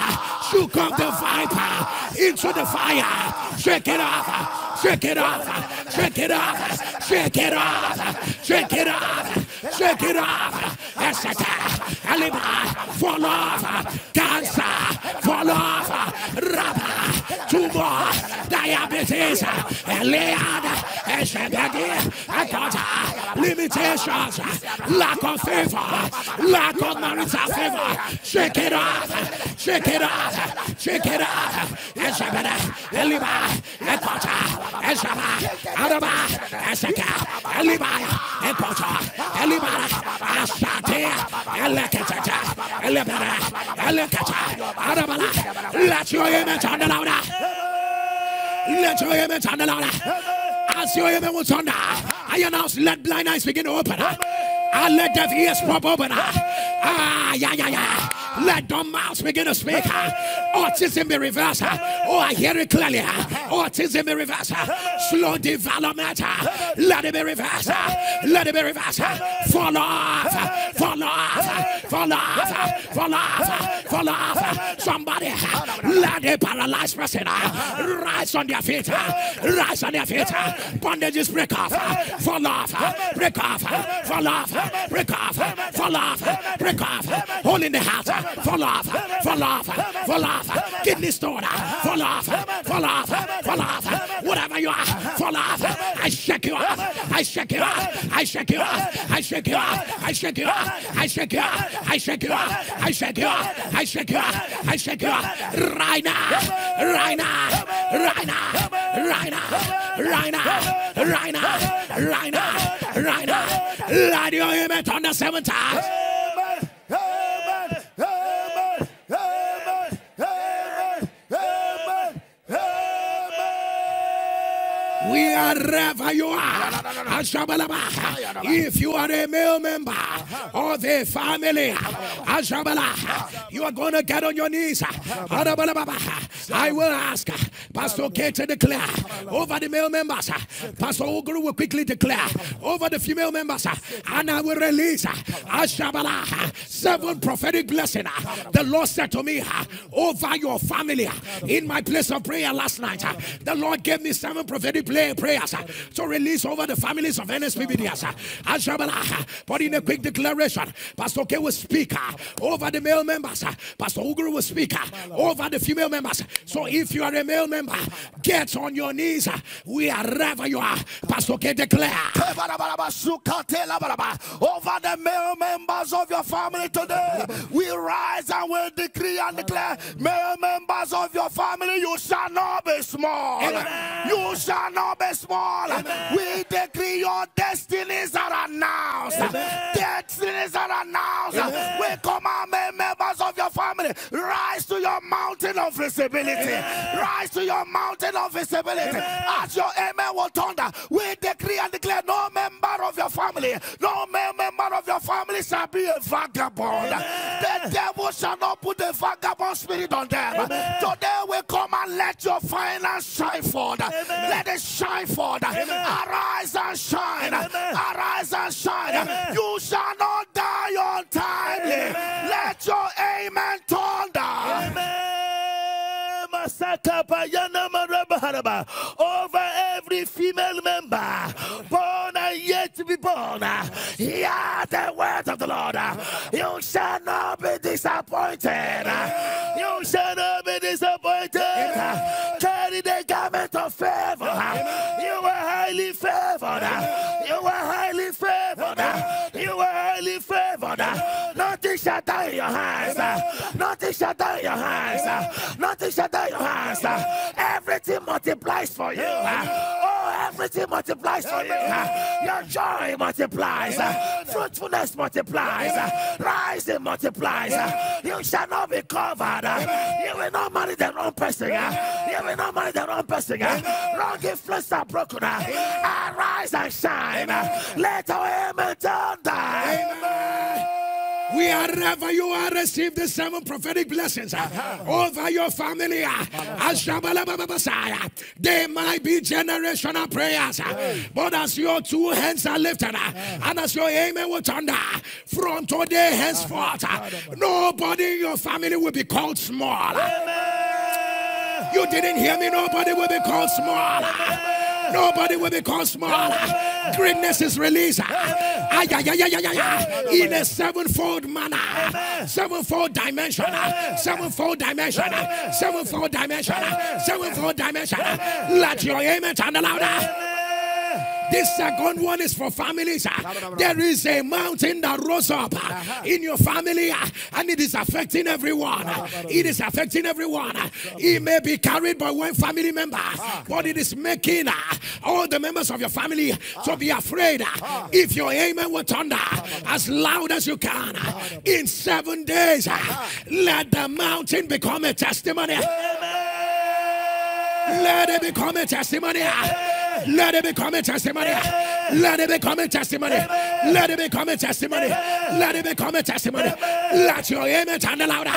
shook up the viper into the fire. Shake it off. Shake it off. Shake it off. Shake it off. Shake it off. Shake it off. Shake it off. Yes, I Aliba. Fall off. Cancer. Fall off. Rubber. Tumor. Diabetes. Akota. Limitations. Lack of favor. Lack of marital favor. Shake it off. Shake it off. Shake it off. Eshebedi. Eliba. Ekota. Eshaba. Araba. Eseka. Eliba. Ekota. Eliba. Ashate. Elekata. Let your on the louder. Let your on the louder. As your image will thunder, I announce let blind eyes begin to open. I let deaf ears pop open. Ah, yeah, yeah, yeah. Let dumb mouths begin to speak. Autism be reversed. Oh, I hear it clearly. Autism be reversed. Slow development. Let it be reversed. Let it be reversed. Fall off. Fall off. Fall off. Fall off. Fall off. Somebody let a paralyzed person uh, rise on their feet. Uh, rise on their feet. Uh, bondages break off. Fall off. Break off. Fall off. Break off. Fall off. Break off. Hole in the house. Fall off. Fall off. Fall off. Kidney stone. Fall off. Fall off. Fall off. Whatever you are. Fall off. I shake you off. I shake you off. I shake you off. I shake you off. I shake you off. I shake you off. I shake you off. I shake you off. I shake you off. I shake you off. Right now. Right now. Right now. Right now. Right now. Right now. Right now. Right now. Light your image on the seven times. Wherever you are. If you are a male member of a family, you are going to get on your knees I will ask Pastor K to declare over the male members. Pastor Oguru will quickly declare over the female members. And I will release seven prophetic blessings. The Lord said to me over your family in my place of prayer last night. The Lord gave me seven prophetic prayers uh, to release over the families of NSPPDs. Uh, Ashabala. Uh, but in a quick declaration, Pastor K will speak over the male members. Pastor Oguru will speak over the female members. So if you are a male member, get on your knees wherever you are. Pastor K declare over the male members of your family today. We rise and we decree and declare, male members of your family, you shall not be small. Amen. You shall not be small. Amen. We decree your destinies are announced. Amen. Destinies are announced. We command members of your family, rise to your mountain of visibility. Rise to your mountain of visibility. As your amen will thunder, we decree and declare no member of your family, no member of your family shall be a vagabond. The devil shall not put a vagabond spirit on them. Today we come and let your finance shine forth. Let it shine forth. Arise and shine. Arise and shine. You shall not die untimely. Let your amen thunder. Amen over every female member born and yet to be born. Hear the word of the Lord. You shall not be disappointed. You shall not be disappointed. Garment of favor. You are highly favored. You are highly favored. Highly favored. Nothing shall die in your hands. Nothing shall die in your hands. Nothing shall die in your hands. Everything multiplies for you. Oh, everything multiplies for you. Your joy multiplies. Fruitfulness multiplies. Rising multiplies. You shall not be covered. You will not marry the wrong person. You will not marry the wrong person. Wrong influence are broken. Arise and shine. Let our amen thunder. Amen. Wherever you are, receive the seven prophetic blessings uh, over your family. Uh, they might be generational prayers, uh, but as your two hands are lifted uh, and as your amen will thunder from today henceforth, uh, nobody in your family will be called small. Uh. You didn't hear me, nobody will be called small. Nobody will become small. Greatness is released. In a sevenfold manner, sevenfold dimension, sevenfold dimension, sevenfold dimension, sevenfold dimension. Let your amen turn louder. This second one is for families. There is a mountain that rose up in your family uh, and it is affecting everyone. It is affecting everyone. It may be carried by one family member, but it is making uh, all the members of your family to be afraid. Uh, if your amen will thunder as loud as you can in seven days, let the mountain become a testimony. Let it become a testimony. Let it become a testimony. Let it become a testimony. Let it become a testimony. Let it become a testimony. Let your amen turn louder.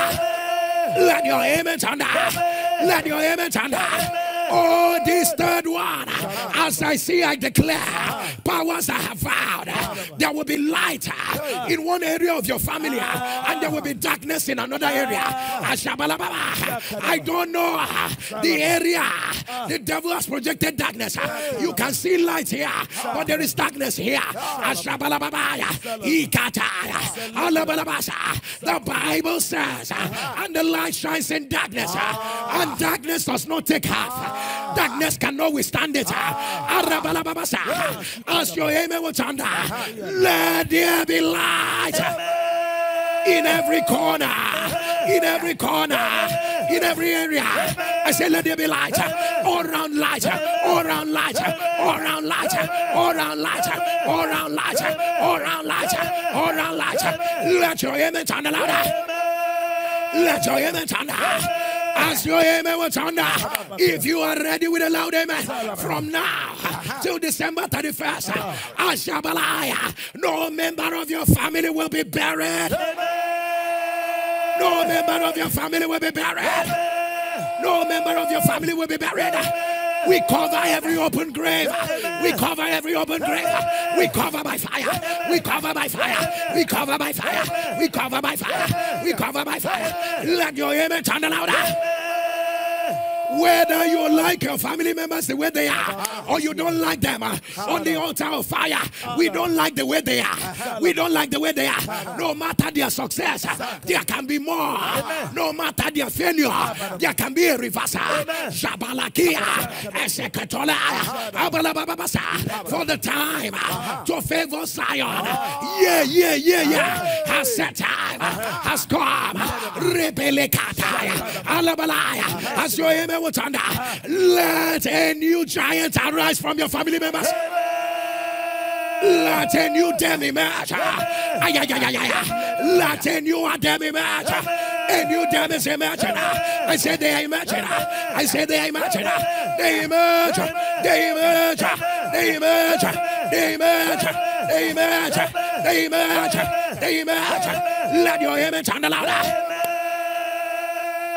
Let your amen turn. Let your amen turn. Oh, this third one, as I see, I declare powers I have vowed. There will be light in one area of your family, and there will be darkness in another area. I don't know uh, the area the devil has projected darkness. You can see light here, but there is darkness here. The Bible says, and the light shines in darkness, and darkness does not take half. Darkness cannot withstand it. As your amen will thunder, let there be light. In every corner, in every corner, in every area. I say, let there be light, all around light, all around light, all around light, all around light, all around light, all around light, all around light. Let your amen thunder louder. Let your amen thunder. As your amen was under. If you are ready with a loud amen, from now till December 31st, Ashabalaya, no member of your family will be buried. No member of your family will be buried. No member of your family will be buried. We cover every open grave. We cover every open grave. We cover by fire. We cover by fire. We cover by fire. We cover by fire. We cover by fire. Let your amen turn louder. Whether you like your family members the way they are or you don't like them uh, on the altar of fire, we don't like the way they are. We don't like the way they are. No matter their success, uh, there can be more. No matter their failure, there can be a reversal. Jabalakia, Esekatola, Abalababasa, for the time uh, to favor Zion. Yeah, yeah, yeah, yeah. Has set time, uh, has come. Uh, rebelekata, Alabalaya, as your amen will thunder. Let a new giant arise from your family members. Let a new dem emerge. Let a new Adam emerge. A new dem is emerging. I said they are emerging. I said they are emerging. They emerge. They emerge. They emerge. They emerge. They emerge. They emerge. They emerge. Let your image sound louder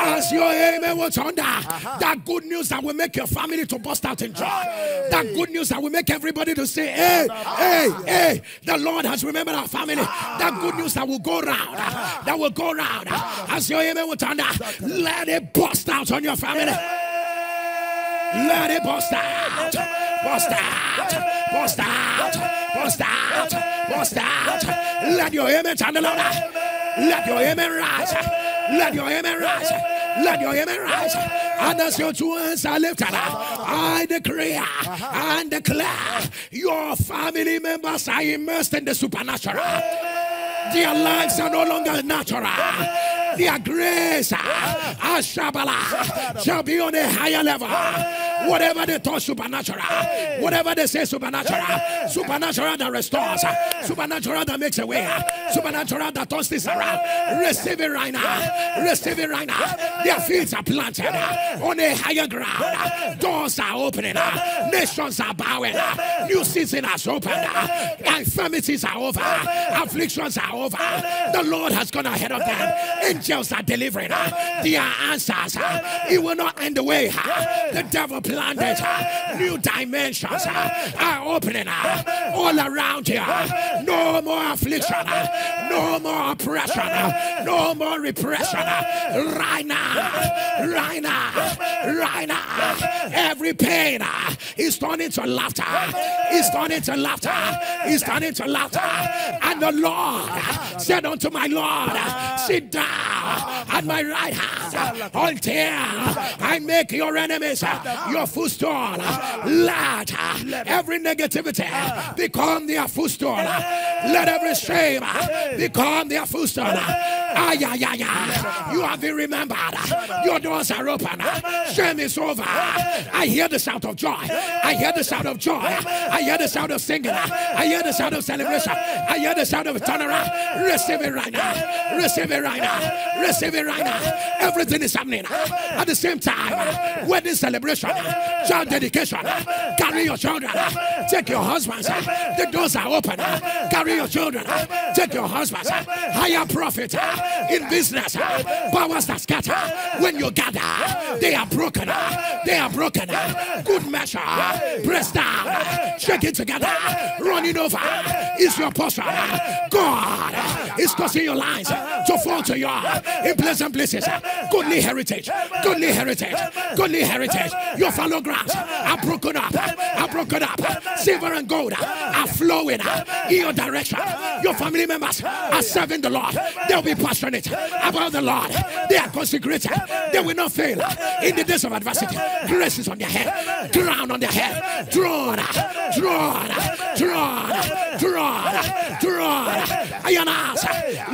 as your amen was under, uh-huh. that good news that will make your family to bust out in joy. Hey. That good news that will make everybody to say, hey, hey, hey, the Lord has remembered our family. That good news that will go round, that will go round. As your amen was under, let it bust out on your family. Let it bust out, burst out, burst out, burst out, burst out. Let your amen sound louder. Let your amen rise. Let your amen rise. Let your amen rise. And as your two hands are lifted I declare and uh-huh. declare your family members are immersed in the supernatural. Their lives are no longer natural. Their grace uh, Ashabala, shall be on a higher level. Whatever they thought supernatural, whatever they say supernatural, supernatural that restores, supernatural that makes a way, supernatural that turns this around. Receive it right now. Receive it right now. Their feet are planted. On a higher ground. Doors are opening. Nations are bowing. New season has opened. Infirmities are over. Afflictions are over. The Lord has gone ahead of them. Angels are delivering. Their answers. It will not end the way. The devil planted ah, new dimensions ah, are opening ah, up all around you. No more affliction. No more oppression. No more repression. Right now. Right now. Right now. Every pain is turning to laughter. Is turning to laughter. Is turning to laughter. And the Lord said unto my Lord, Sit down at my right hand until I make your enemies your footstool. Ah. Let ah, every negativity ah. become their footstool. Let every shame become their footstool. Ah, yeah, yeah, yeah. You have been remembered. Your doors are open. Shame is over. I hear the sound of joy. I hear the sound of joy. I hear the sound of singing. I hear the sound of celebration. I hear the sound of turnaround. Receive it right now. Receive it right now. Receive it right now. Everything is happening at the same time. Wedding celebration, child dedication. Carry your children. Take your husbands. The doors are open. Carry your children. Take your husbands. Higher profit in business. Uh, powers that scatter. When you gather, they are broken. Uh, they are broken. Uh, good measure. Press down. Shake it together. Running over is your portion. God is causing your lines to fall to you in pleasant places. Goodly heritage. Goodly heritage. Goodly heritage. Your phallograms are broken up. Are broken up. Silver and gold are flowing in your direction. Your family members are serving the Lord. They'll be passionate about the Lord. They are consecrated. They will not fail in the days of adversity. Grace is on their head. Crown on their head. Drawn. Drawn. Drawn. Drawn. Drawn. Ayanas.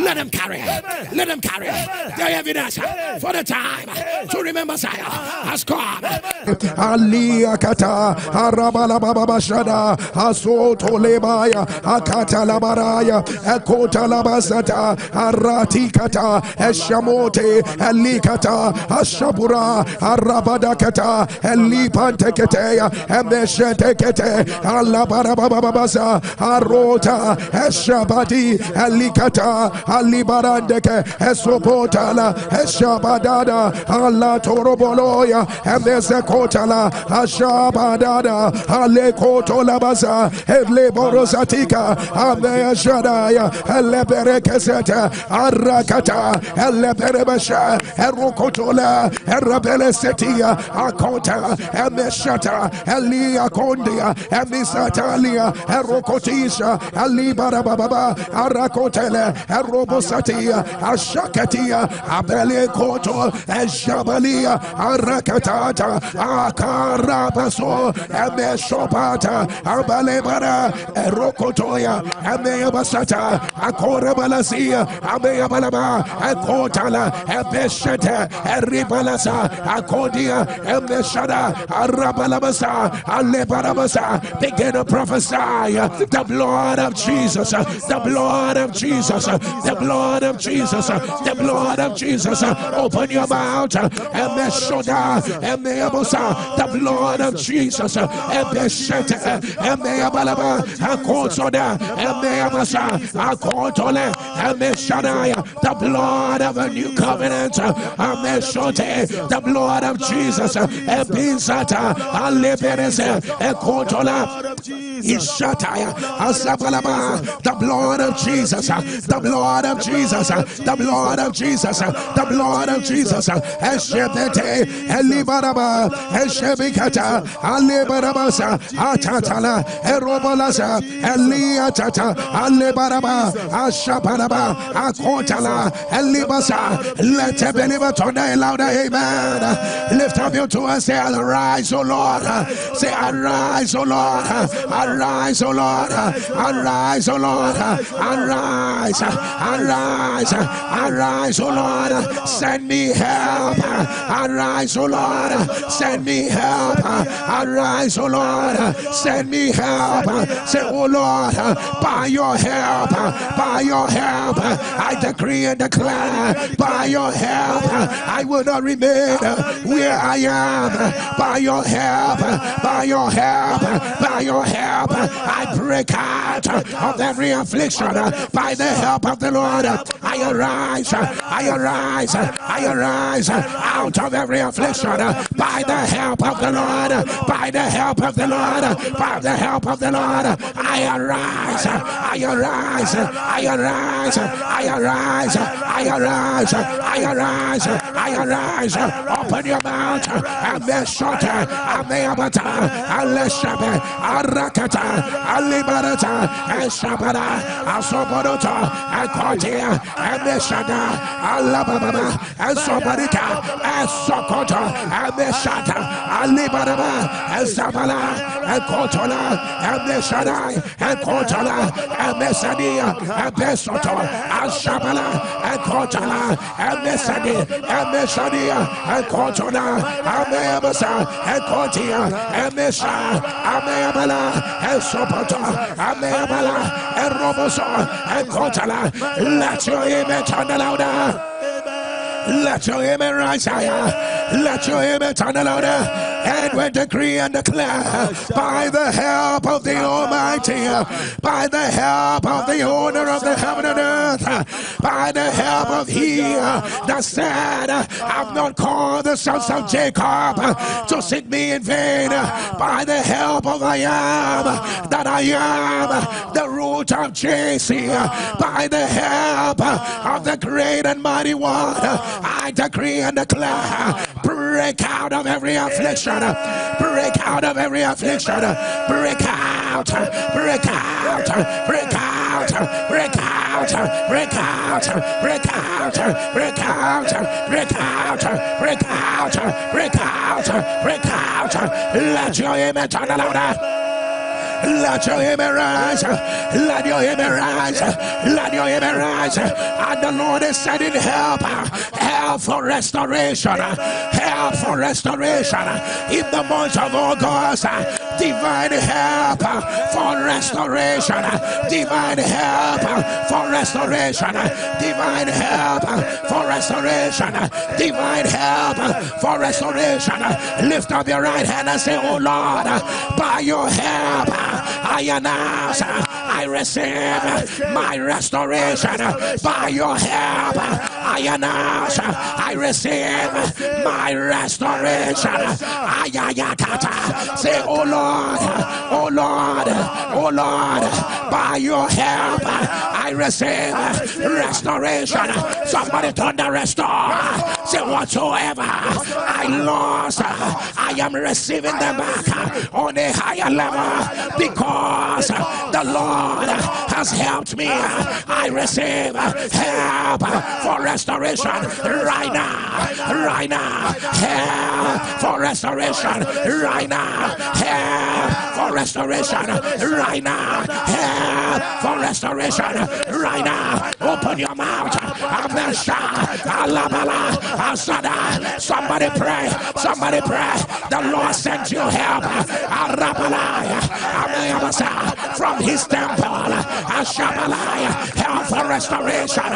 Let them carry. Let them carry their evidence for the time to remember Zion uh-huh. has come. Aliakata, Arabala Baba Bashada, Asoto Lebaya, Akata Labaraya, Akota Labasata, Aratikata, Eshamote, Alikata, Ashabura, Arabadakata, Elipanteketea, Emeshetekete, Alabarababasa, Arota, Eshabadi, Alikata, Alibarandeke, Esobotala, Eshabadada, Allah Toroboloya, Emezekotala, Ashabadada, Alekotolabasa, Edleborosatika, Ameshadaya, Eleberekeseta, Arakata, Eleberebasha, Erokotola, Erabelesetia, Akota, Emeshata, Elia Kondia, Emisatalia, Erokotisha, Alibarababa, Arakotele, Erobosatia, Ashakatia, Abele Koto, Eshabalia, Arakatata, Akarabaso, Emeshopata, Abalebara, Erokotoya, Ameyabasata, Akorabalasia, Ameyabalaba, Akotala, Ebeshete, Eribalasa, Akodia, Emeshada, Arabalabasa, Alebarabasa, begin to prophesy. The blood blood of Jesus, uh, the blood of Jesus, uh, the blood of Jesus, uh, the blood of Jesus. Open your mouth and the shoulder and the abusa, the blood of Jesus, and the shet and the abalaba, and kotoda, and the abasa, and kotole, and the shadaya, the blood of a new covenant, and the shote, the blood of Jesus, and pinsata, and liberis, and kotola, is shataya, as the blood of Jesus, the blood of Jesus, the blood of Jesus, the blood of Jesus, Eshebete, Elibaraba, Eshebikata, Alibarabasa, Atatala, Erobalasa, Eliatata, Alibaraba, Ashabaraba, Akotala, Elibasa, let a believer today louder, amen. Lift up your two and say, Arise, O Lord. Say, Arise, O Lord. Arise, O Lord. Arise, O Lord. Arise. Arise. Arise, O Lord. Send me help. Arise, O Lord. Send me help. Arise, O Lord. Send me help. Say, O Lord, by your help, by your help, I decree and declare, by your help, I will not remain where I am. By your help, by your help, by your help, I break out of every affliction. By the help of the Lord, I arise, I arise, I arise out of every affliction. By the help of the Lord, by the help of the Lord, by the help of the Lord, I arise, I arise, I arise, I arise, I arise, I arise, I arise. Open your mouth, and then shut, and then and let's arakata, alibarata, Akotia, Eshabada, Asoborota, Akotia, Ameshada, Alababa, Asobarika, Asokota, Ameshata, Alibaraba, Asabala, Akotola, Ameshada, Akotola, Amesania, Abesoto, Ashabala, Akotola, Amesani, Amesania, Akotola, Amebasa, Akotia, Amesha, Amebala, Esopota, Amesha, let your image turn louder. Let your image rise higher. Let your image turn louder. And we decree and declare by the help of the Almighty, by the help of the owner of the heaven and earth, by the help of He that said, I've not called the sons of Jacob to seek me in vain, by the help of I am that I am, the root of Jesse, by the help of the great and mighty one, I decree and declare, break out of every affliction, break out of every affliction, break out, break out, break out, break out, break out, break out, break out, break out, break out, break out, break out. Let your image on the louder. Let your image rise. Let your image rise. Let your image rise. And the Lord is sending help. Help for restoration. Help for restoration. In the month of August, divine help for restoration, divine help for restoration, divine help for restoration, divine help for restoration. Lift up your right hand and say, Oh Lord, by your help, I announce, I receive. my restoration by your help. I announce, I receive my restoration. Say, Oh Lord, Oh, oh, oh Lord, Oh Lord, by your help, I receive restoration. Somebody the restore. Say, whatsoever I lost, I am receiving them back on a higher level because the Lord has helped me. I receive help for restoration right now, right now. Help for restoration right now. Help restoration right now. Help for restoration right now. Open your mouth. Amen. I lapala asada. Somebody pray. Somebody pray. The Lord sent you help. From his temple. Help for restoration.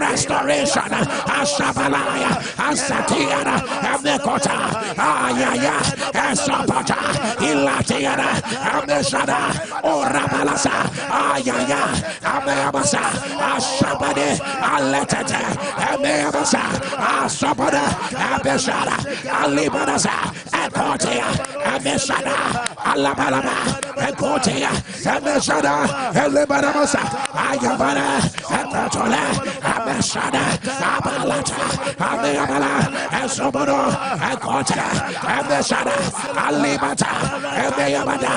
Restoration. Ashabalaya. Asatiana. Amekota. Ayaya. Esopota. Ilatiana. Ameshada. Oh, Orabalasa. Ayaya. Ameabasa. Ashabade. Aletete. Ameabasa. Asabada. Abeshada. Alibanasa. Ekotia. Ameshada. Alabalaba. Ekotia. Ameshada. Elibanamasa. Ayabana. Ekotola. Ameshada. Abalata. Ameabala. Esobodo. Ekota. Ameshada. Alibata. Ameabada.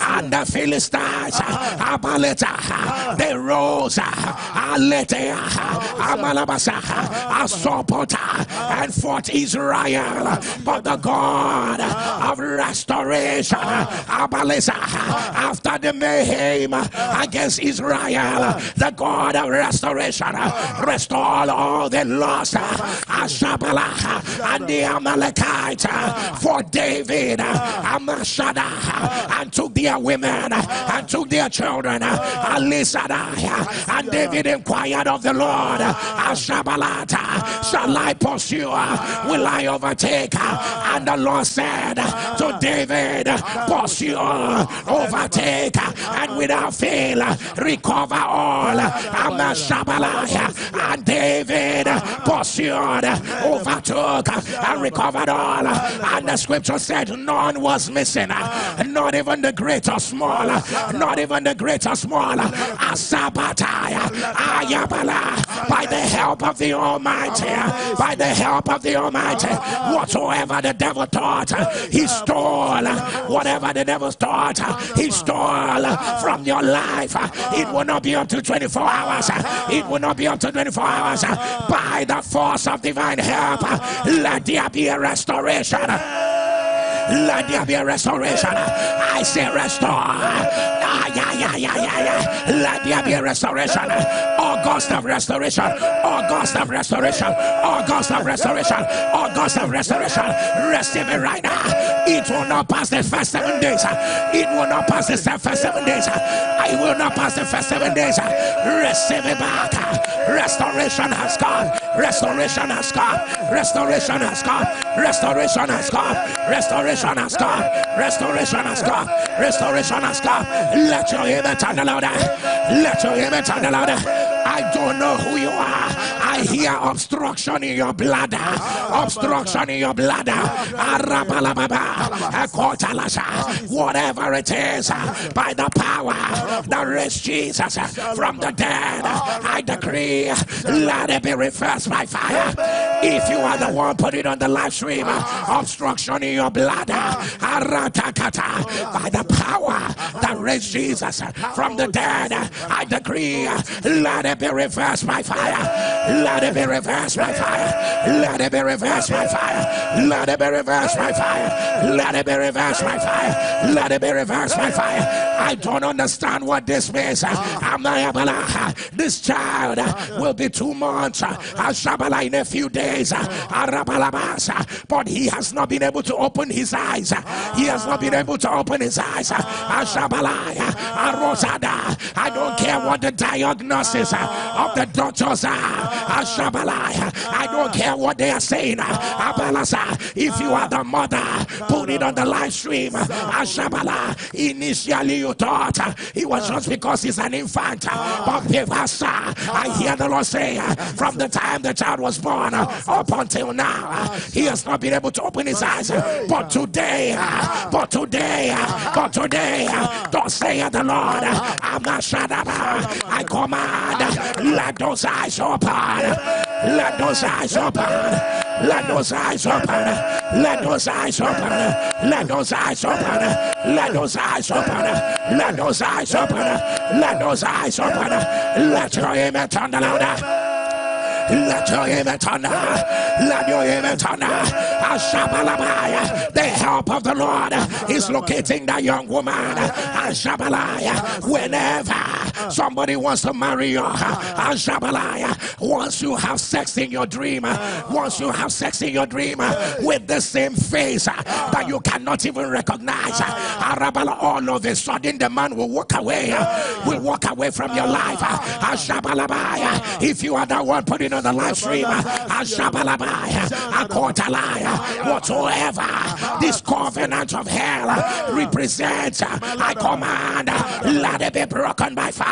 And the Philistines. Abaleta. They rose. Aletea. Amalabasa. Asopota. And fought Israel. But the God of restoration. Abalesa. After the mayhem against Israel. The God of restoration. Restore all they lost. Ashabala and the Amalekites for David, Amashada, and took their women and took their children, Alisada, and David inquired of the Lord, Ashabalata, shall I pursue? Will I overtake? And the Lord said to David, pursue, overtake, and without fail recover all. Amashabalaya, and David pursued, overtook, and recovered all. And the scripture said, None was missing, ah. not even the great or small, not even the great or small. Asabataya, Ayabala, by the help of the Almighty, by the help of the Almighty, whatsoever the devil thought, he stole, whatever the devil thought, he ah. stole from your life. It will not be up to 24 hours, it will not be up to 24 hours. Ah. By the force of divine help. Let there be a restoration. Let there be a restoration. I say restore. Ah, yeah, yeah, yeah, yeah, yeah. Let there be a restoration. August of restoration. August of restoration. August of restoration. August of restoration. Receive it right now. It will not pass the first seven days. It will not pass the first seven days. I will not pass the first seven days. Receive it back. Restoration has come. Restoration has come. Restoration has come. Restoration has come. Restoration has come. Restoration has come. Restoration has come. Let your image turn louder. Let your image turn louder. I don't know who you are. I hear obstruction in your bladder. Obstruction in your bladder. Ah, eh, Whatever it is, ah, by the power that raised Jesus ah, from the dead, I decree, let it be reversed by fire. If you are the one put it on the live stream, obstruction in your bladder, by the power that raised Jesus. From the dead, I decree, let it be reversed by fire. Let it be reversed by fire. Let it be reversed by fire. Let it be reversed by fire. Let it be reversed by fire. Let it be reversed by fire. I don't understand what this means. Ah. I'm This child ah. will be two months. Ah. Shabala in a few days. But he has not been able to open his eyes. He has not been able to open his eyes. I don't care what the diagnosis of the doctors are. I don't care what they are saying. If you are the mother, put it on the live stream. Initially, you thought it was just because he's an infant. But uh, I hear the Lord say, uh, from the time the child was born uh, up until now, he has not been able to open his eyes. But today, but today, but today, don't say the Lord, I'm not shut up. I command, let those eyes open. Let those eyes open. Let those eyes open. Let those eyes open. Let those eyes open. Let those eyes open. Let those eyes open. Let those eyes open. Let your amen turn louder. Let your amen turn. Let your amen turn. The help of the Lord is locating that young woman. Whenever somebody wants to marry you, ah, once you have sex in your dream, once you have sex in your dream with the same face uh, that you cannot even recognize, uh, all of a sudden the man will walk away, uh, will walk away from your life. Ah, if you are the one putting on the live stream, ah, whatsoever this covenant of hell represents, I command, let it be broken by fire.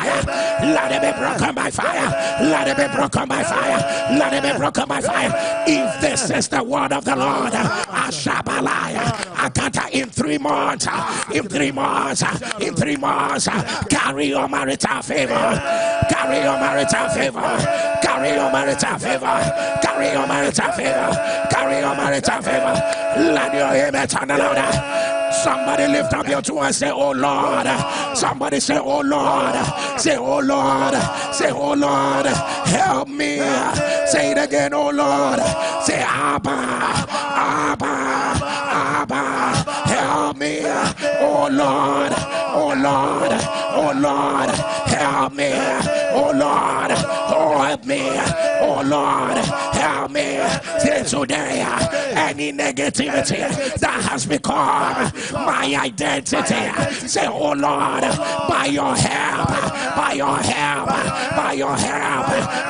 Let it be broken by fire. Let it be broken by fire. Let it be broken by fire. If this is the word of the Lord, Ashabalaya, Akata in three months, in three months, in three months, carry your marital favor, carry your marital favor, carry your marital favor, carry your marital favor, carry your marital favor. Let your amen turn louder. Somebody lift up your two and say, Oh Lord. Somebody say, Oh Lord. Say, Oh Lord. Say, Oh Lord. Help me. Say it again, Oh Lord. Say, Abba. Abba. Abba. Help me. Oh Lord. Oh Lord. Oh Lord. Help me. Oh Lord. oh, Help me. Oh Lord. Help me. Say today, any negativity that has become my identity. Say, Oh Lord, by your help, by your help, by your help,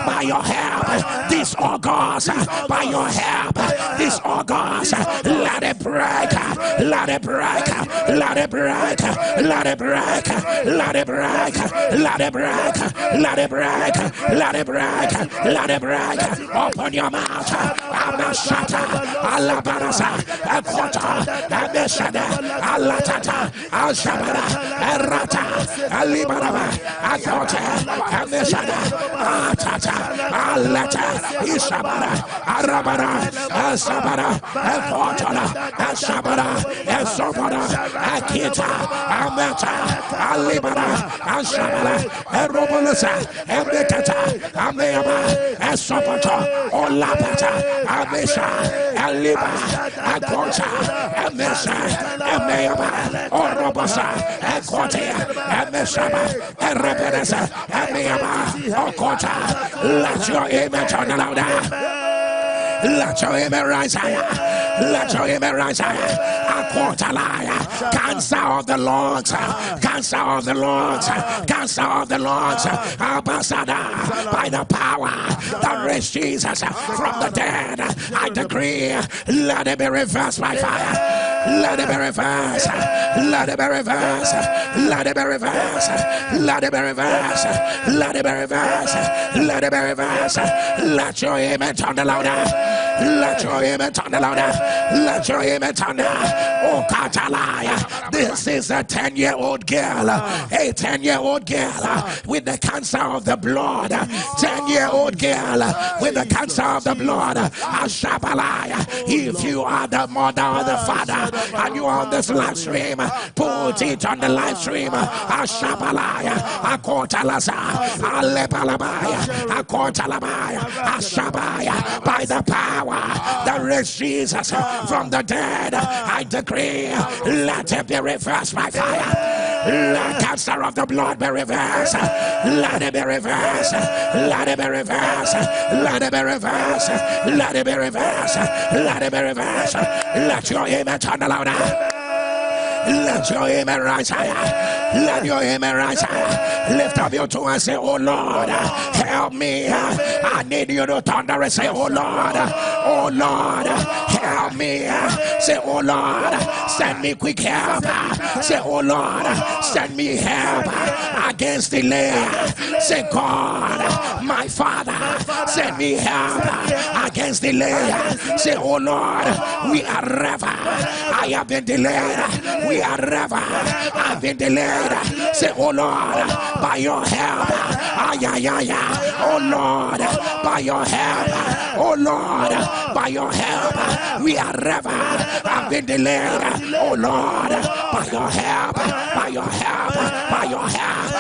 by your help, this August, by your help, this August, let it break, let it break, let it break, let it break, let it break, let it break, let it break, let it break, let it break. Let it break. Open your mouth. Amashata, Alabarasa, Akota, Ameshada, Alatata, Alshabara, Erata, Alibaraba, Akote, Ameshada, Atata, Alata, Ishabara, Arabara, Asabara, Akotala, Ashabara, Esobara, Akita, Ameta, Alibara, Ashabara, Erobolasa, Ebretata, Ameama, Esopata, Olapata, Amesha, Aliba, Agota, Amesha, Ameama, Orobosa, Agote, Ameshama, Ereberesa, Ameama, Okota. Let your image on louder. Let your amen rise higher. Let your amen rise higher. Aquatalaya. Cancer of the Lord. Cancer of the Lord. Cancer of the Lord. Ambassador. By the power that raised Jesus from the dead. I decree. Let it be reversed by fire. Let it be reversed. Let it be reversed. Let it be reversed. Let it be reversed. Let it be reversed. Let it be reversed. Let your amen turn the louder. Let your image on the louder. Let your image on the Oh, Katalaya. This is a 10 year old girl. Ah. A 10 year old girl ah. with the cancer of the blood. 10 year old girl ah. with the cancer of the blood. Ashabalaya. If you are the mother or the father and you on this live stream, put it on the live stream. Ashabalaya. Akotalasa. Alebalabaya. Akotalabaya. Ashabaya. By the power that raised Jesus from the dead, I decree, let it be reversed by fire. Let cancer of the blood be reversed. Let it be reversed. Let it be reversed. Let it be reversed. Let it be reversed. Let it be reversed. Let your on the louder. Let your amen rise higher. Let your amen rise higher. Lift up your two and say, Oh Lord, help me. I need you to thunder and say, Oh Lord, oh Lord, help me. Say, Oh Lord, send me quick help. Say, Oh Lord, send me help against delay. Say, God, my Father, send me help against delay. Say, Oh Lord, we are ever. I have been delayed we are ever have been delayed. Say, Oh Lord, by your help. Ay, ay, ay, ay. Oh, oh Lord, by your help. Oh, oh Lord, by your help. Oh we are ever have been delayed. Oh Lord, by your help. By your help. By your help.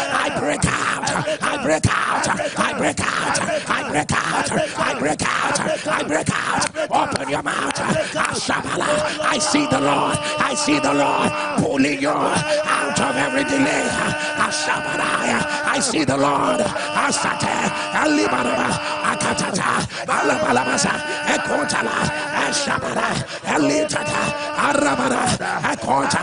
Break out. I break out. I break out. I break out. I break out. I break out. Open your mouth. I see the Lord. I see the Lord pulling you out of every delay. I see the Lord. Ashabara, Elitata, Arabara, Ekota,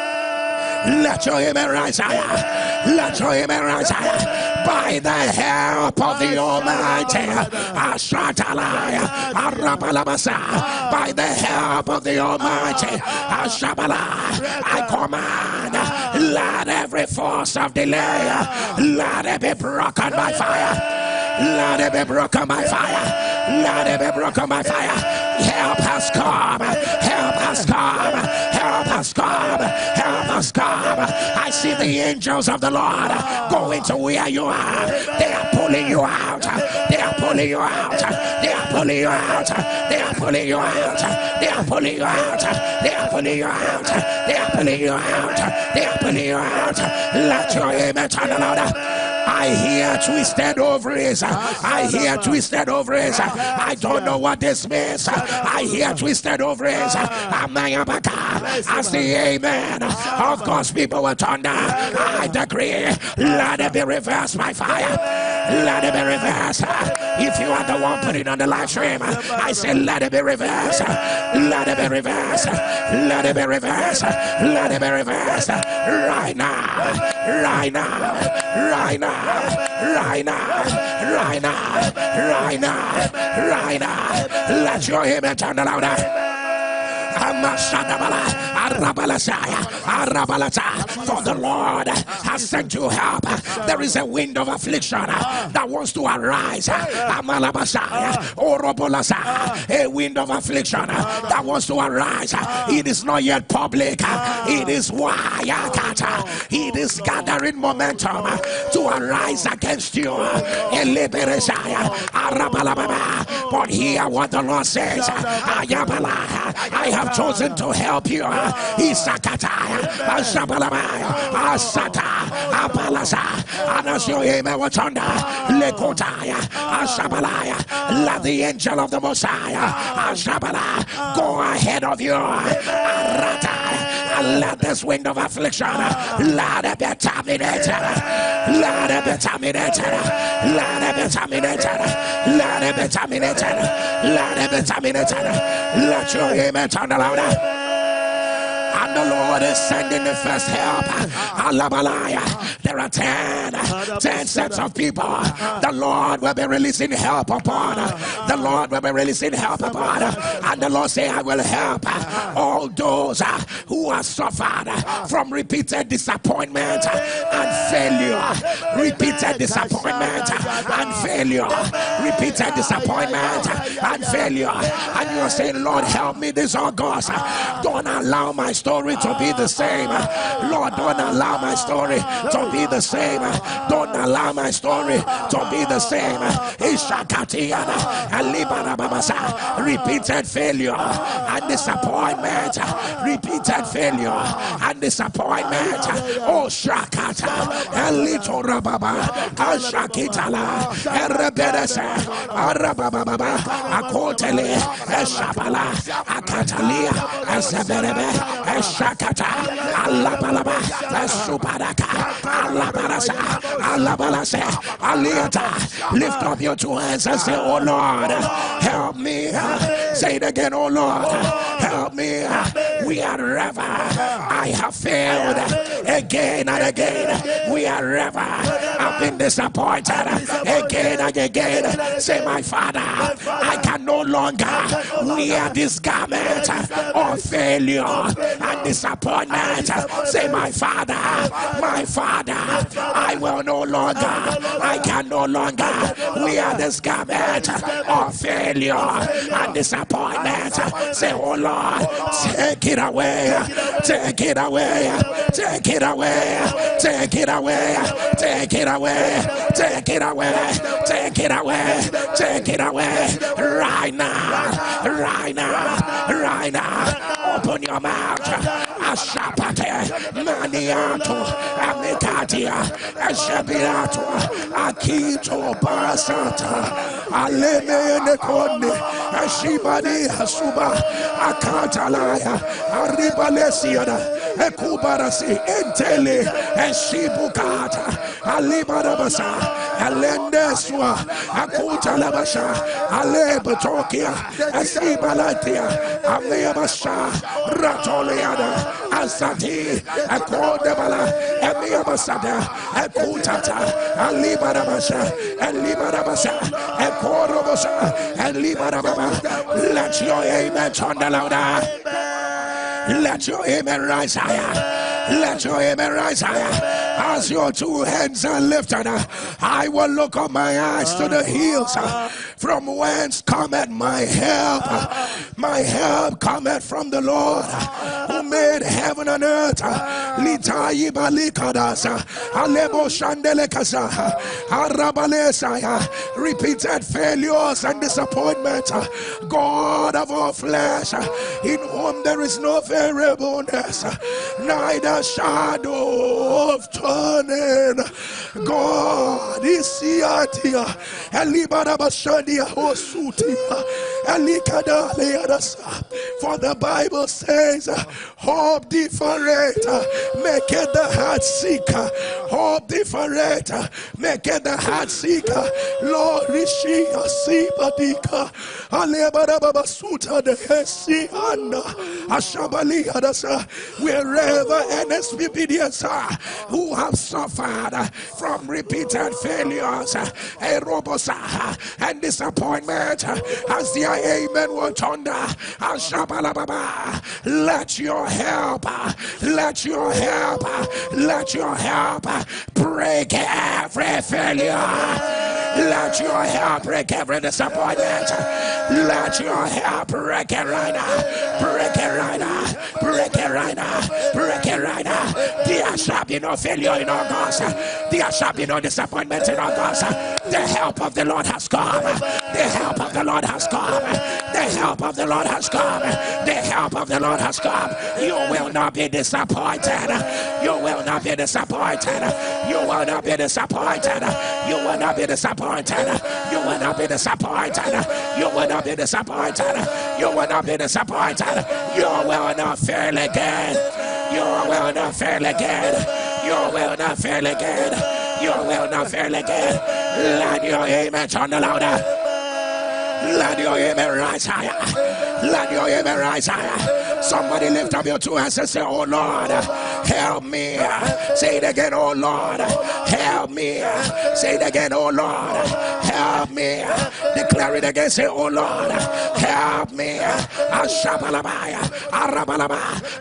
Let your amen rise higher. Let your amen rise higher. By the help of the Almighty. Ashatalaya. Arabalabasa. By the help of the Almighty. Ashabala. I command. Let every force of delay. Let it be broken by fire. Let it be broken by fire. Let it be broken by fire. Help us come. Help us come. Help us come. Us come. I see the angels of the Lord going to where you are. They are pulling you out. They are pulling you out. They are pulling you out. They are pulling you out. They are pulling you out. They are pulling you out. They are pulling you out. They are pulling you out. Let your image the Lord. I hear twisted ovaries. I hear twisted ovaries. I don't know what this means. I hear twisted ovaries. As the amen of course, people will thunder, I decree, let it be reversed by fire. Let it be reversed. If you are the one putting on the live stream, I say, let it be reversed. Let it be reversed. Let it be reversed. Let it be reversed. Right now. Right now. Right now right now, right now, right now, right now. Let your image turn louder. For the Lord has sent you help. There is a wind of affliction that wants to arise. A wind of affliction that wants to arise. It is not yet public. It is why it is gathering momentum to arise against you. But hear what the Lord says. I have chosen to help you. Isakataya, Ashabalabaya, Asata, Apalasa, Anasyoyeme Watanda, Lekotaya, Ashabalaya. Let the angel of the Messiah, Ashabala, go ahead of you. And let this wind of affliction, ah. let it be terminated. Let it be terminated. Let it be terminated. Let it be terminated. Let it be terminated. Let your amen turn louder and the Lord is sending the first help. Ah. There are 10, ah. Ah. 10 sets of people. The Lord will be releasing help upon. The Lord will be releasing help upon. And the Lord say, I will help all those who have suffered from repeated disappointment and failure. Repeated disappointment and failure. Repeated disappointment and failure. And you are saying, Lord, help me this August. Don't allow my story to be the same. Lord, don't allow my story to be the same. Don't allow my story to be the same. Repeated failure and disappointment. Repeated failure and disappointment. Oh, Shakata. Elito Rababa. Ashakitala. Erebedese. Arababa. Akotele. Eshabala. Akatalia. Eseberebe. Shakata, Alabalaba, Supadaka, Alabalasa, Alabalasa, Aliata. Lift up your two hands and say, Oh Lord, help me. Say it again, Oh Lord, help me. We are ever I have failed again and again. We are ever I've been disappointed again and again. Say, My Father, I can no longer wear this garment of failure and disappointment. Say, My Father, my Father, I will no longer, I can no longer wear this garment of failure and disappointment. Say, Oh Lord, take it away, take it away, take it away, take it away, take it away, take it away, take it away, take it away, right now, right now, right now. Open your mouth. Ashapate, Maniato, Amikatia, Ashabiato, Akito, Barasata, Aleme Nekone, Ashibani, Asuba, Akatalaya, Aribalesiada, Ekubarasi, Entele, Eshibukata, Alibarabasa, Alendeswa, Akutalabasha, Alebatokia, Asibalatia, Ameabasha, Ratoleada, Asati, Akodabala, Emiabasada, Akutata, Alibarabasha, Alibarabasha, Akorobosha, Alibarababa. Let your amen turn the louder. Let your amen rise higher. Let your amen rise higher. As your two hands are lifted, uh, I will look on my eyes to the hills uh, from whence cometh my help. Uh, my help cometh from the Lord who made heaven and earth. Repeated failures and disappointment. God of all flesh, in whom there is no variableness, neither shadow of morning. God is yatia. For the Bible says, hope different, make the heart sick. Hope different, make the heart sick. Lord, rishi asipadika. Alebada babasuta de hesi anda. Ashabali adasa. Wherever NSPPDs are, who have suffered from repeated failures, erobosa, and disappointment, as their amen will thunder, let your help, let your help, let your help break every failure. Let your help break every disappointment. Let your help break it right now. Break it right now. Break it right now. Break it right now. There shall be no failure in August. There shall be no disappointment in August. The help of the Lord has come. The help of the Lord has come. The help of the Lord has come. The help of the Lord has come. You will not be disappointed. You will not be disappointed. You will not be disappointed. You will not be disappointed. You will not be disappointed. You will not be disappointed. You will not be disappointed. You will not fail again. You will not fail again. You will not fail again. You will not fail again. Let your amen turn louder. Let your amen rise higher. Let your amen rise higher. Somebody lift up your two hands and say, Oh Lord, help me. Say it again, Oh Lord, help me. Say it again, Oh Lord, help me. Declare it again, say, Oh Lord, help me.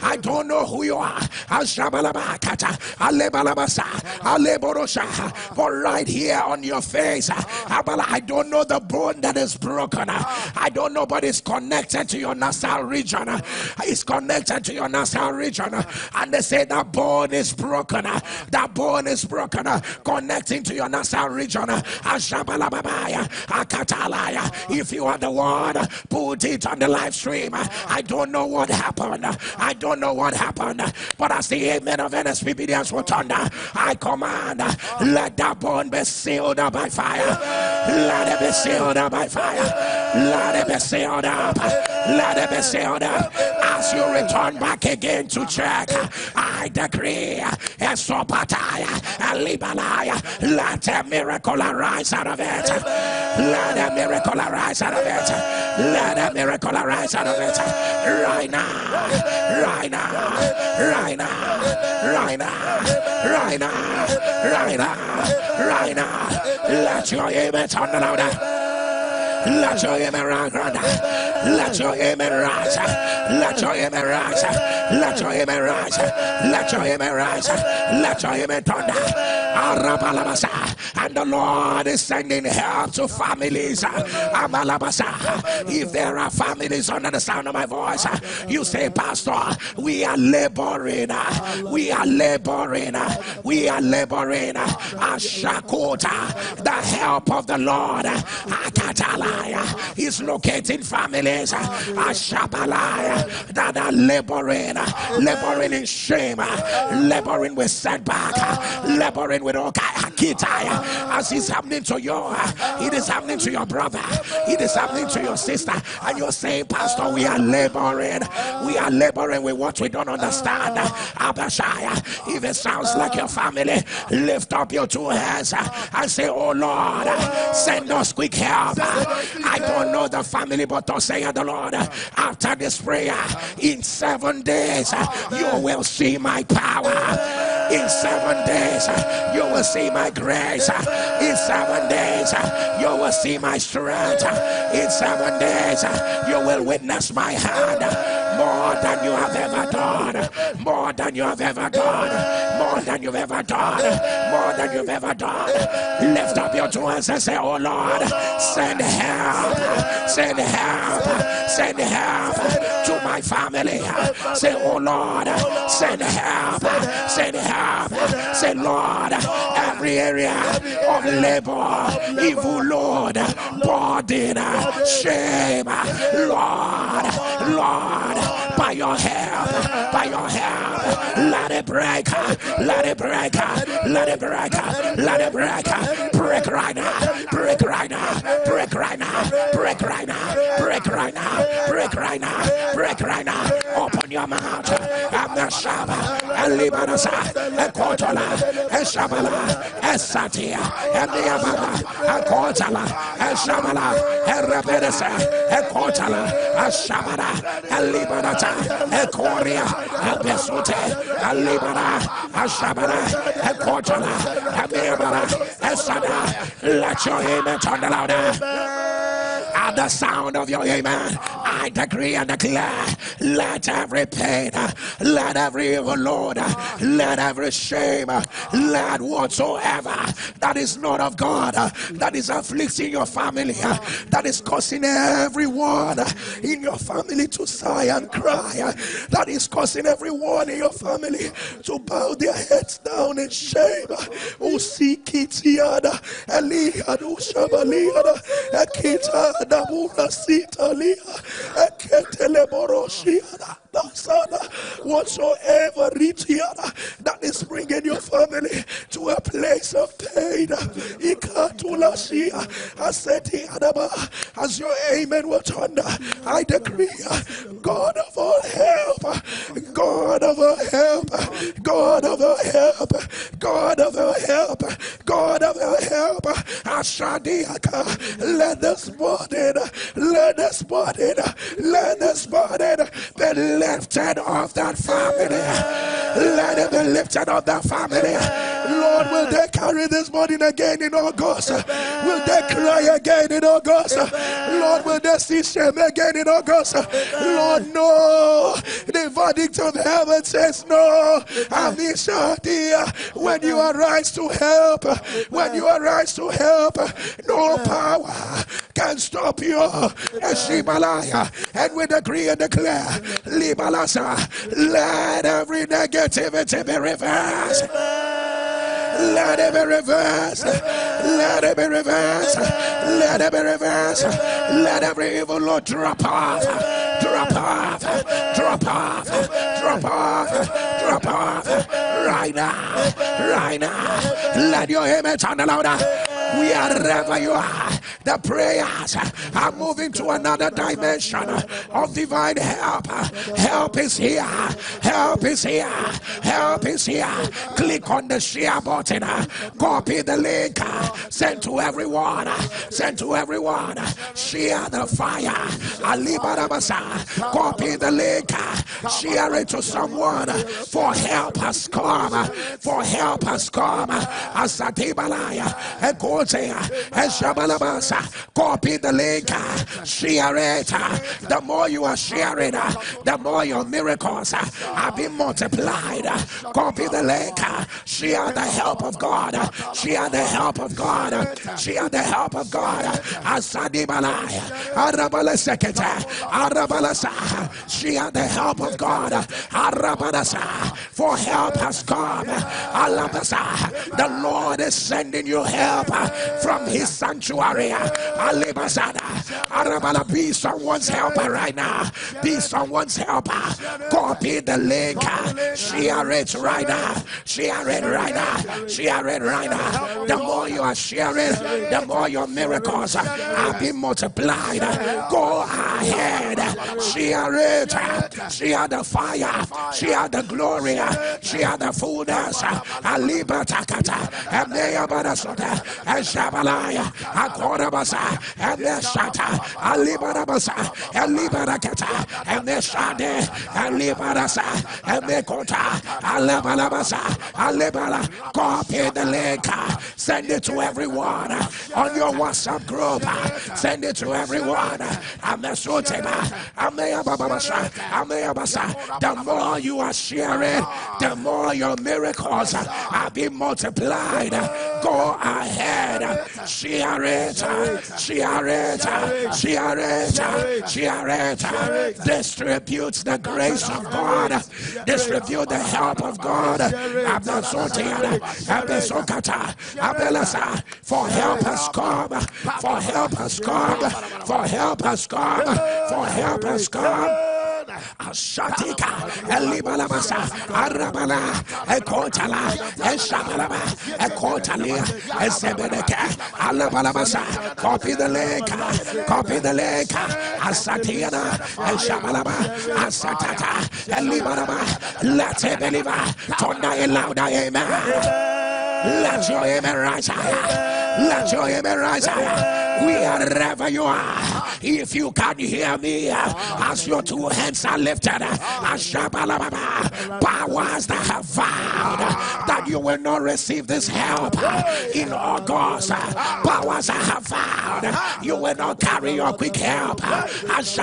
I don't know who you are. But right here on your face, I don't know the bone that is broken broken. I don't know, but it's connected to your nasal region. It's connected to your nasal region. And they say that bone is broken. That bone is broken. Connecting to your nasal region. If you are the one, put it on the live stream. I don't know what happened. I don't know what happened. But as the amen of NSPPDs will thunder, I command, let that bone be sealed up by fire. Let it be sealed up by fire. Let it be sealed up. Let it be sealed. As you return back again to check, I decree, let a miracle arise out of it. Let a miracle arise out of it. Let a miracle arise out of it. Right now, right now, right now, right now, right now, right now, right now. Let your image on the louder. Let your amen rise. Let your amen rise. Let your amen rise. Let your amen rise. Let your amen rise. Let your amen thunder. And the Lord is sending help to families. If there are families under the sound of my voice, you say, Pastor, we are laboring. We are laboring. We are laboring. Ashakota, the help of the Lord. Akatala is locating families uh, a Ashabalaya that are laboring, uh, laboring in shame, uh, laboring with setback, laboring with all as it's happening to you, it is happening to your brother, it is happening to your sister, and you're saying, Pastor, we are laboring, we are laboring with what we don't understand. Abashaya, if it sounds like your family, lift up your two hands and say, Oh Lord, send us quick help. I don't know the family, but to say the Lord, after this prayer, in seven days, you will see my power. In seven days, you will see my grace. In seven days, you will see my strength. In seven days, you will witness my hand more than you have ever done. More than you have ever done. More than you've ever done. More than you've ever done. Lift up your two hands and say, Oh Lord, send help. Send help. Send help to my family. Say, Oh Lord, send help. Send help Say, Lord, every area of labor, evil, Lord, burden, shame, Lord, Lord, by your help, by your help, let it break, let it break, let it break, let it break, break right now, break right now, break right now, break right now, break right now, break right now, break right now, open your mouth, and the Shabbat, and Libanasa ekotala eshabala esatia emiabala ekotala eshabala erebedese ekotala eshabala elibanata ekoria ebesute elibana eshabala ekotala emiabala esada let your amen turn louder at the sound of your amen I decree and declare, let every pain, let every evil Lord, let every shame, let whatsoever that is not of God, that is afflicting your family, that is causing everyone in your family to sigh and cry, that is causing everyone in your family to bow their heads down in shame. Usikitiada, Eliadu Shabaliada, Eketele Boroshiada. Son, whatsoever that is bringing your family to a place of pain. As your amen will thunder, I decree, God of all help, God of all help, God of all help, God of all help, God of all help, Ashadiaka, let this burden, let this burden, let this be lifted off that family. Let it be lifted off that family. Lord, will they carry this burden again in August? Will they cry again in August? Lord, will they see shame again in August? Lord, no. The verdict of heaven says no. Amisha, dear, when you arise to help, when you arise to help, no power can stop you. And we decree and declare, let every negativity be reversed. Let it be reversed. Let it be reversed. Let it be reversed. Let every evil Lord drop off. Drop off. Drop off. Drop off. Drop off. Right now. Right now. Let your image sound louder. Wherever you are, the prayers are moving to another dimension of divine help. Help is here. Help is here. Help is here. Click on the share button. Copy the link. Send to everyone. Send to everyone. Share the fire. Copy the link. Share it to someone. For help has come. For help has come. Asatibalaya. And Kotea. Copy the link. Share it. The more you are sharing, the more your miracles are being multiplied. Copy the link. Share the help of God. Share the help of God. Share the help of God. Asadibalaya. Arabala. Arabalasa. Share the help of God. Arabalasa. For help has come. The Lord is sending you help from his sanctuary. Alibasada. Arabala. Be someone's helper right now. Be someone's helper. Copy the link. Share it right now. Share it right now. Share it right now. The more you are sharing, the more your miracles are being multiplied. Go ahead. Share it. Share the fire. Share the glory. Share the fullness. Aliba takata. And they are and Shabalaya. Akorabasa. And the shata. Alibarabasa. And Libarakata. And the shade. And Libarasa. And the kota. Alabalabasa. Alibara. Copy the link. Send it to everyone on your WhatsApp group. Send it to everyone. I'm the Soteba. I'm the Babasha. I'm the Abasa. The more you are sharing, the more your miracles are being multiplied. Go ahead. Share it. Share it. Share it. Distribute the grace of God. Distribute the help of God. I'm the Sotiana. I'm the Sokata. Abelasa. For help has come. For help has come. For help has come. For help has come. Ashatika, Elibalabasa, Arabala, Ekotala, Eshabalaba, Ekotalia, Esebedeka, Alabalabasa, copy the link, copy the link, Asatiana, Eshabalaba, Asatata, Elibalaba, let's believe, Tonda louder, amen. Let your amen rise higher. Let your amen rise higher. Wherever you are, if you can hear me, as your two hands are lifted, powers that have vowed that you will not receive this help in August, powers that have vowed you will not carry your quick help. As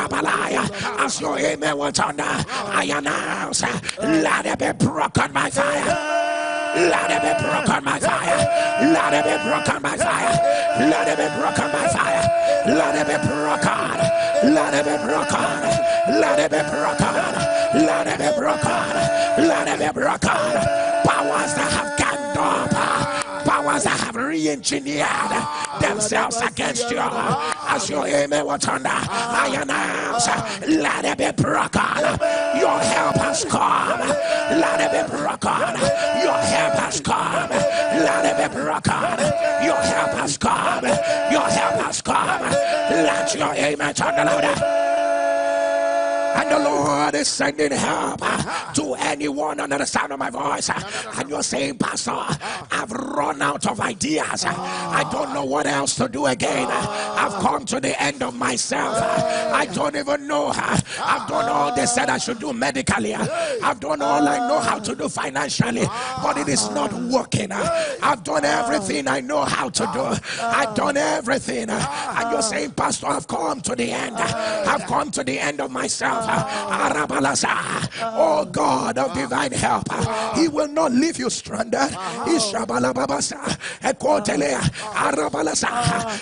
your amen went on, I announce, let it be broken by fire. Let it be broken by fire. Let it be broken by fire. Let it be broken by fire. Let it be broken. Let it be broken. Let it be broken. Let it be broken. Let it be broken. Powers that. Powers that have re-engineered themselves against you. As your amen eh, was under, I announce, let it be broken. Your help has come. Let it be broken. Your help has come. Let it be broken. Your help has come. Your help has come. Let your amen eh, turn louder. And the Lord is sending help uh, to anyone under the sound of my voice. Uh, and you're saying, Pastor, I've run out of ideas. I don't know what else to do again. I've come to the end of myself. I don't even know. Uh, I've done all they said I should do medically. I've done all I know how to do financially. But it is not working. I've done everything I know how to do. I've done everything. And you're saying, Pastor, I've come to the end. I've come to the end of myself. Ah, ah. Oh God of ah. divine help, He will not leave you stranded.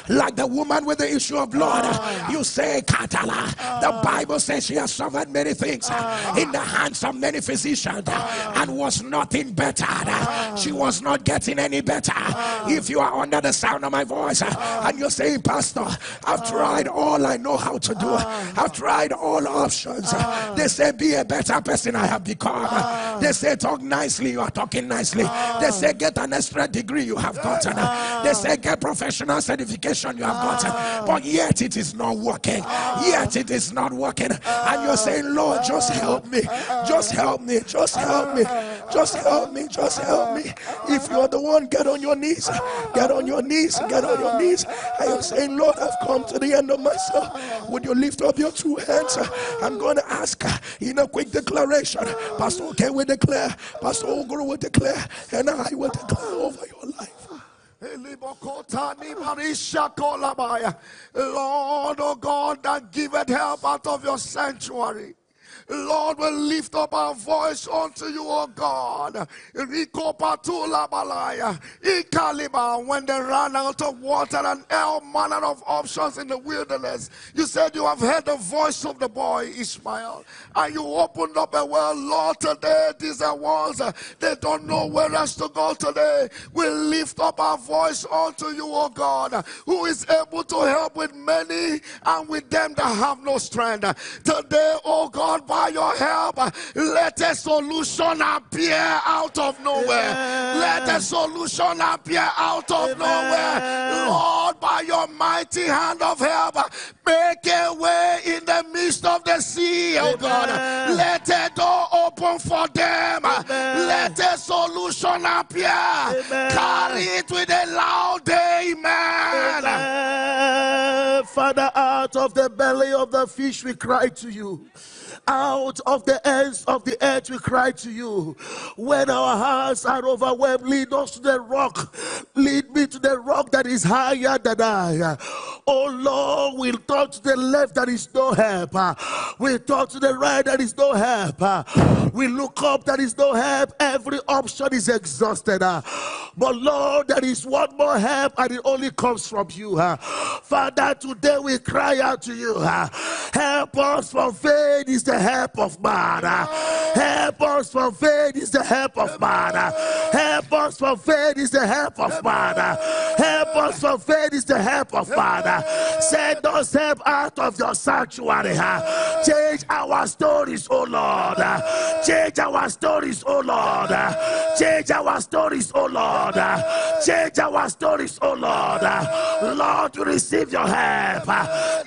Like the woman with the issue of blood, you say, Katala. The Bible says she has suffered many things in the hands of many physicians and was nothing better. She was not getting any better. If you are under the sound of my voice and you're saying, Pastor, I've tried all I know how to do, I've tried all options. They oh. say, Be a better person, I have become. Oh. They say, Talk nicely, you are talking nicely. They oh. say, Get an extra degree, you have gotten. They say, Get professional certification, you have gotten. But yet it is not working. Yet it is not working. And you're saying, Lord, just help me. Just help me. Just help me. Just help me. Just help me. If you're the one, get on your knees. Get on your knees. Get on your knees. I am saying, Lord, I've come to the end of myself. Would you lift up your two hands? I'm going to ask in a quick declaration. Pastor okay will declare, Pastor Oguru will declare, and I will declare over your life. Lord, oh God, that giveth help out of your sanctuary. Lord, we lift up our voice unto you, O God. When they ran out of water and all manner of options in the wilderness, you said you have heard the voice of the boy Ishmael, and you opened up a well. Lord, today these are ones they don't know where else to go today. We lift up our voice unto you, O God, who is able to help with many and with them that have no strength. Today, O God, by your help, let a solution appear out of nowhere. Let a solution appear out of nowhere. Lord, by your mighty hand of help, make a way in the midst of the sea, oh God. Let a door open for them. Let a solution appear. Carry it with a loud amen. Father, out of the belly of the fish we cry to you. Out of the ends of the earth we cry to you. When our hearts are overwhelmed, lead us to the rock. Lead me to the rock that is higher than I. Oh Lord, we'll talk to the left, that is no help. We'll talk to the right, that is no help. We look up, that is no help. Every option is exhausted. But Lord, there is one more help, and it only comes from you. Father, today we cry out to you. Help us from faith is the help of man. Help us from faith is the help of man. Help us from faith is the help of man. Help us from faith is the help of man. Send us help out of your sanctuary. Change our stories, oh Lord. Change our stories, oh Lord. Change our stories, oh Lord. Change our stories, oh Lord. Lord, we receive your help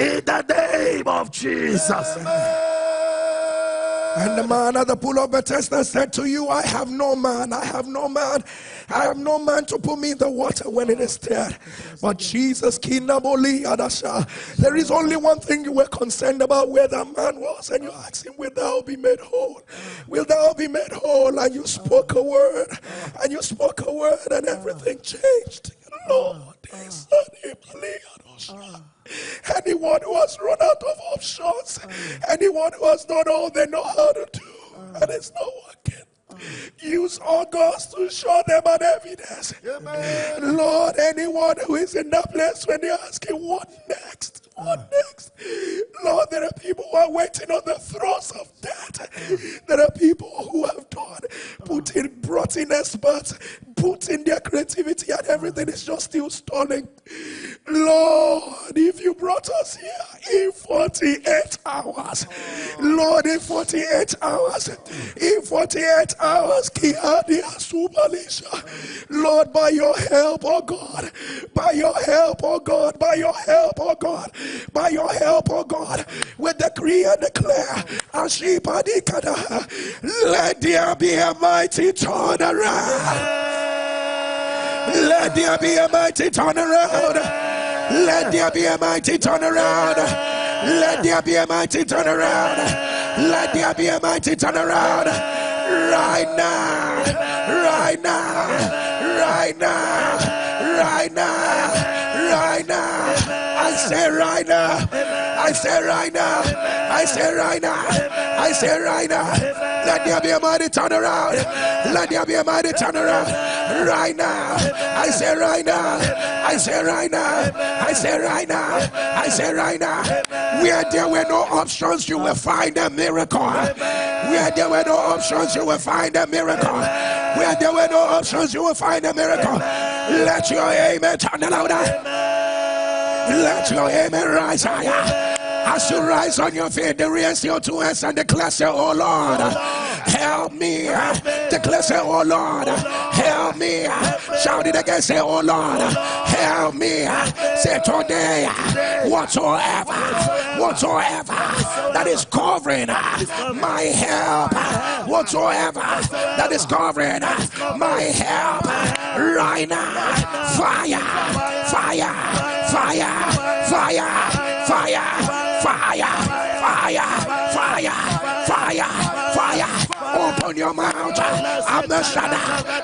in the name of Jesus. And the man at the pool of Bethesda said to you, I have no man, I have no man, I have no man to put me in the water when it is dead. But Jesus, there is only one thing you were concerned about where that man was, and you asked him, Will thou be made whole? Will thou be made whole? And you spoke a word, and you spoke a word, and everything changed. Lord, ah. ah. anyone who has run out of options, ah. anyone who has done all they know how to do, and it's not working. Use August to show them an evidence. Amen. Lord, anyone who is in that place when they're asking, what next? What next? Lord, there are people who are waiting on the thrones of death. There are people who have done, put in, brought in experts, put in their creativity, and everything is just still stalling. Lord, if you brought us here in 48 hours, Lord, in 48 hours, in 48 hours, Lord, by your help, oh God, by your help, oh God, by your help, oh God, by your help, oh God, we decree and declare, let there be a mighty turnaround. Let there be a mighty turnaround. Let there be a mighty turnaround. Let there be a mighty turnaround. Let there be a mighty turnaround. Right now. Right now. Right now. Right now. Say right now. I say right now. I say right now. I say right now. Let there be a mighty turnaround. Let there be a mighty turnaround. Right now. I say right now. I say right now. I say right now. I say right now. Where there were no options, you will find a miracle. Where there were no options, you will find a miracle. Where there were no options, you will find a miracle. Let your amen turn louder. Let your amen rise higher. As you rise on your feet, the raise your two hands and declare, say, Oh Lord, help me. Declare, say, Oh Lord, help me. Shout it again, say, Oh Lord, help me. Say today, whatsoever, whatsoever that is covering my help, whatsoever that is covering my help, right now, fire, fire, fire, fire, fire fire, fire, fire, fire, fire. Open your mouth. Shadow.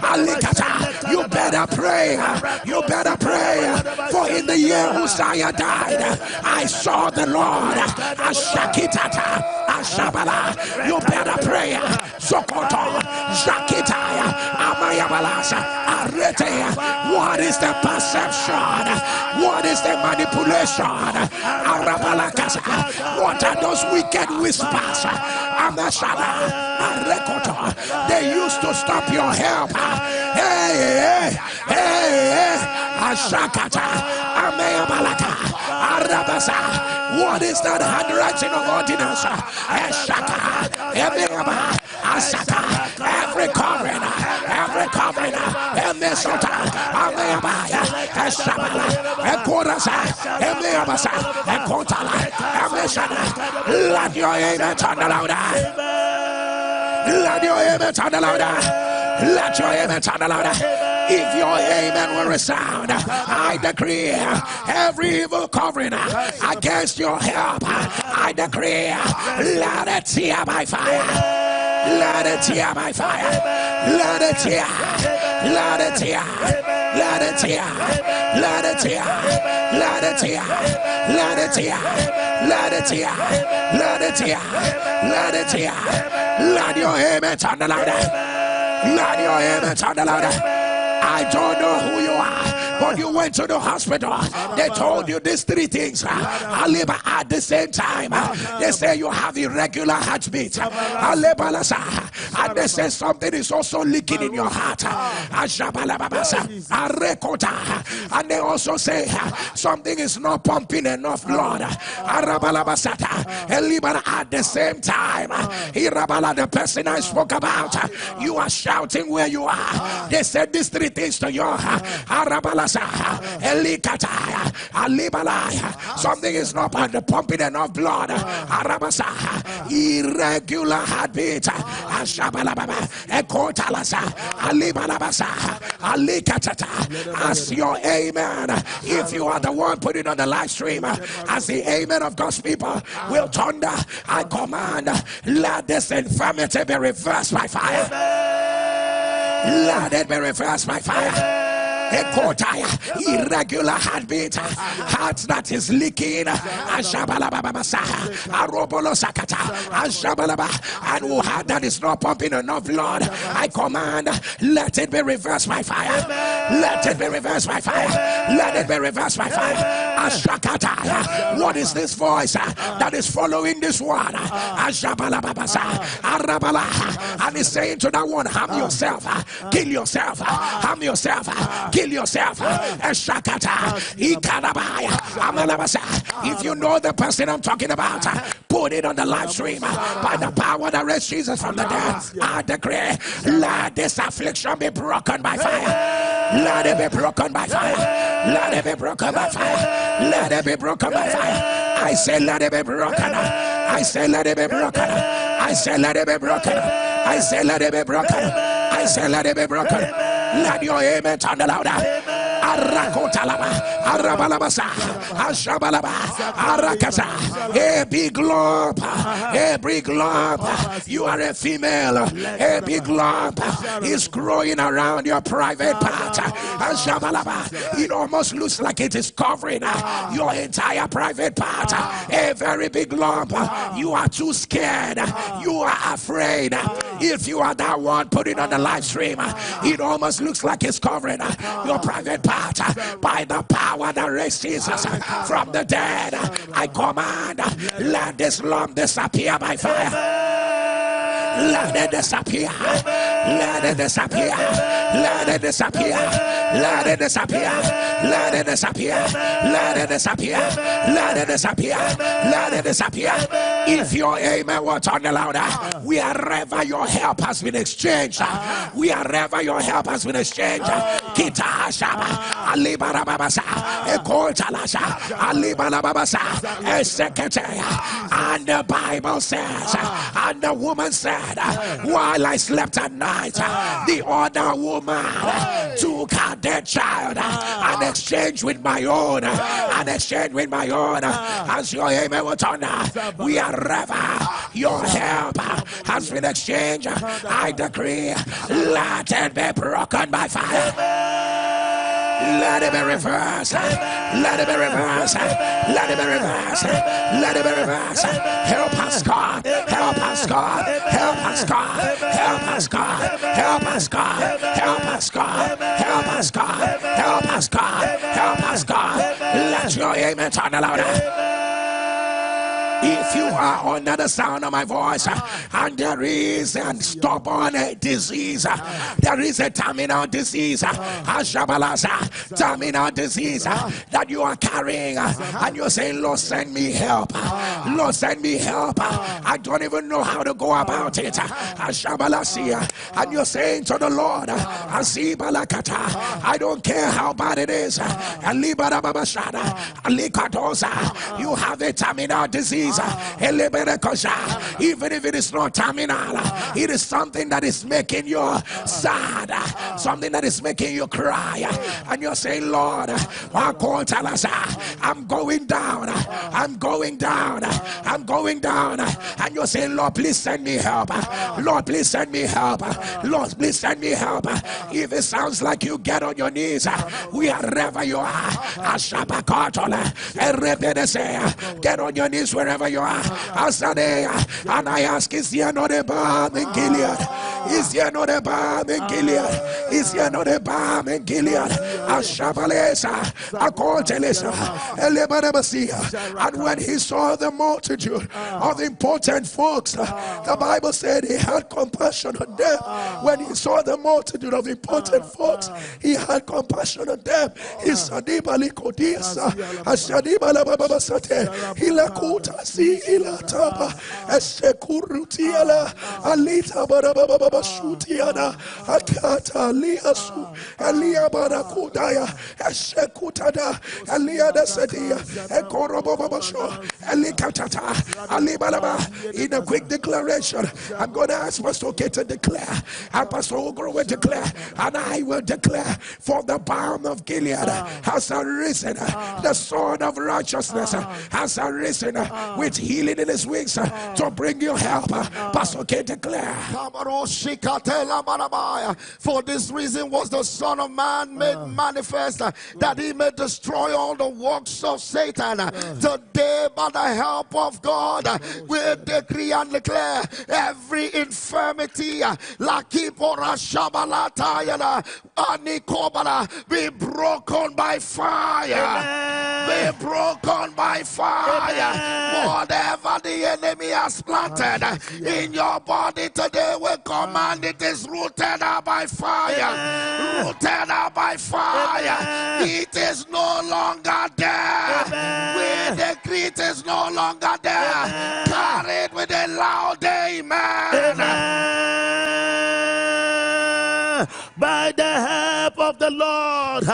Alikata. You better pray. You better pray. For in the year Uzziah died, I saw the Lord. Ashakitata. Ashabala. You better pray. Sokoto. Jakitaya. Amayabalasa. Arete. What is the perception? What is the manipulation? What are those wicked whispers? They used to stop your help. Hey, hey, hey, hey. Ashakata. What is that handwriting of ordinance? Ashaka, Asaka, every covering, every covering, Emesota, Ameabaya, Eshabala, Ekorasa, Emeabasa, Ekotala, Emeshana. Let your amen turn louder. Let your amen turn louder. Let your amen turn louder. If your amen will resound, I decree every evil covering against your help, I decree, let it tear by fire. Let it tear by fire. Let it tear. Let it tear. Let it tear. Let it tear. Let it tear. Let it tear. Let it tear. Let it tear. Let it tear. Let your amen turn the louder. Let your amen turn the louder. I don't know who you are. But you went to the hospital. They told you these three things. At the same time, they say you have irregular heartbeat. And they say something is also leaking in your heart. And they also say something is not pumping enough blood. At the same time, the person I spoke about, you are shouting where you are. They said these three things to you. Something is not pumping enough blood. Irregular heartbeat. As your amen, if you are the one putting on the live stream, as the amen of God's people will thunder, I command, let this infirmity be reversed by fire. Let it be reversed by fire irregular heartbeat, heart that is leaking, and who heart that is not pumping enough blood. I command, let it be reversed by fire. Let it be reversed by fire. Let it be reversed by fire. Ashakata. What is this voice uh, that is following this one? And he's saying to that one, harm yourself, uh, kill yourself, uh, harm yourself, kill yourself. Shakata. I'm another if you know the person I'm talking about, put it on the live stream by the power that raised Jesus from the dead. I decree, let this affliction be broken by fire. Let it be broken by fire. Let it be broken by fire. Let it be broken by fire. I say, let it be broken. I say, let it be broken. I say, let it be broken. I say, let it be broken. I say, let it be broken. Let your amen turn louder. Arakotalaba, Arabalabasa, Ashabalaba, Arakasa, a big lump, a big lump. You are a female, a big lump is growing around your private part. Ashabalaba, it almost looks like it is covering your entire private part. A very big lump. You are too scared. You are afraid. If you are that one putting on the live stream, it almost looks like it's covering your private part uh, by the power that raised Jesus uh, from the dead. I command, let this lump disappear by fire. Let it disappear. Let it disappear. Let it disappear. Let it disappear. Let it disappear. Let it disappear. Let it disappear. Let it disappear. If your amen will turn louder, wherever your help has been exchanged, wherever your help has been exchanged, Kita Shaba, Ali Barabasa, Ekotalasha, Ali Barabasa, and the Bible says, and the woman said, uh, while I slept at night, uh, the other woman uh, took her dead child and exchanged with my own, and exchanged with my own. As your amen will turn, wherever your help has been exchanged, I decree, let it be broken by fire. Let it be reversed. Let it be reversed. Let it be reversed. Let it be reversed. Help us, God. Help us, God. Help us, God. Help us, God. Help us, God. Help us, God. Help us, God. Help us, God. Help us, God. Let your amen turn louder. If you are under the sound of my voice ah. and there is a stubborn disease, ah. there is a terminal disease, ah. terminal disease that you are carrying, uh-huh. and you're saying, Lord, send me help. Lord, send me help. I don't even know how to go about it. And you're saying to the Lord, I don't care how bad it is. You have a terminal disease. Oh. Oh. Even if it is not terminal, oh. it is something that is making you sad, something that is making you cry. And you're saying, Lord, I'm going down, I'm going down, I'm going down. And you're saying, Lord, please send me help. Lord, please send me help. Lord, please send me help. If it sounds like you get on your knees, wherever you are, get on your knees wherever wherever you are. Asadea. And I ask, is there not a balm in Gilead? Is there not a balm in Gilead? Is there not a balm in Gilead? And when he saw the multitude of important folks, uh, the Bible said he had compassion on them. When he saw the multitude of important folks, he had compassion on them. He. Alita barababa. Shutiana, Akata, Liasu, Elia Barakudaya, Eshekutada, Elia Sedia, Ekorobabasho, Elikatata, Alibalaba. In a quick declaration, I'm going to ask Pastor K to declare, and Pastor Ogro will declare, and I will declare, for the balm of Gilead has arisen, the sword of righteousness has arisen with healing in his wings to bring you help. Pastor K declare. For this reason was the Son of Man made ah. Manifest uh, that he may destroy all the works of Satan. Today, by the help of God, we decree and declare every infirmity, uh, Lakipora Shabalatayana, Anikobala, be broken by fire. Be broken by fire. Whatever the enemy has planted in your body today, we command it is rooted out by fire. Rooted out by fire. It is no longer there. We decree it is no longer there. Carried with a loud amen. By the help of the Lord,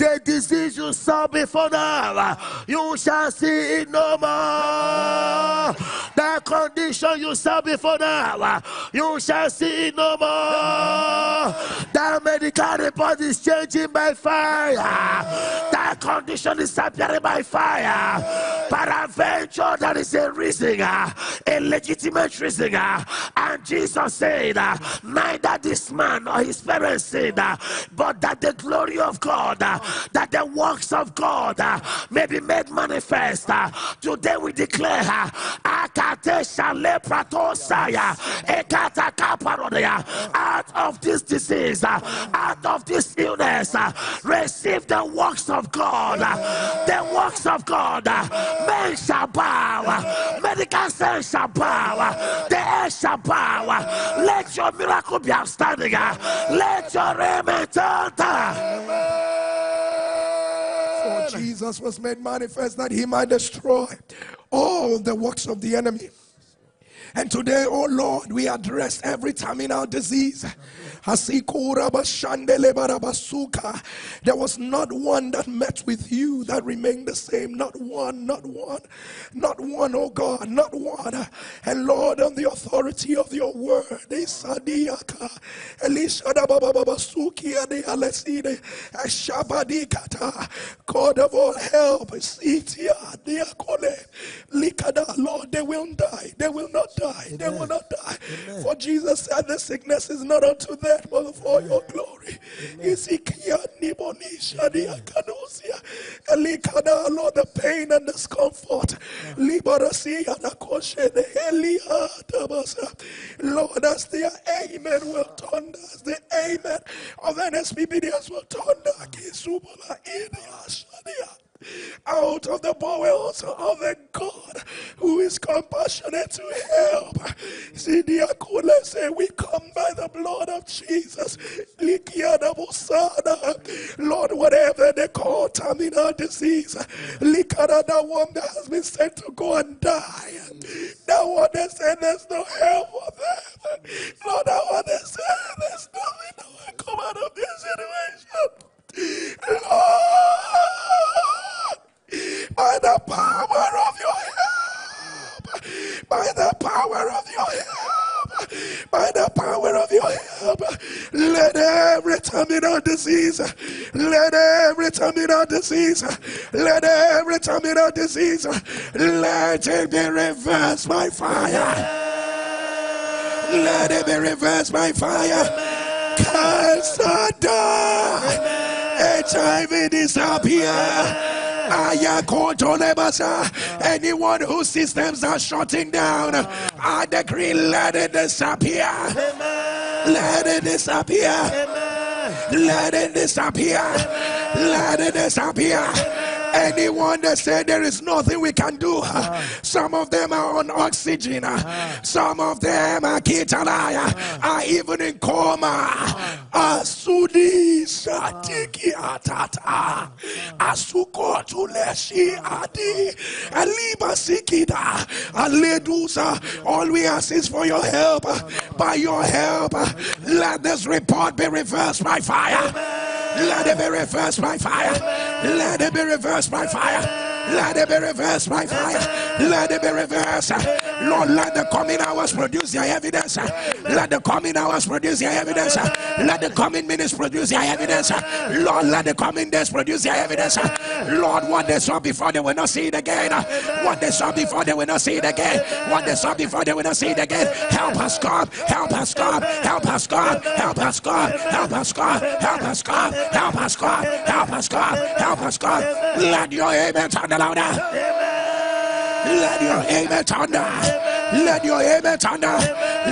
the disease you saw before now, you shall see it no more. The condition you saw before now, you shall see it no more. The medical report is changing by fire. That condition is disappearing by fire. Peradventure, there is a reason, a legitimate reason. And Jesus said, neither this man or his parents sinned, but that the glory of God, that the works of God uh, may be made manifest. Uh, today we declare, uh, Kaparodea, out of this disease, out of this illness, receive the works of God. The works of God. Men shall bow, medical science shall bow, the air shall bow. Let your miracle be outstanding. Let your amen turn. For Jesus was made manifest that he might destroy all the works of the enemy. And today, oh Lord, we address every terminal disease. There was not one that met with you that remained the same. Not one, not one, not one, oh God, not one. And Lord, on the authority of your word, God of all help, Lord, they will die. They will not die. They will not die. For Jesus said the sickness is not unto them, for your glory. Lord, the pain and discomfort. Lord, as the amen will turn, as the amen of NSPPDs will turn, out of the bowels of the God who is compassionate to help. See, Diakula say, We come by the blood of Jesus. Lord, whatever they call terminal disease, that one that has been sent to go and die. That one they say there's no help for them. Lord, that one they say there's nothing that will come out of this situation. Lord by the power of your help, by the power of your help, by the power of your help. Let every terminal disease, let every terminal disease, let every terminal disease, let it be reversed by fire. Let it be reversed by fire. Cancer die. HIV disappear. Anyone whose systems are shutting down, I decree let it disappear. Let it disappear. Let it disappear. Let it disappear. Anyone that said there is nothing we can do, ah. some of them are on oxygen, ah. some of them are kitalaya, ah. are even in coma. Asudi satiki atata, asuko tuleshi adi, aliba sikida, aledusa. All we ask is for your help. By your help. Let this report be reversed by fire. Let it be reversed by fire. Let it be reversed by fire. Let it be reversed by fire. Let it be reversed. Lord, let the coming hours produce their evidence. Let the coming hours produce their evidence. Let the coming minutes produce their evidence. Lord, let the coming days produce their evidence. Lord, what they saw before they will not see it again. What they saw before they will not see it again. What they saw before they will not see it again. Help us, God. Help us, God. Help us, God. Help us, God. Help us, God. Help us, God. Help us, God. Help us, God. Help us, God. Let your amen louder. Let your amen thunder. Let your amen thunder.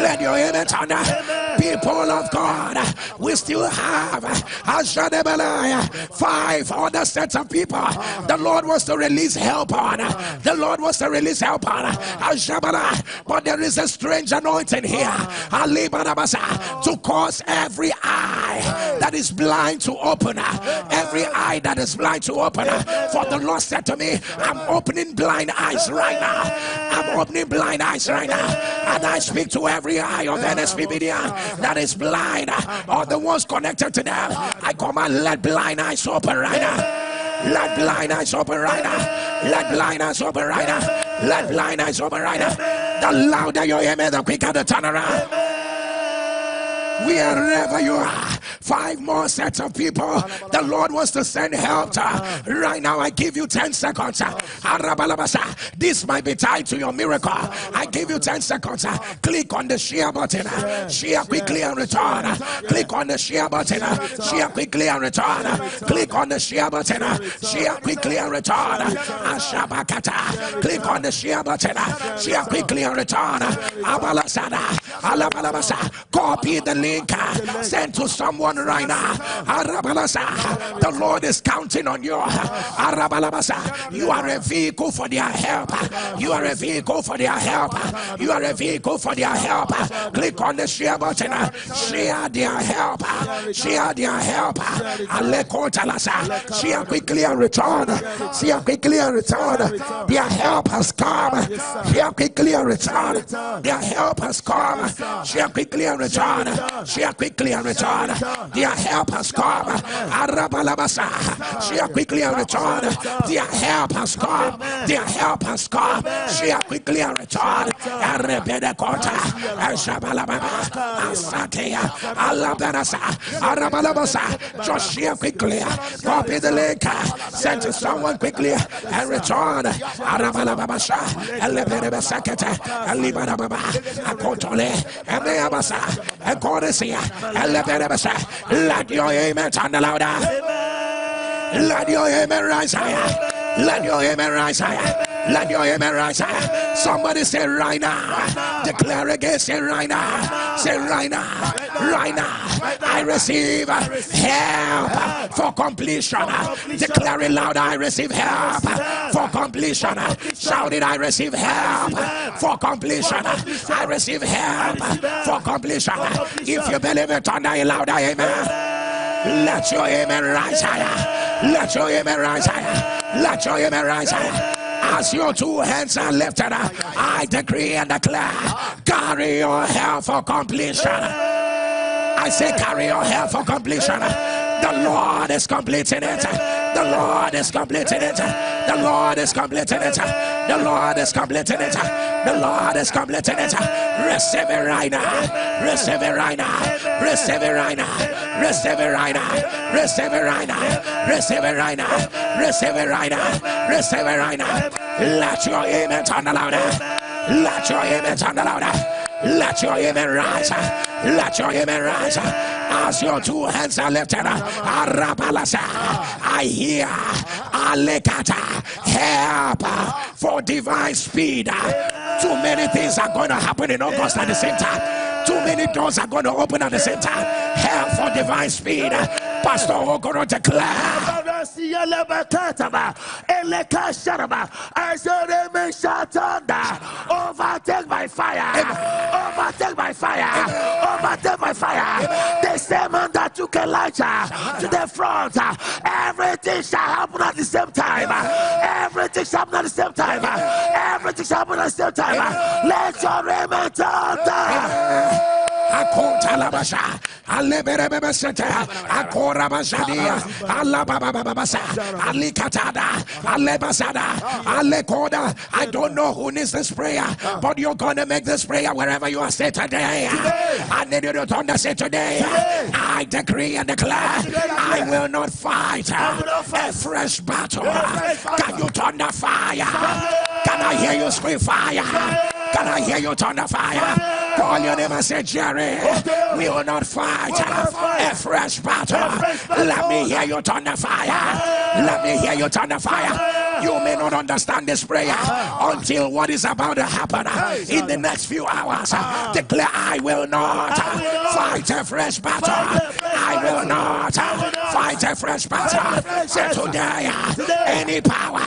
Let your amen thunder people of God, we still have uh, five other sets of people. The Lord wants to release help on. The Lord wants to release help on. But there is a strange anointing here to cause every eye that is blind to open. Uh, every eye that is blind to open. Uh, for the Lord said to me, I'm opening blind eyes right now. I'm opening blind eyes right now. And I speak to every eye of NSPPDian that is blind uh, or the ones connected to them. I command let blind eyes open right now. Let blind eyes open right now. Let blind eyes open right now. Let blind eyes open right now. The louder your amen, the quicker the turnaround wherever you are. Five more sets of people. The Lord wants to send help. Right now, I give you 10 seconds. This might be tied to your miracle. I give you 10 seconds. Click on the share button. Share quickly and return. Click on the share button. Share quickly and return. Click on the share button. Share quickly and return. Ashabakata. Click on the share button. Share quickly and return. Abalasada. Alabalabasa. Copy the link sent to someone right now. The Lord is counting on you. You are a vehicle for their help. You are a vehicle for their help. You are a vehicle for their help. Click on the share button. Share their help. Share their help. Share quickly and return. Share quickly and return. Their help has come. Share quickly and return. Their help has come. Share quickly and return. Share quickly and return. Their help has come. Arabalabasa. Share quickly and return. Their help has come. Their help has come. Share quickly and return. Arebeda kota. Ashabalababa. Asatea. Alabanasa. Arabalabasa. Just share quickly. Copy the link. Send to someone quickly and return. Arabalababasha. Elebedebe sekete. Elibarababa. Akotole. Emeabasa. According let your amen sound louder. Let your amen rise higher. Let your amen rise higher. Let your amen rise. higher. Somebody say right now. Declare again. Say right now. Say right now. Right now. I receive help for completion. Declare it loud. I receive help for completion. Shout it. I receive help for completion. I receive help for completion. If you believe it, turn it louder. Amen. Let your amen rise higher. Let your amen rise higher. Let your amen rise higher. As your two hands are lifted, uh, I decree and declare carry your hair for completion. I say, carry your hair for completion. The Lord is completing it. The Lord is completing it. The Lord is completing it. The Lord is completing it. The Lord is completing it. Receive it right now. Receive it right now. Receive it right now. Receive it right now. Receive it right now. Receive it right now. Receive it right now. Receive it right now. Let your amen turn louder. Let your amen turn louder. Let your amen rise. Let your amen rise. As your two hands are lifted, I hear Alekata help for divine speed. Too many things are going to happen in August at the same time. Too many doors are going to open at the same time. Help for divine speed. Pastor Ogoro declare. Said, Amen, shut under. Overtake by fire. Overtake by fire. Overtake by fire. The same man that took Elijah to the front. Everything shall happen at the same time. Everything shall happen at the same time. Everything shall happen at the same time. Let your amen thunder. Akonta labasha. Alebere bebesete. Akora basadia. Alababababasa. Alikatada. Alebasada. Alekoda. I don't know who needs this prayer, but you're gonna make this prayer wherever you are say today. I need you to thunder say today. I decree and declare I will not fight a fresh battle. Can you thunder fire? Can I hear you scream fire? Can I hear you turn the fire? Call your name and say, Jerry, we will not fight a fresh battle. Let me hear you turn the fire. Let me hear you turn the fire. You may not understand this prayer until what is about to happen in the next few hours. Ah. Declare, I will not fight a fresh battle. I will not fight a fresh battle. Say today, any power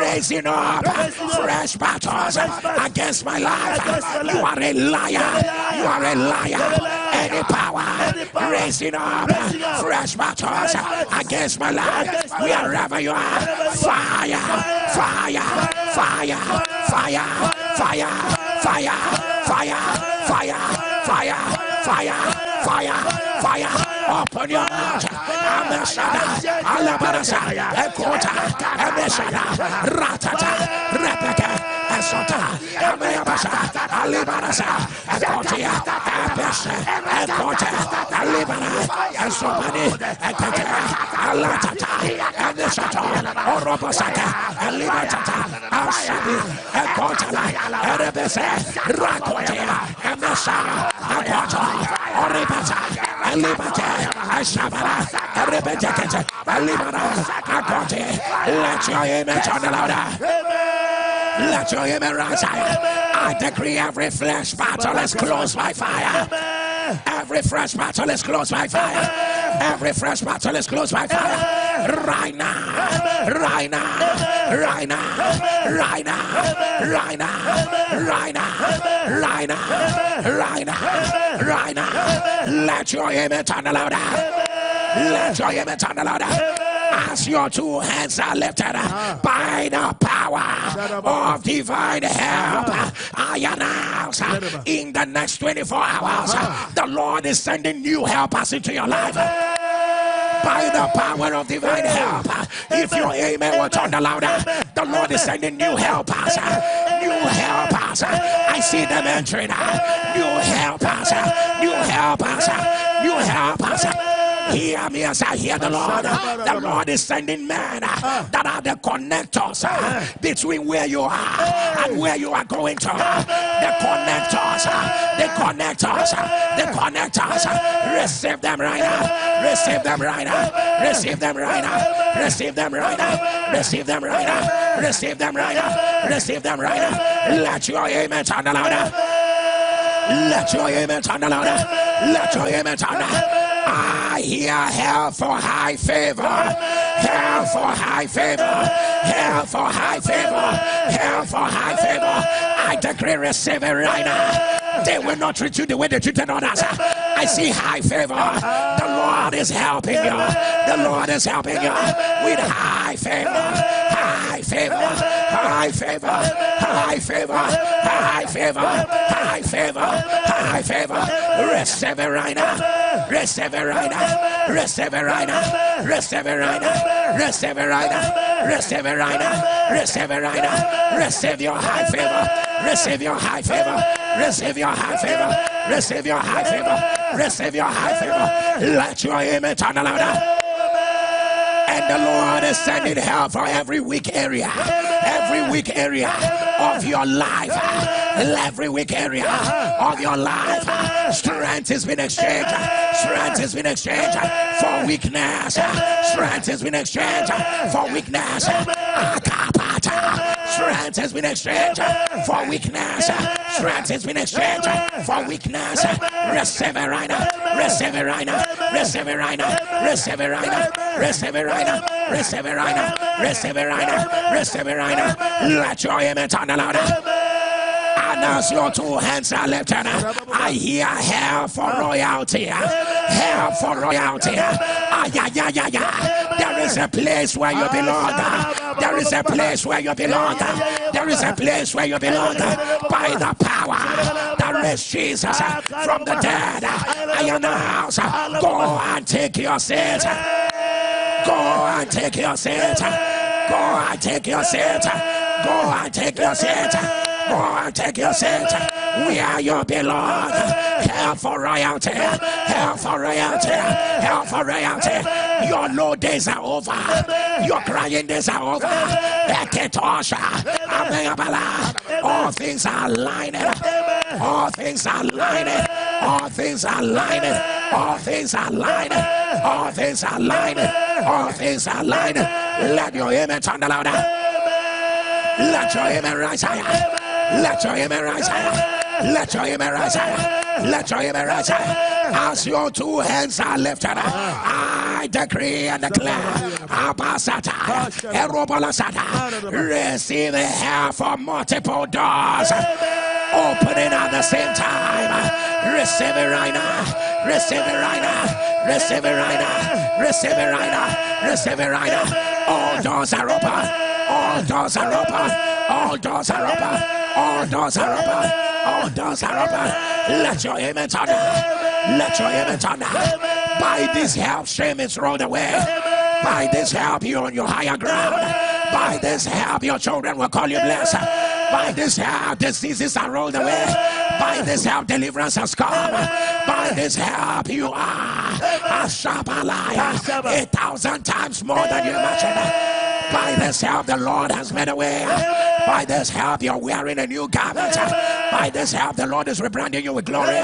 raising up fresh battles against my life, you are a liar. You are a liar. Any power raising up fresh battles against my life, wherever you are, fire, fire, fire, fire, fire, fire, fire, fire, fire, fire, fire, fire. Open your mouth. Ameshada, Alabarasa, Ekota, Ameshada, Ratata, Rebecca. Esota, Ameabasa, Alibarasa, Ekotia, Abesha, Ekota, Alibara, Esobani, Ekota, Alatata, Anesata, Orobasaka, Alibatata, Asabi, Ekota, Erebese, Rakotia, Amesha, Ekota, Oribata, Alibata, Ashabara, Erebete, Alibara, Akote, let your image on the louder. Let your amen rise I decree every flesh battle is closed by fire. Every fresh battle is closed by fire. Every fresh battle is closed by fire. Right now, right now, right now, right now, right now, right now, right now, right now, right now. Let your amen turn louder. Let your amen turn louder. As your two hands are lifted ah. by the power of divine help, I announce in the next 24 hours, the Lord is sending new helpers into your life. By the power of divine help. If your amen. will turn louder, the Lord is sending new helpers. New helpers. I see them entering. New helpers. New helpers. New helpers. Hear me as I hear the Lord. The Lord is sending men uh, ah. that are the connectors uh, between where you are and where you are going to. The connectors, uh, the connectors, the connectors. Receive them right now. Receive them right now. Receive them right now. Receive them right now. Receive them right now. Receive them right now. Receive them right now. Let your amen sound louder. Let your amen sound louder. Let your amen sound louder. Hear hell for high favor, hell for high favor, hell for high favor, hell for high favor. I decree receive it right now. They will not treat you the way they treated others. I see high favor. The Lord is helping you. The Lord is helping you with high favor, high favor, high favor, high favor, high favor, high favor, high favor. Receive it right. Receive it right. Receive it right. Receive it right. Receive it right. Receive it right. Receive it. Receive your high favor. Receive your high favor. Receive your high favor. Receive your high favor. Receive your high favor. Let your amen turn louder. And the Lord is sending help for every weak area, every weak area of your life, every weak area of your life. Strength has been exchanged. Strength has been exchanged for weakness. Strength has been exchanged for weakness. Strength has been exchanged for weakness. Strength has been exchanged for weakness. Receive it right now. Receive it right now. Receive it right now. Receive it right now. Receive it right now. Receive it right now. Receive it right now. Receive it right now. Let your amen turn louder. As your two hands are lifted, I uh, I hear hell for royalty. Uh, hell for royalty. Uh, ah, yeah, yeah, yeah, yeah. There is a place where you belong. There is a place where you belong. There is a place where you belong. By the power that raised Jesus from the dead. I announce, go and take your seat. Go and take your seat. Go and take your seat. Go and take your seat. And take your seat. Where you belong. Hell for royalty. Hell for royalty. Hell for royalty. Your low days are over. Your crying days are over. All things are lining. All things are lining. All things are lining. All things are lining. All things are lining. All things are lining. Let your image turn louder. Let your image rise higher. Let your image rise higher. Let your image rise higher. Let your image rise higher. As your two hands are lifted, I decree and declare, Abasata, Erobolasata, receive the help for multiple doors opening at the same time. Receive it right now. Receive it right now. Receive it right now. Receive it right now. Receive it right now. All doors are open. All doors are open. All doors are open. All doors are open. All doors are open. Let your image on. Let your image on. By this help, shame is rolled away. By this help, you're on your higher ground. By this help, your children will call you blessed. By this help, diseases are rolled away. By this help, deliverance has come. By this help, you are a Shabalaya, a thousand times more than you imagine. By this help, the Lord has made a way. By this help, you're wearing a new garment. By this help, the Lord is rebranding you with glory.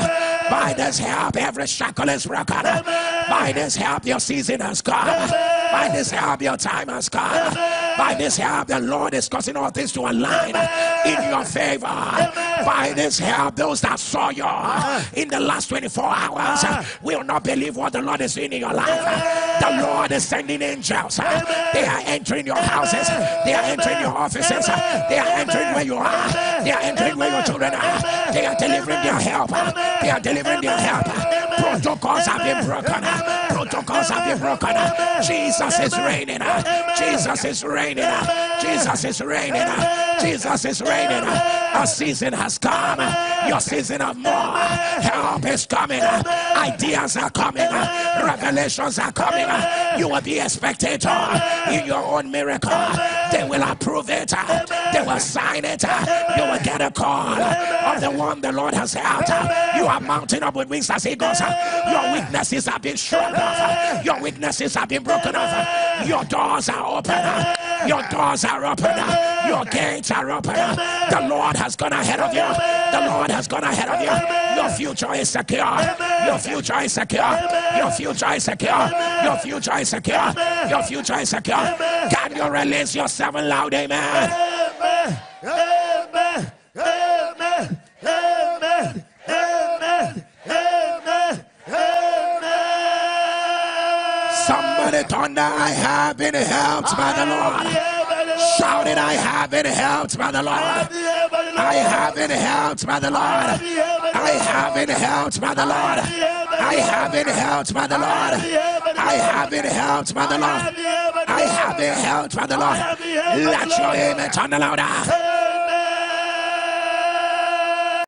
By this help, every shackle is broken. By this help, your season has come. By this help, your time has come. By this help, the Lord is causing all things to align in your favor. By this help, those that saw you in the last 24 hours will not believe what the Lord is doing in your life. The Lord is sending angels. They are entering your houses. They are entering your offices. They are entering where you are. They are entering where your children are. They are delivering their help. They are delivering their help. Protocols have been broken. Protocols have been broken. Jesus is reigning. Jesus is reigning. Jesus is reigning. Jesus is reigning. A season has come. Your season of more help is coming. Ideas are coming. Revelations are coming. You will be a spectator in your own miracle. They will approve it. They will sign it. You will get a call of the one the Lord has helped. You are mounting up with wings as eagles. Your weaknesses have been shrunk off. Your weaknesses have been broken off. Your doors are open. Your doors are open. Your gates are open. The Lord has gone ahead of you. The Lord has gone ahead of you. Your future is secure. Your future is secure. Your future is secure. Your future is secure. Your future is secure. Can you release yourself loud? Amen. Amen. Amen. Amen. Amen. Amen. Amen. Somebody thunder, I have been helped by the Lord. Shout it, I have been helped by the Lord. I have been helped by the Lord. I have been helped by the Lord. I have been helped by the Lord. I have been helped by the Lord. I have been helped by the Lord. Let your amen turn louder.